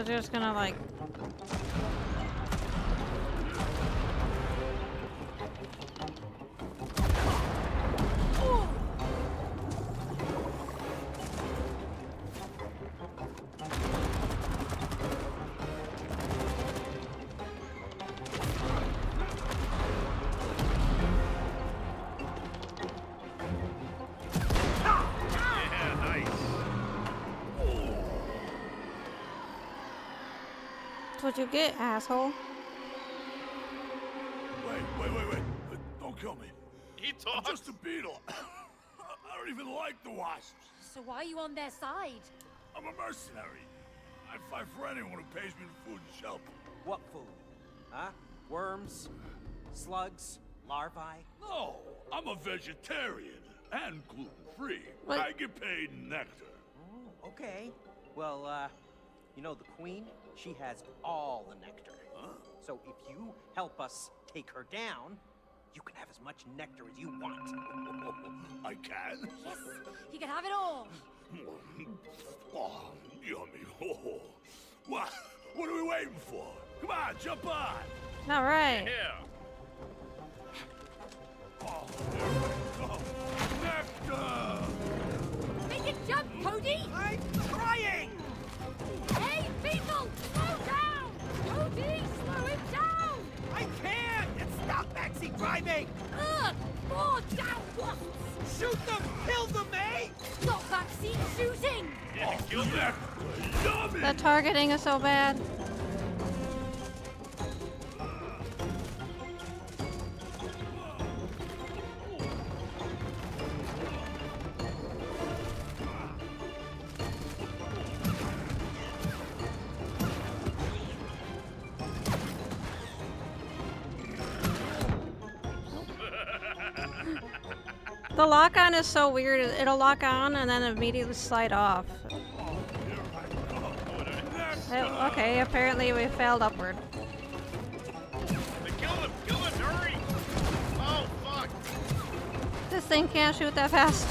Were just gonna like. That's what you get, asshole. Wait, wait, wait, wait. Don't kill me. He I'm just a beetle. <laughs> I don't even like the wasps. So why are you on their side? I'm a mercenary. I'd fight for anyone who pays me food and shelter. What food? Huh? Worms? Slugs? Larvae? No, I'm a vegetarian and gluten-free. I get paid nectar. Oh, okay. Well, uh, you know the queen? She has all the nectar. Oh. So if you help us take her down, you can have as much nectar as you want. <laughs> I can? Yes, he can have it all. <laughs> Oh, yummy. <laughs> Oh. What? What are we waiting for? Come on, jump on. All right. Yeah. Oh, there we go. Oh, nectar! Make it jump, Cody! I'm trying. Slow down! Slow down! I can't! It's not driving! More down! Shoot them! Kill them, eh? shooting! Kill them! Targeting is so bad. The lock on is so weird. It'll lock on and then immediately slide off. Oh, okay, apparently we failed upward. This thing can't shoot that fast.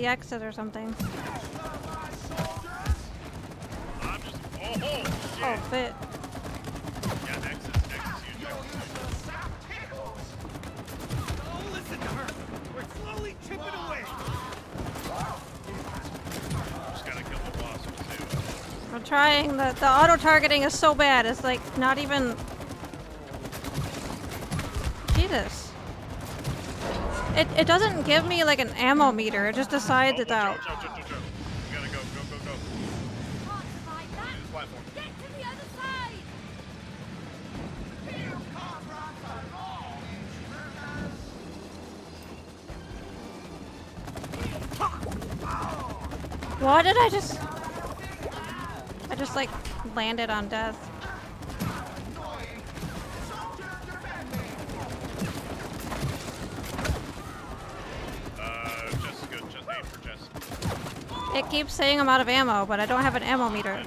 The exit or something. Oh, fit. We're! Just. I'm trying. The, the auto targeting is so bad. It's like not even. Jesus. It, it doesn't give me like an ammo meter. It just decides it's out. Why did I just... I just like landed on death. Uh, Jessica, just aim for It saying I'm out of ammo, but I don't have an ammo meter.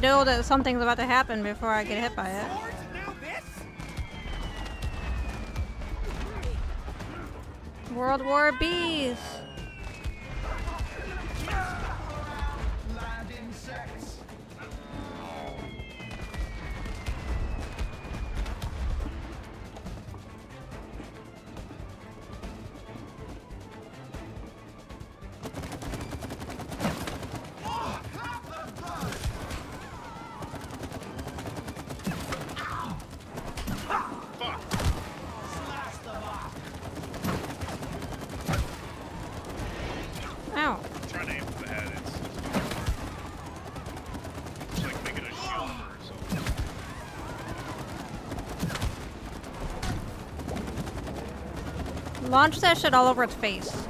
Know that something's about to happen before I get hit by it. Launch that shit all over its face.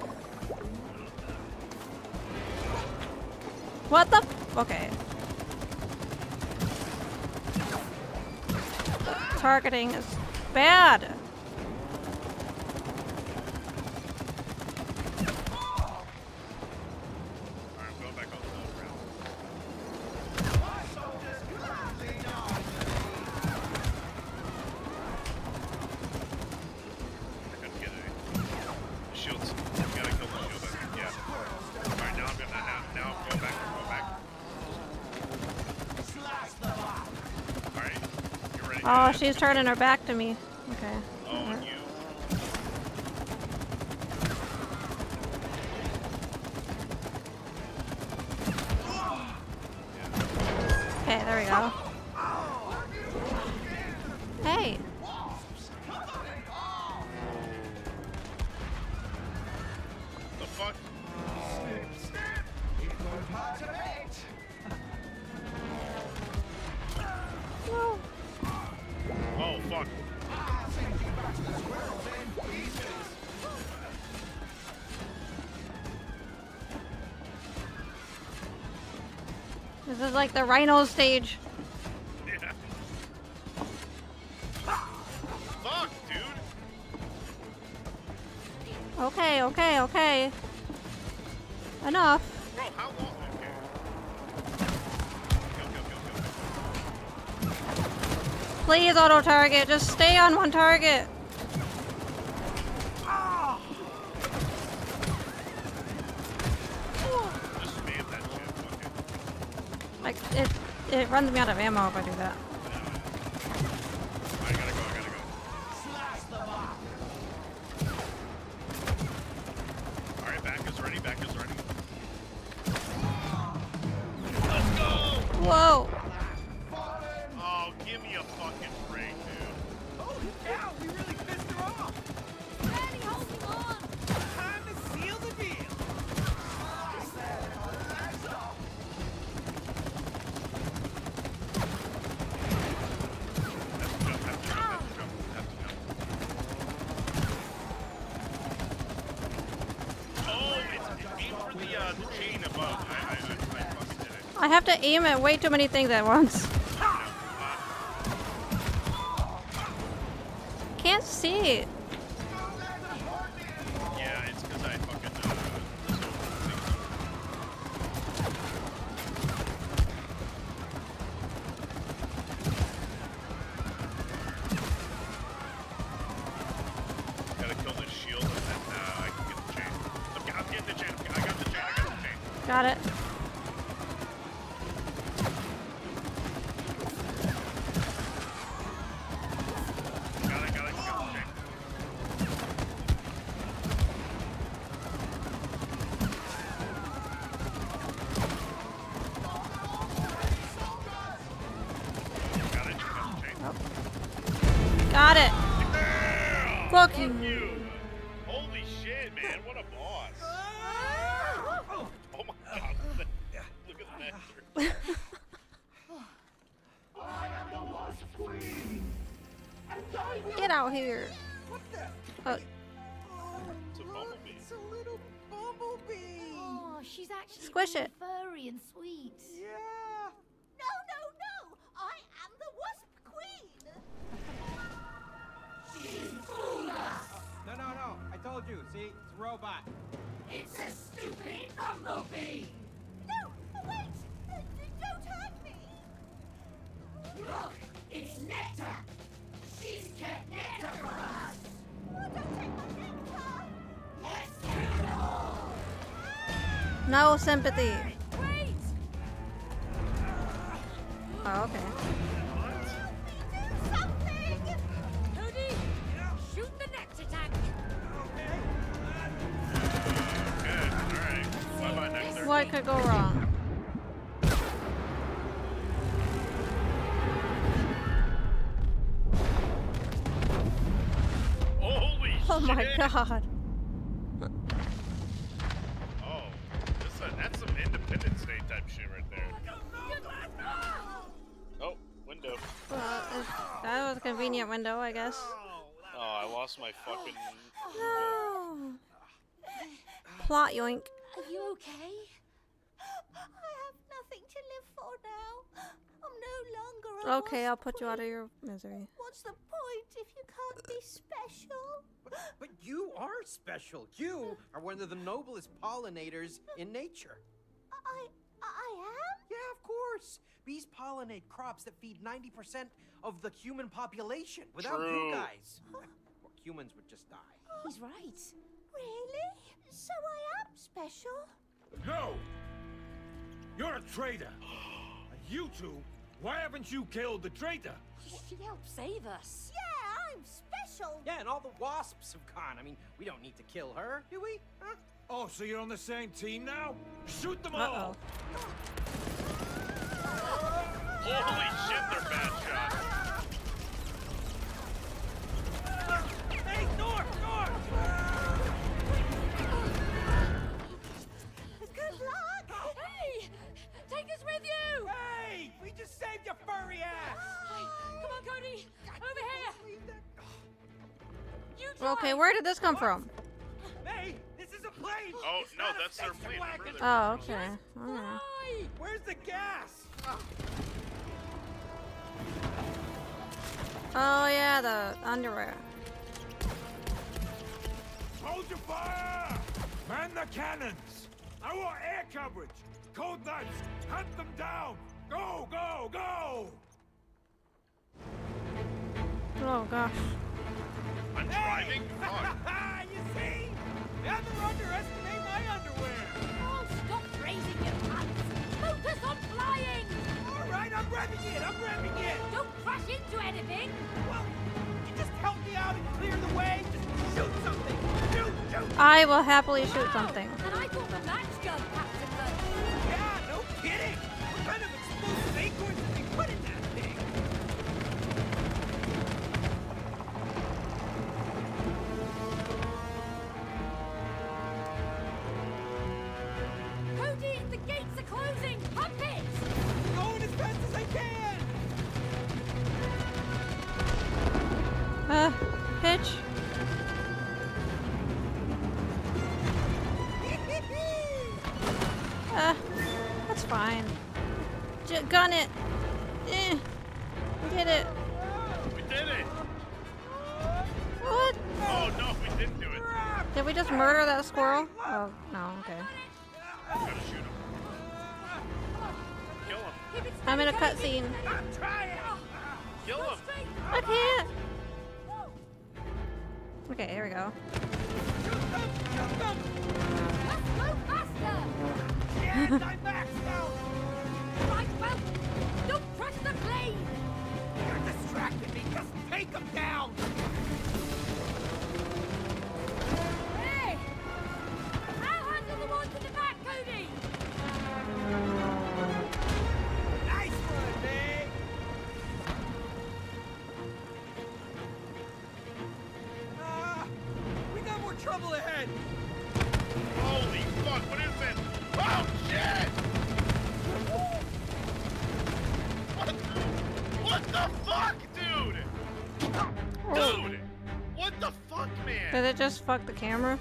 marketing is bad. She's turning her back to me. Okay. Okay, there we go. is like the rhino stage. Yeah. Fuck, dude. Okay, okay, okay. Enough. Bro, how long? Please auto target. Just stay on one target. runs me out of ammo if I do that. aim at way too many things at once. No sympathy. Oh, okay. Cody, shoot the nectar tank. Good. Alright. Bye bye, Nectar. What could go wrong? Oh my god. Window, I guess. Oh, I lost my fucking. No. Plot yoink. Are you okay? I have nothing to live for now. I'm no longer a Okay, I'll wasp put you out of your misery. What's the point if you can't be special? But you are special. You are one of the noblest pollinators in nature. I I am? Yeah, of course. Bees pollinate crops that feed 90% of the human population. Without True. you guys, <gasps> well, humans would just die. He's right. Really? So I am special? No! You're a traitor! <gasps> and you two, why haven't you killed the traitor? She helped save us. Yeah, I'm special. Yeah, and all the wasps have gone. I mean, we don't need to kill her, do we? Huh? Oh, so you're on the same team now? Shoot them Uh all! Holy shit, they're bad shots. Hey, North, North! Good luck. Hey! Take us with you! Hey, we just saved your furry ass! Come on, Cody! Over here! You Okay, where did this come from? Hey, this is a plane! Oh, It's no, that's their plane. wagon. Oh, okay. Alright. Fly! Where's the gas? Oh yeah, the underwear. Hold your fire! Man the cannons! I want air coverage! Cold Knights, hunt them down! Go, go, go! Oh gosh. I'm driving? Fuck. <laughs> you see? Never underestimate my underwear! Oh, stop raising your pants! Focus on flying! All right, I'm revving it, I'm revving it! Don't crash into anything! Well, you just help me out and clear the way? Just shoot something! Shoot, shoot! I will happily shoot Wow, something. Cutscene. Just fuck the camera?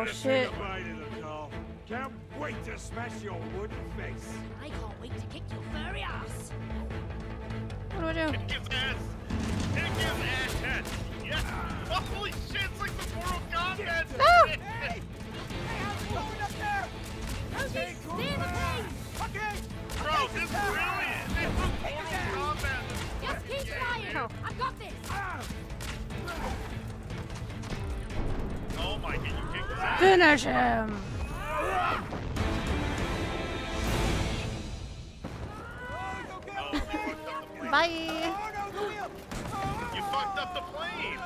Oh shit. Can't wait to smash your wooden face. Finish him! You fucked up the plane. Bye! You fucked up the plane!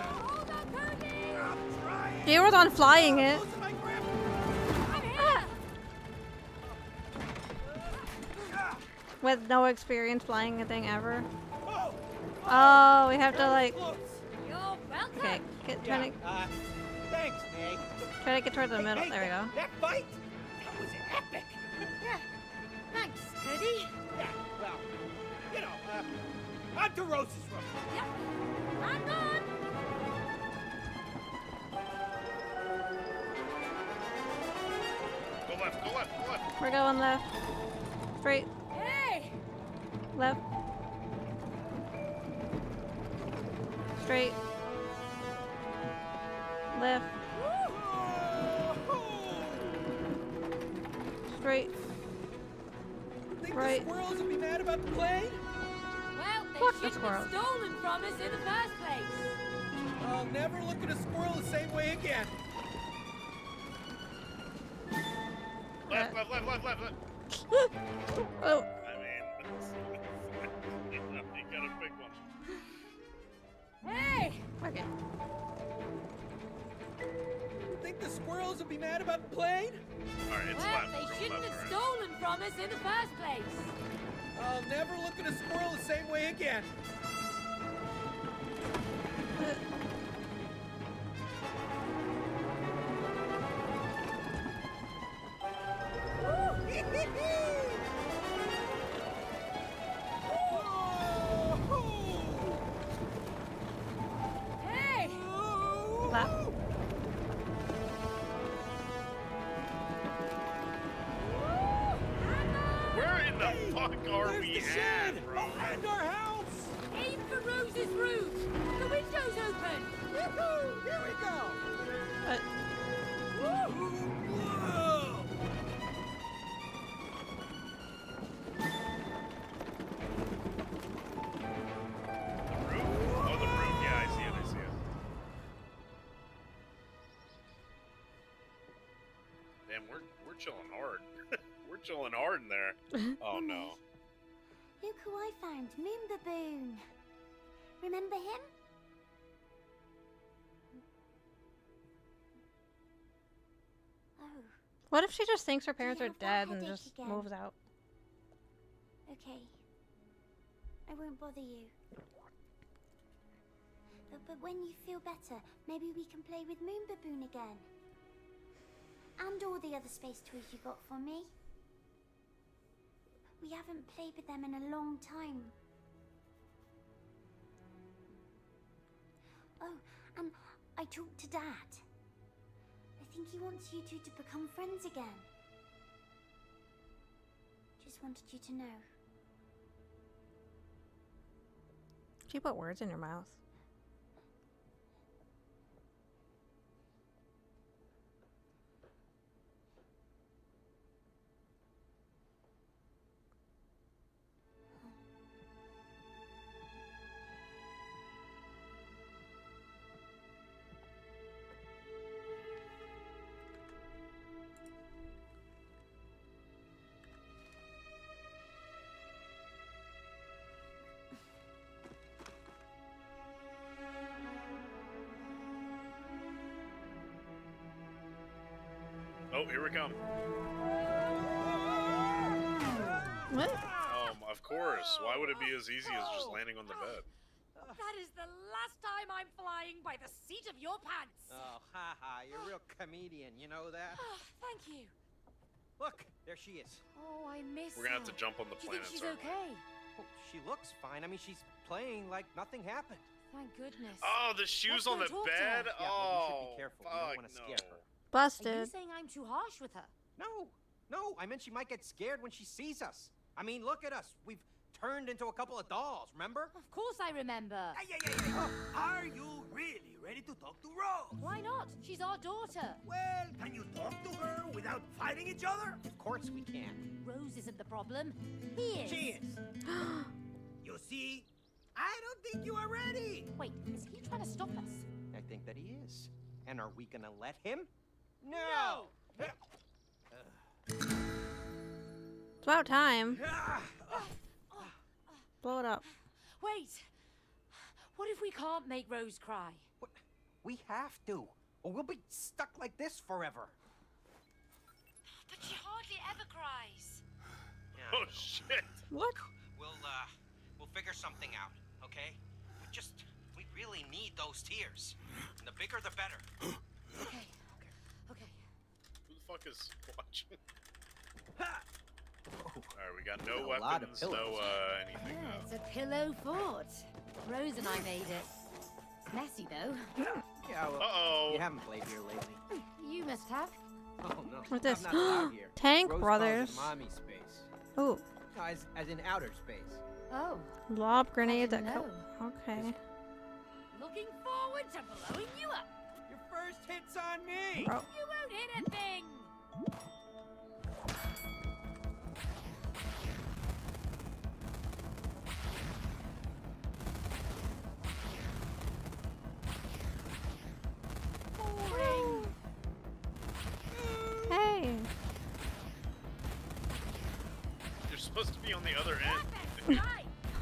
You were the one flying it. With no experience flying a thing ever. Oh, we have to like. Okay, get trying to Uh, thanks, Meg. Try to get towards the Hey, middle. hey, There we go. that- That fight, that was epic. Yeah. Thanks, Cody. Yeah, well, you know, uh, on to Rose's room. Yep. I'm on. Go left, go left, go left! We're going left. Straight. Hey. Left. Straight. Left. Straight. Think Right. the squirrels would be mad about the plane? Well, they Fuck the shouldn't have squirrel. stolen from us in the first place. I'll never look at a squirrel the same way again. Left, left, left, left, left, left! oh, I mean, <laughs> you gotta pick one. Hey. okay. Think the squirrels would be mad about the plane? Alright, it's Well, left. they shouldn't have stolen from us in the first place. I'll never look at a squirrel the same way again. Hey. <laughs> we're chilling hard in there. <laughs> Oh, no. Look who I found, Moon Baboon. Remember him? Oh, what if she just thinks her parents are dead and just again? moves out? okay. I won't bother you. But, but when you feel better, maybe we can play with Moon Baboon again. And all the other space toys you got for me. We haven't played with them in a long time. Oh, and I talked to Dad. I think he wants you two to become friends again. Just wanted you to know. She put words in her mouth. We come. What? Um, of course. Why would it be as easy as just landing on the bed? That is the last time I'm flying by the seat of your pants. Oh, ha ha, you're a real comedian, you know that? Oh, Thank you. Look, there she is. Oh, I miss We're gonna have to jump on the Do you think she's okay? Well, she looks fine. I mean, she's playing like nothing happened. Thank goodness. Oh, the shoes Let's on the bed. her. Yeah, but we oh, should be careful. We don't want to no. scare her. Are you saying I'm too harsh with her? No, no. I meant she might get scared when she sees us. I mean, look at us. We've turned into a couple of dolls. Remember? Of course I remember. Hey, hey, hey, hey. Are you really ready to talk to Rose? Why not? She's our daughter. Well, can you talk to her without fighting each other? Of course we can. Rose isn't the problem. He is. She is. <gasps> you see, I don't think you are ready. Wait, is he trying to stop us? I think that he is. And are we gonna let him? No. It's about time. Blow it up. Wait. What if we can't make Rose cry? We have to, or we'll be stuck like this forever. But she hardly ever cries. Oh shit. What? We'll uh, we'll figure something out, okay? We just, we really need those tears. And the bigger, the better. <gasps> Okay. Okay. Who the fuck is <laughs> watching? Alright, we got no Got a lot of weapons, no uh, anything. Yeah, it's a pillow fort. Rose and I made it. It's messy though. <laughs> Yeah, well, Uh-oh. you haven't played here lately. You must have. Oh no. What's this? I'm not allowed <gasps> here. Tank Rose Brothers. Calls it mommy space. Ooh, No, as, as in outer space. Oh, lob grenades that Okay. looking forward to blowing you up. Your hit's on me. Bro. You won't hit a thing. Hey. You're supposed to be on the other end. <laughs>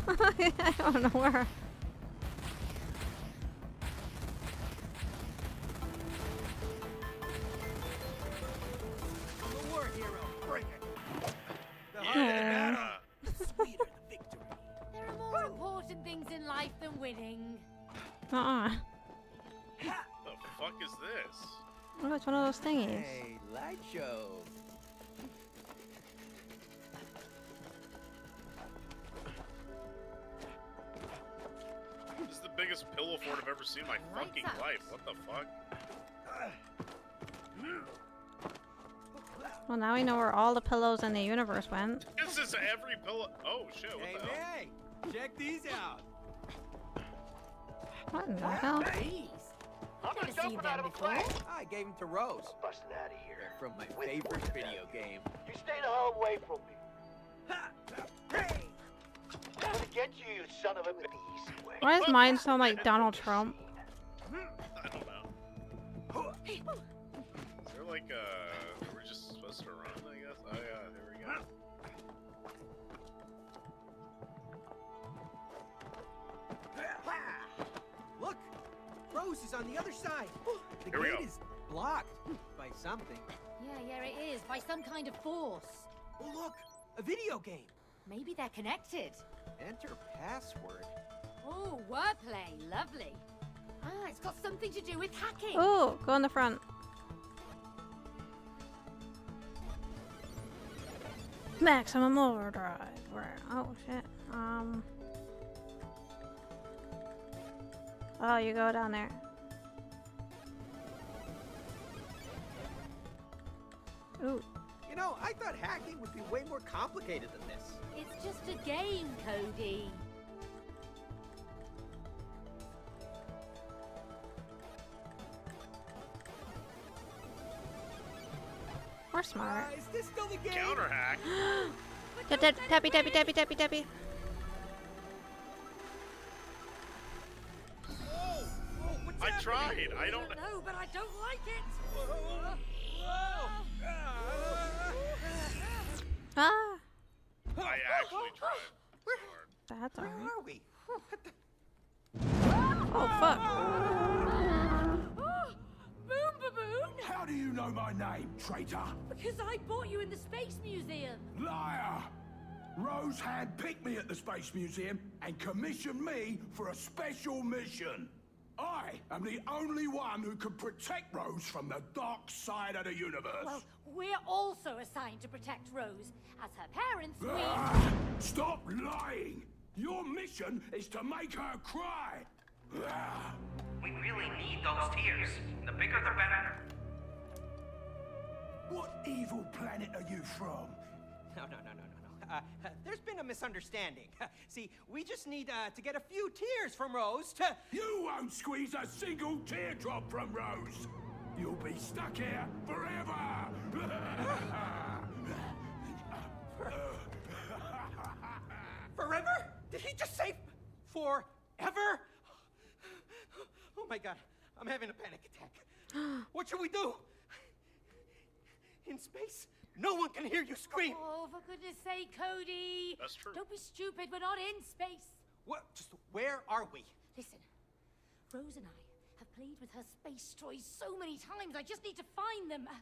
<laughs> I don't know where. It's one of those thingies. Hey, light show. This is the biggest pillow fort I've ever seen in my Lights fucking out. life. What the fuck? Well, now we know where all the pillows in the universe went. This is every pillow. Oh shit! What Hey, the hell? hey, check these out. What in the hell? Please. I've never seen them before. I gave him to Rose. Busting out of here. They're from my favorite video game. You stay the hell away from me. Ha! Hey! I'm gonna get you, you son of a bitch. The easy way. Why does mine sound like Donald Trump? I don't know. Is there like uh, we're just supposed to run? I guess. Oh yeah, there we go. Is on the other side. <gasps> The Here we gate go. is blocked by something. Yeah, yeah, it is. By some kind of force. Oh, look, a video game. Maybe they're connected. Enter password. Oh, wordplay. Lovely. Ah, it's got something to do with hacking. Oh, go in the front. Maximum overdrive. Where? Oh shit. Um. Oh, you go down there. Ooh. You know, I thought hacking would be way more complicated than this. It's just a game, Cody. We're smart. Uh, is this still the game? Counter hack. Tap, tap, tappy, tappy, tappy, tappy, tappy. Whoa, whoa, I happening? tried. I don't. know, but I don't like it. Whoa, whoa, whoa. Ah, I actually tried. so that's Where alright. are we? Oh fuck. Moon Baboon! How do you know my name, traitor? Because I bought you in the Space Museum. Liar! Rose had picked me at the Space Museum and commissioned me for a special mission. I am the only one who can protect Rose from the dark side of the universe. Well, We're also assigned to protect Rose. As her parents, we... Ah, Stop lying! Your mission is to make her cry! Ah. We really need those tears. The bigger the better. What evil planet are you from? No, no, no, no, no, no. Uh, there's been a misunderstanding. <laughs> See, we just need uh, to get a few tears from Rose to. You won't squeeze a single teardrop from Rose! You'll be stuck here forever! <laughs> Forever? Did he just say forever? Oh my god, I'm having a panic attack. <gasps> what should we do? In space, no one can hear you scream. Oh, for goodness sake, Cody! That's true. Don't be stupid, we're not in space. What? Just where are we? Listen, Rose and I have played with her space toys so many times, I just need to find them. Uh,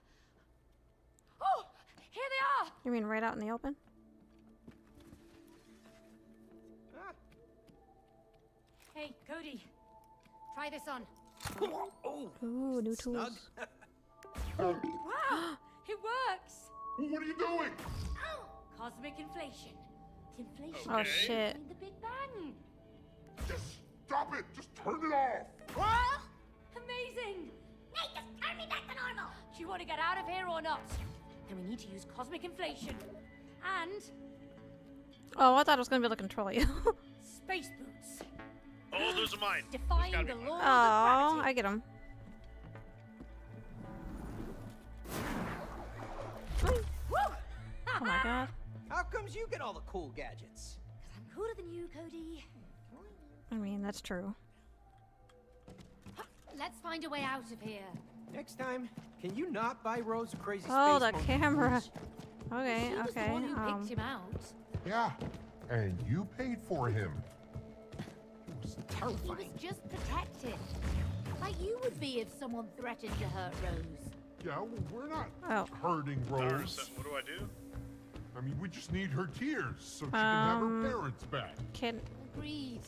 oh, here they are! You mean right out in the open? Ah. Hey, Cody, try this on. Oh, Ooh, new tools. <laughs> Wow, <gasps> it works! What are you doing? Cosmic inflation. Inflation. Oh, shit. behind The Big Bang. Just stop it! Just turn it off! What? Amazing! Nate, just turn me back to normal! Do you want to get out of here or not? Then we need to use cosmic inflation. And Oh, I thought I was gonna be able to control you. <laughs> space boots. Oh, those are mine. Those Defying the mine. laws Oh, of gravity. I get him. Oh my god. How comes you get all the cool gadgets? I'm cooler than you, Cody. I mean, that's true. Let's find a way out of here. Next time, can you not buy Rose a crazy Oh, space the monkey? camera. Okay, She was okay. the one who Um, picked him out. Yeah, and you paid for him. It was terrifying. He was just protected. Like you would be if someone threatened to hurt Rose. Yeah, we're not Oh. hurting Rose. Rose, what do I do? I mean, we just need her tears so she can have Um, her parents back. can Agreed.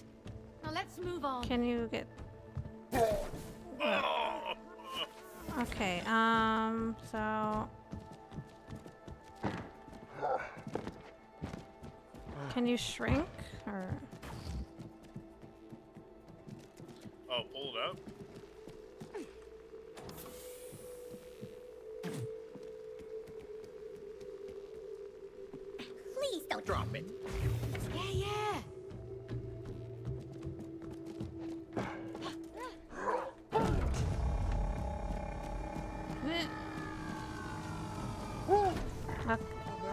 Now let's move on. can you get? <laughs> Okay. Um. So. Can you shrink or? Oh, pull it up. Please don't drop it. Yeah, yeah.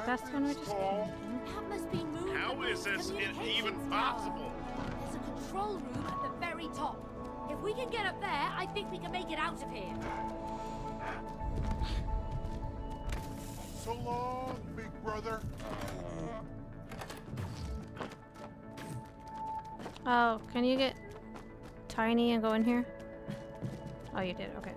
That's when we just. That must be moved. How is this even possible? There's a control room at the very top. If we can get up there, I think we can make it out of here. So long, big brother. Oh, can you get tiny and go in here? Oh, you did. Okay.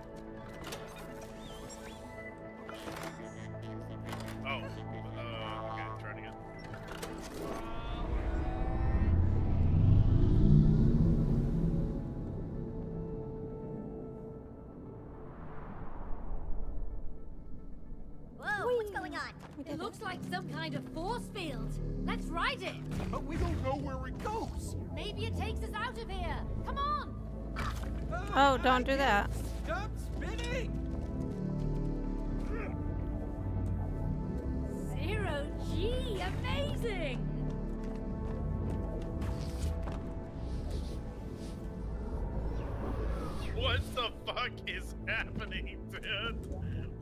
Let's it. But we don't know where it goes. Maybe it takes us out of here. Come on. Ah, oh, don't do that. Stop spinning! Zero G. Amazing. What the fuck is happening, dude?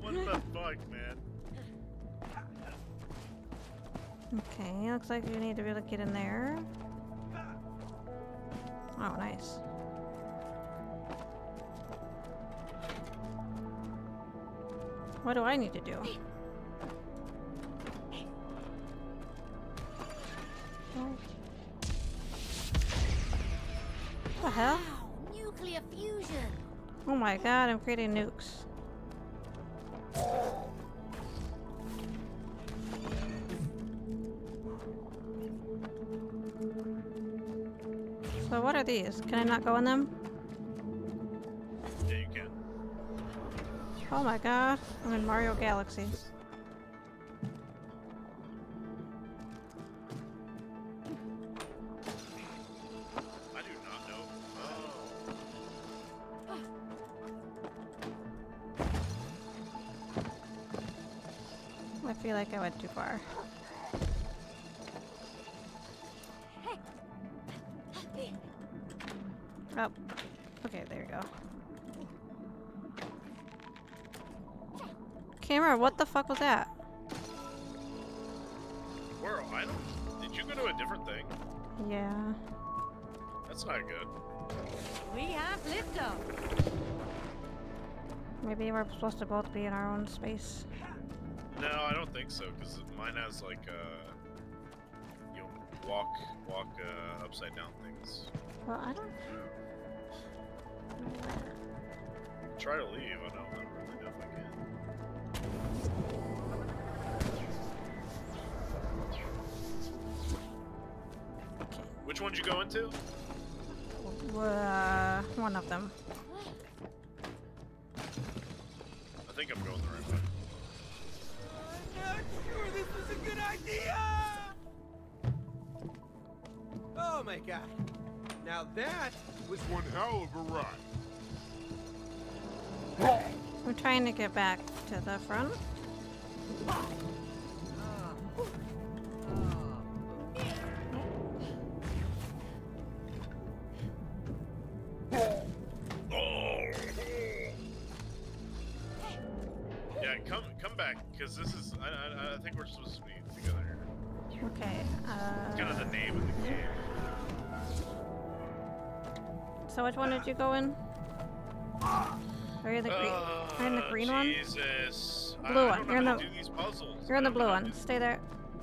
What the fuck, man? Okay, looks like you need to really get in there. Oh, nice. What do I need to do? Oh. What the hell? Nuclear fusion. Oh my god, I'm creating nukes. So what are these? Can I not go in them? Yeah, you can. Oh my god. I'm in Mario Galaxy. I feel like I went too far. Oh. Okay, there you go. Camera, what the fuck was that? Where I don't. Did you go to a different thing? Yeah. That's not good. We have liftoff. Maybe we're supposed to both be in our own space. No, I don't think so, because mine has like uh, you know, walk, walk uh, upside down things. Well, I don't. Try to leave. I don't, I don't really know if I can. Which one'd you go into? Uh, one of them. I think I'm going the right way. I'm not sure this is a good idea! Oh my god. Now that was one hell of a ride. I'm trying to get back to the front. Yeah, come come back, because this is. I, I, I think we're supposed to be together here. Okay. It's kind of Uh, the name of the game. So which one did you go in? Are you in the green? Are you in the Uh, green one? Jesus. I- Blue I one. don't You're in the. to do these puzzles. You're in the blue know how to one. Stay there.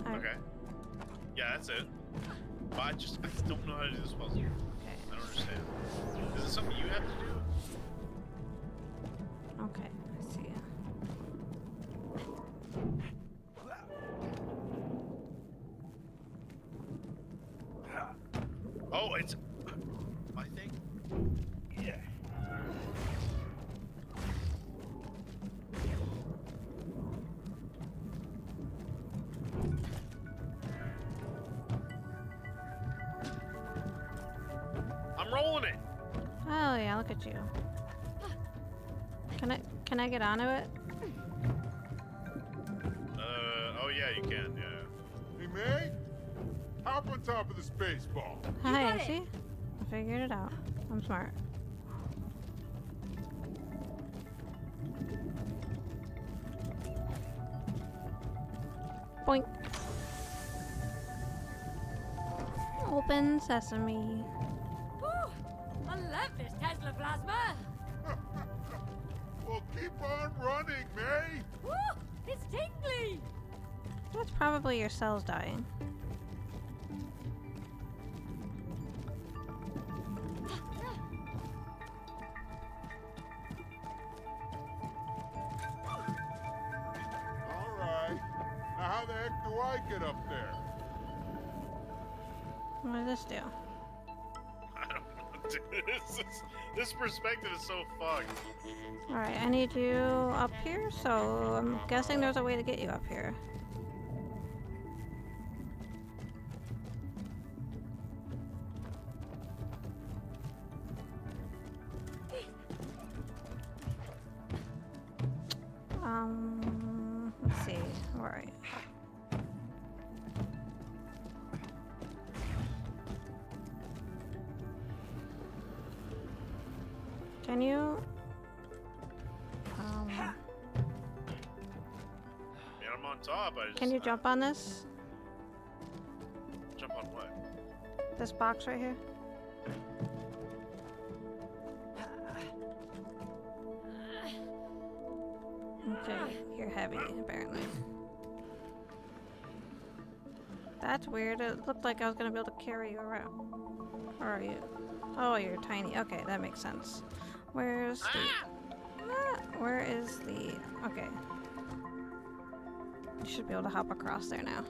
Okay. Yeah, that's it. But I just I don't know how to do this puzzle. Okay. I don't understand. Is it something you have to do? Okay. I can I get onto it? Uh, oh yeah, you can. Yeah. Hey, May? Hop on top of the space ball. Hi, see? I figured it out. I'm smart. Boink. Open sesame. Whew, I love this Tesla plasma. Well, keep on running, May. Woo, it's tingly. That's probably your cells dying. All right. Now, how the heck do I get up there? What does this do? <laughs> I don't know, dude. <laughs> This, is, this perspective is so fucked. Alright, I need you up here, so I'm guessing there's a way to get you up here. Jump on this? jump on what? This box right here? Okay, you're heavy, apparently. That's weird. It looked like I was gonna be able to carry you around. Or are you? Oh, you're tiny. Okay, that makes sense. Where's the... Ah, where is the... Okay. You should be able to hop across there now.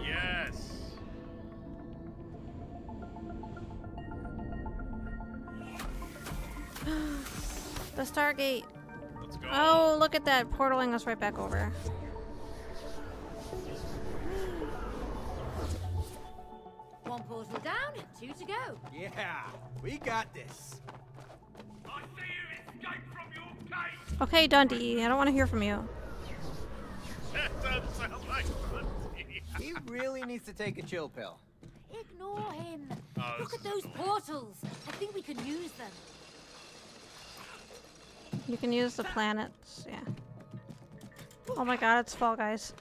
Yes. <sighs> The Stargate. Oh, look at that, portaling us right back over. One portal down, two to go. Yeah, we got this. Okay, Dundee, I don't want to hear from you. like <laughs> he really needs to take a chill pill. Ignore him. Oh, Look at those portals. I think we can use them. You can use the planets, yeah. Oh my god, it's Fall Guys.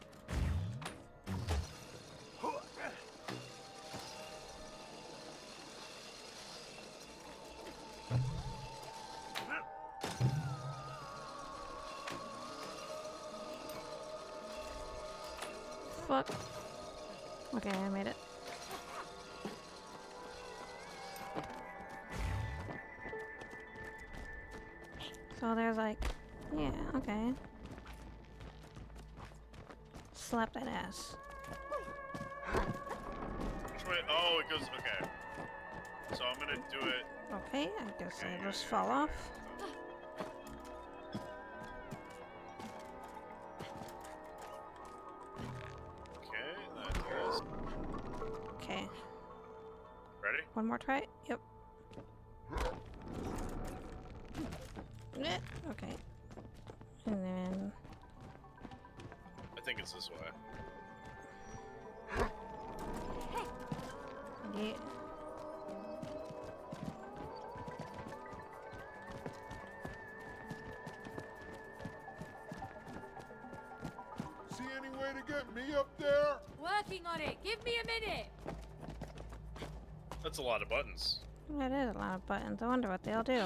Fuck. Okay, I made it. Ass. Which way? Oh, it goes. Okay. So I'm gonna do it. Okay, I guess I just fall off. Of buttons. That is a lot of buttons. I wonder what they'll do.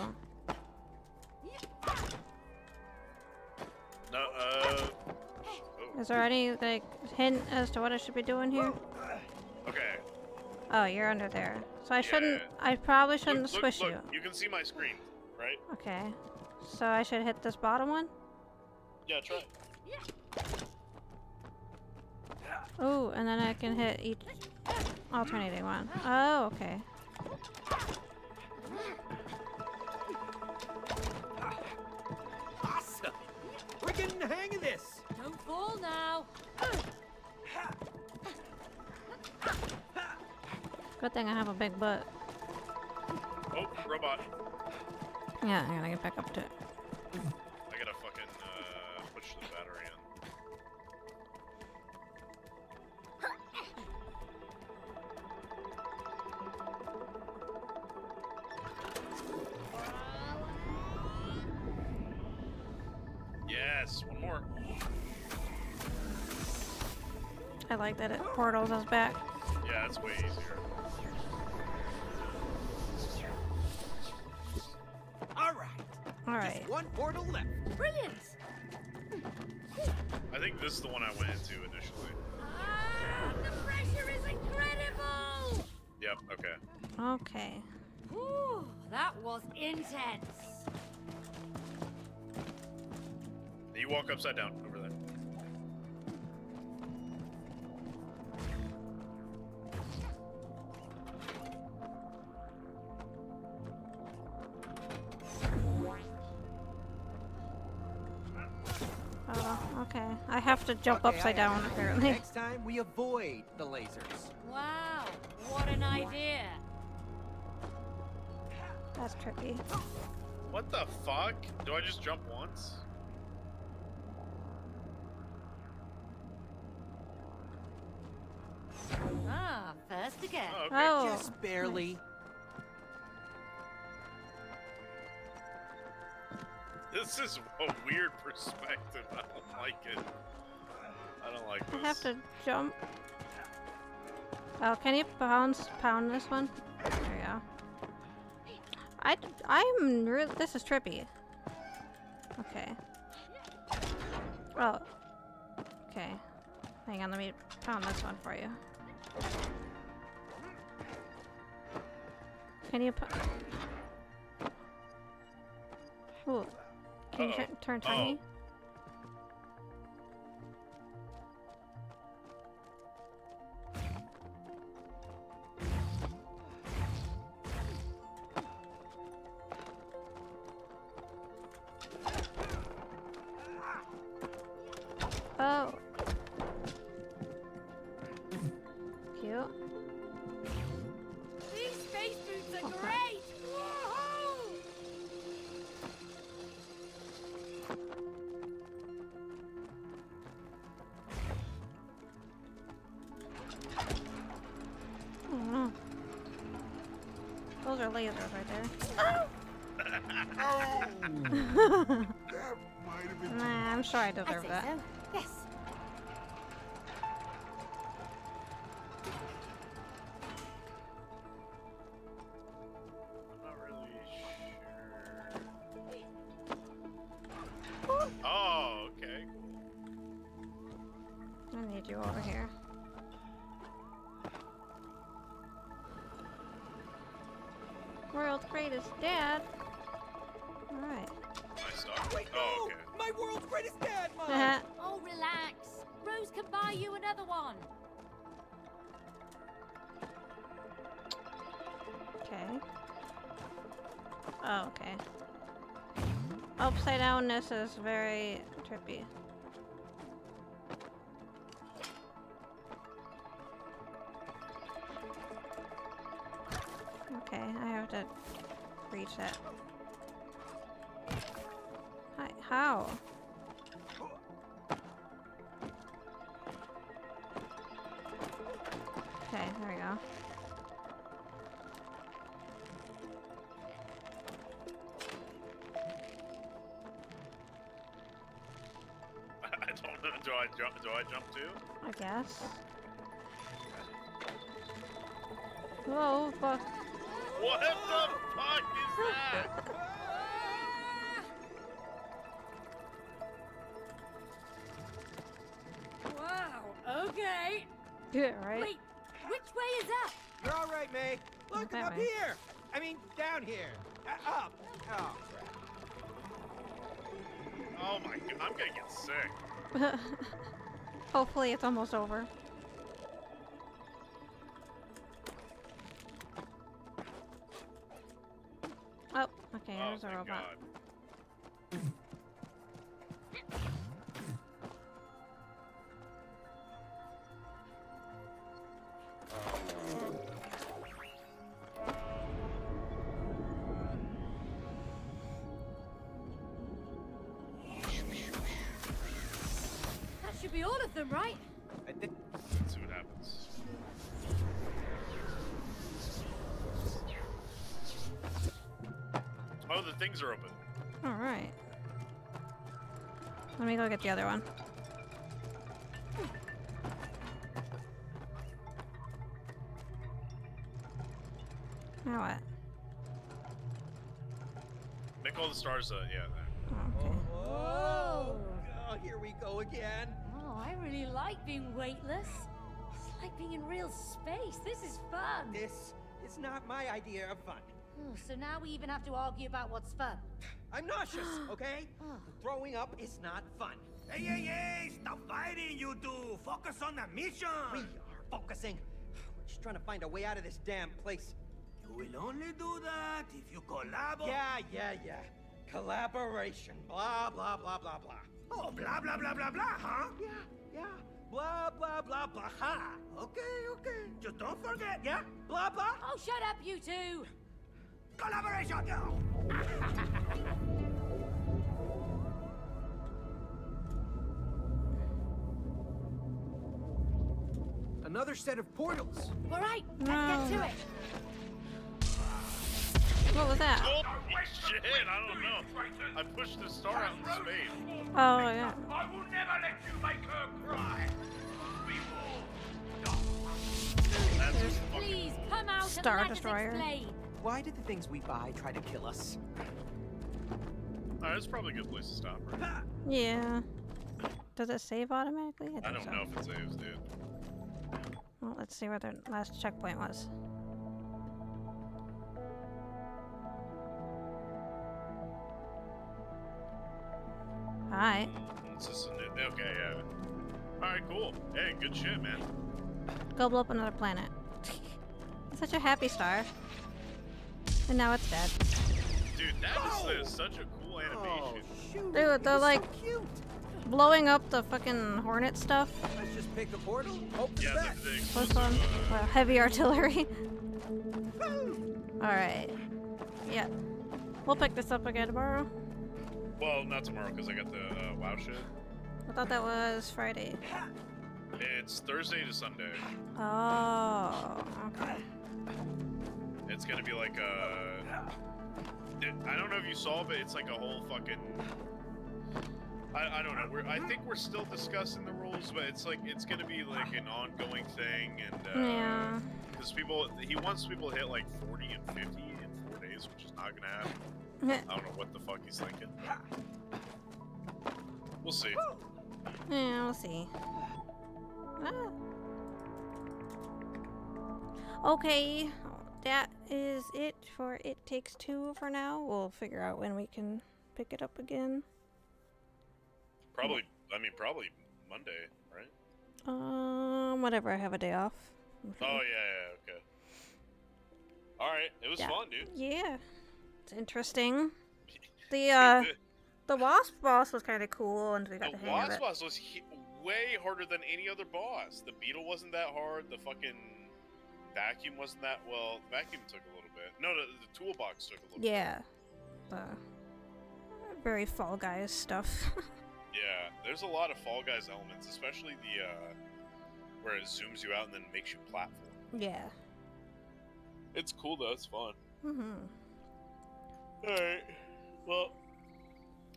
No, uh. Is there any, like, hint as to what I should be doing here? Okay. Oh, you're under there. So I shouldn't, I probably shouldn't look, squish look, you. You can see my screen, right? Okay. So I should hit this bottom one? Yeah, try. Ooh, and then I can hit each alternating one. Oh, okay. Fall now. Good thing I have a big butt. Oh, robot. Yeah, I gotta get back up to it. Portals us back. Yeah, that's way easier. All right. Alright. Just one portal left. Brilliant. I think this is the one I went into initially. Ah, the pressure is incredible. Yep, okay. Okay. Whew, that was intense. You walk upside down to jump Okay, upside I- down, apparently. Next time we avoid the lasers. Wow, what an idea. That's tricky. What the fuck? Do I just jump once? Ah, first again. Oh, okay. Oh. Just barely. This is a weird perspective. I don't like it. I don't like I this. have to jump. Oh, can you pound pound this one? There you go. I I'm really this is trippy. Okay. Oh. Okay. Hang on, let me pound this one for you. Can you? Ooh. Can you Uh-oh. tu- turn Oh. tiny? Oh. I deserve that. so. Downness is very trippy. Okay, I have to reach that. Do I jump? Do I jump too? I guess. Whoa, fuck. What the fuck is <laughs> that? Wow, okay. Yeah, right? Wait, which way is up? You're all right, May. Look, I'm up way. here. I mean, down here. Uh, up. Oh, crap. Oh my god, I'm gonna get sick. <laughs> Hopefully it's almost over. Oh, okay, Oh, there's a robot. God. Things are open. Alright. Let me go get the other one. Now what? Make all the stars, uh, yeah. there. Okay. Oh, oh, here we go again. Oh, I really like being weightless. It's like being in real space. This is fun. This is not my idea of fun. So now we even have to argue about what's fun. <sighs> I'm nauseous, <gasps> okay? Throwing up is not fun. Hey, hey, hey! Stop fighting, you two! Focus on the mission! We are focusing. <sighs> We're just trying to find a way out of this damn place. You will only do that if you collabo. Yeah, yeah, yeah. Collaboration. Blah, blah, blah, blah, blah. Oh, blah, blah, blah, blah, blah, huh? Yeah, yeah. Blah, blah, blah, blah, ha. Okay, okay. Just don't forget, yeah? Blah, blah. Oh, shut up, you two! Collaboration, go! <laughs> Another set of portals. All right, let's No. get to it. What was that? Oh, shit, I don't know. I pushed the star out in space. Oh, yeah. I will never let you make her cry. We will That's just fucking... Please, come out Star and let Destroyer. Us explain. Why did the things we buy try to kill us? Alright, that's probably a good place to stop, right? Yeah. Does it save automatically? I think don't so. know if it saves, dude. Well, let's see where the last checkpoint was. Alright. Mm, it's just a new... Okay, yeah. Alright, cool. Hey, good shit, man. Go blow up another planet. <laughs> Such a happy star. And now it's dead. Dude, that is uh, such a cool animation. Shoot. Dude, they're like- so cute. Blowing up the fucking hornet stuff. Let's just pick a portal. Hope yeah, the best. the, the This one. uh, Well, heavy artillery. <laughs> Alright. Yeah. We'll pick this up again tomorrow. Well, not tomorrow, because I got the uh, WoW shit. I thought that was Friday. It's Thursday to Sunday. Oh, okay. It's gonna be like a. I don't know if you saw, but it's like a whole fucking. I, I don't know. We're I think we're still discussing the rules, but it's like it's gonna be like an ongoing thing, and uh, Yeah. because people he wants people to hit like 40 and 50 in four days, which is not gonna happen. I don't know what the fuck he's thinking. We'll see. Yeah, we'll see. Ah. Okay, that is it for It Takes Two for now. We'll figure out when we can pick it up again. Probably. I mean, probably Monday, right? Um, whatever. I have a day off. Oh yeah, yeah, okay. All right, it was Yeah. fun, dude. Yeah, it's interesting. <laughs> The uh, the wasp boss was kind of cool, and we got The the Wasp boss was way harder than any other boss. The beetle wasn't that hard. The fucking vacuum wasn't that well. The vacuum took a little bit. No, the, the toolbox took a little. Yeah, the very Fall Guys stuff. <laughs> Yeah, there's a lot of Fall Guys elements, especially the uh, where it zooms you out and then makes you platform. yeah. It's cool though. It's fun. Mm-hmm. All right. Well,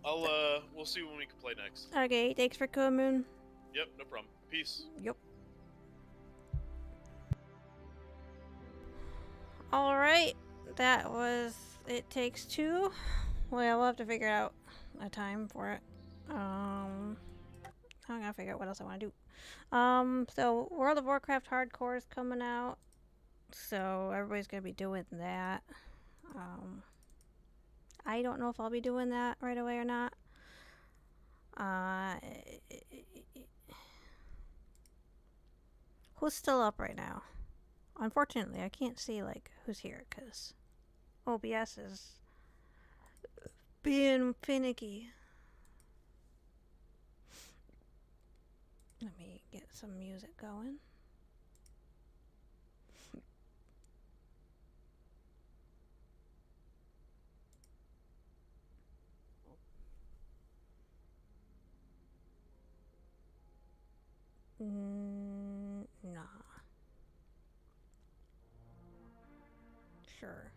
I'll uh, we'll see when we can play next. Okay, thanks for coming. Yep, no problem. Peace. Yep. All right, that was It Takes Two. Well, we'll have to figure out a time for it. Um, I'm gonna figure out what else I want to do. Um, so World of Warcraft Hardcore is coming out, so everybody's gonna be doing that. Um, I don't know if I'll be doing that right away or not. Uh, who's still up right now? Unfortunately, I can't see like who's here because OBS is being finicky. Let me get some music going. Mm, Sure.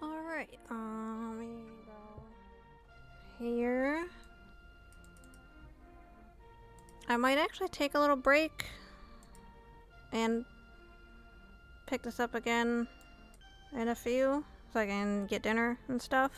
Alright, um, me go here. I might actually take a little break and pick this up again in a few so I can get dinner and stuff.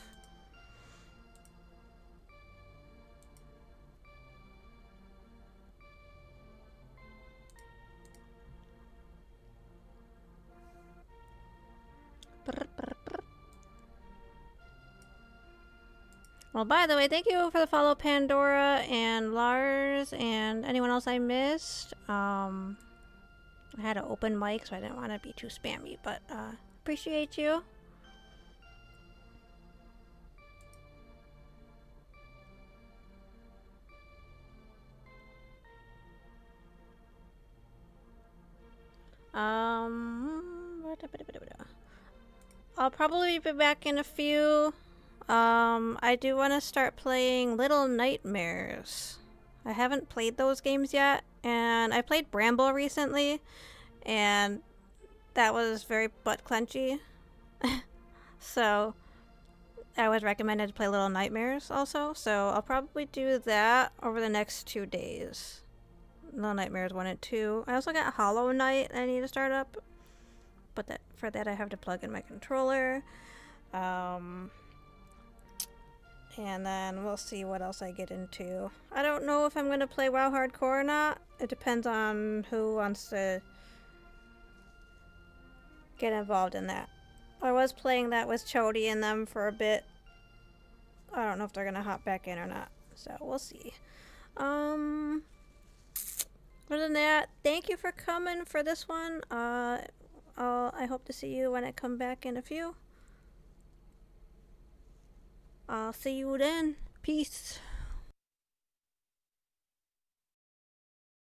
Well, by the way, thank you for the follow, Pandora and Lars and anyone else I missed. Um, I had an open mic, so I didn't want to be too spammy, but uh, appreciate you. Um, I'll probably be back in a few. Um, I do want to start playing Little Nightmares. I haven't played those games yet, and I played Bramble recently, and that was very butt clenchy. <laughs> so, I was recommended to play Little Nightmares also, so I'll probably do that over the next two days. Little Nightmares 1 and 2. I also got Hollow Knight I need to start up, but that for that I have to plug in my controller. Um, and then we'll see what else I get into. I don't know if I'm going to play WoW Hardcore or not. It depends on who wants to get involved in that. I was playing that with Chody and them for a bit. I don't know if they're going to hop back in or not. So we'll see. Um, other than that, thank you for coming for this one. Uh, I'll, I hope to see you when I come back in a few. I'll see you then. Peace.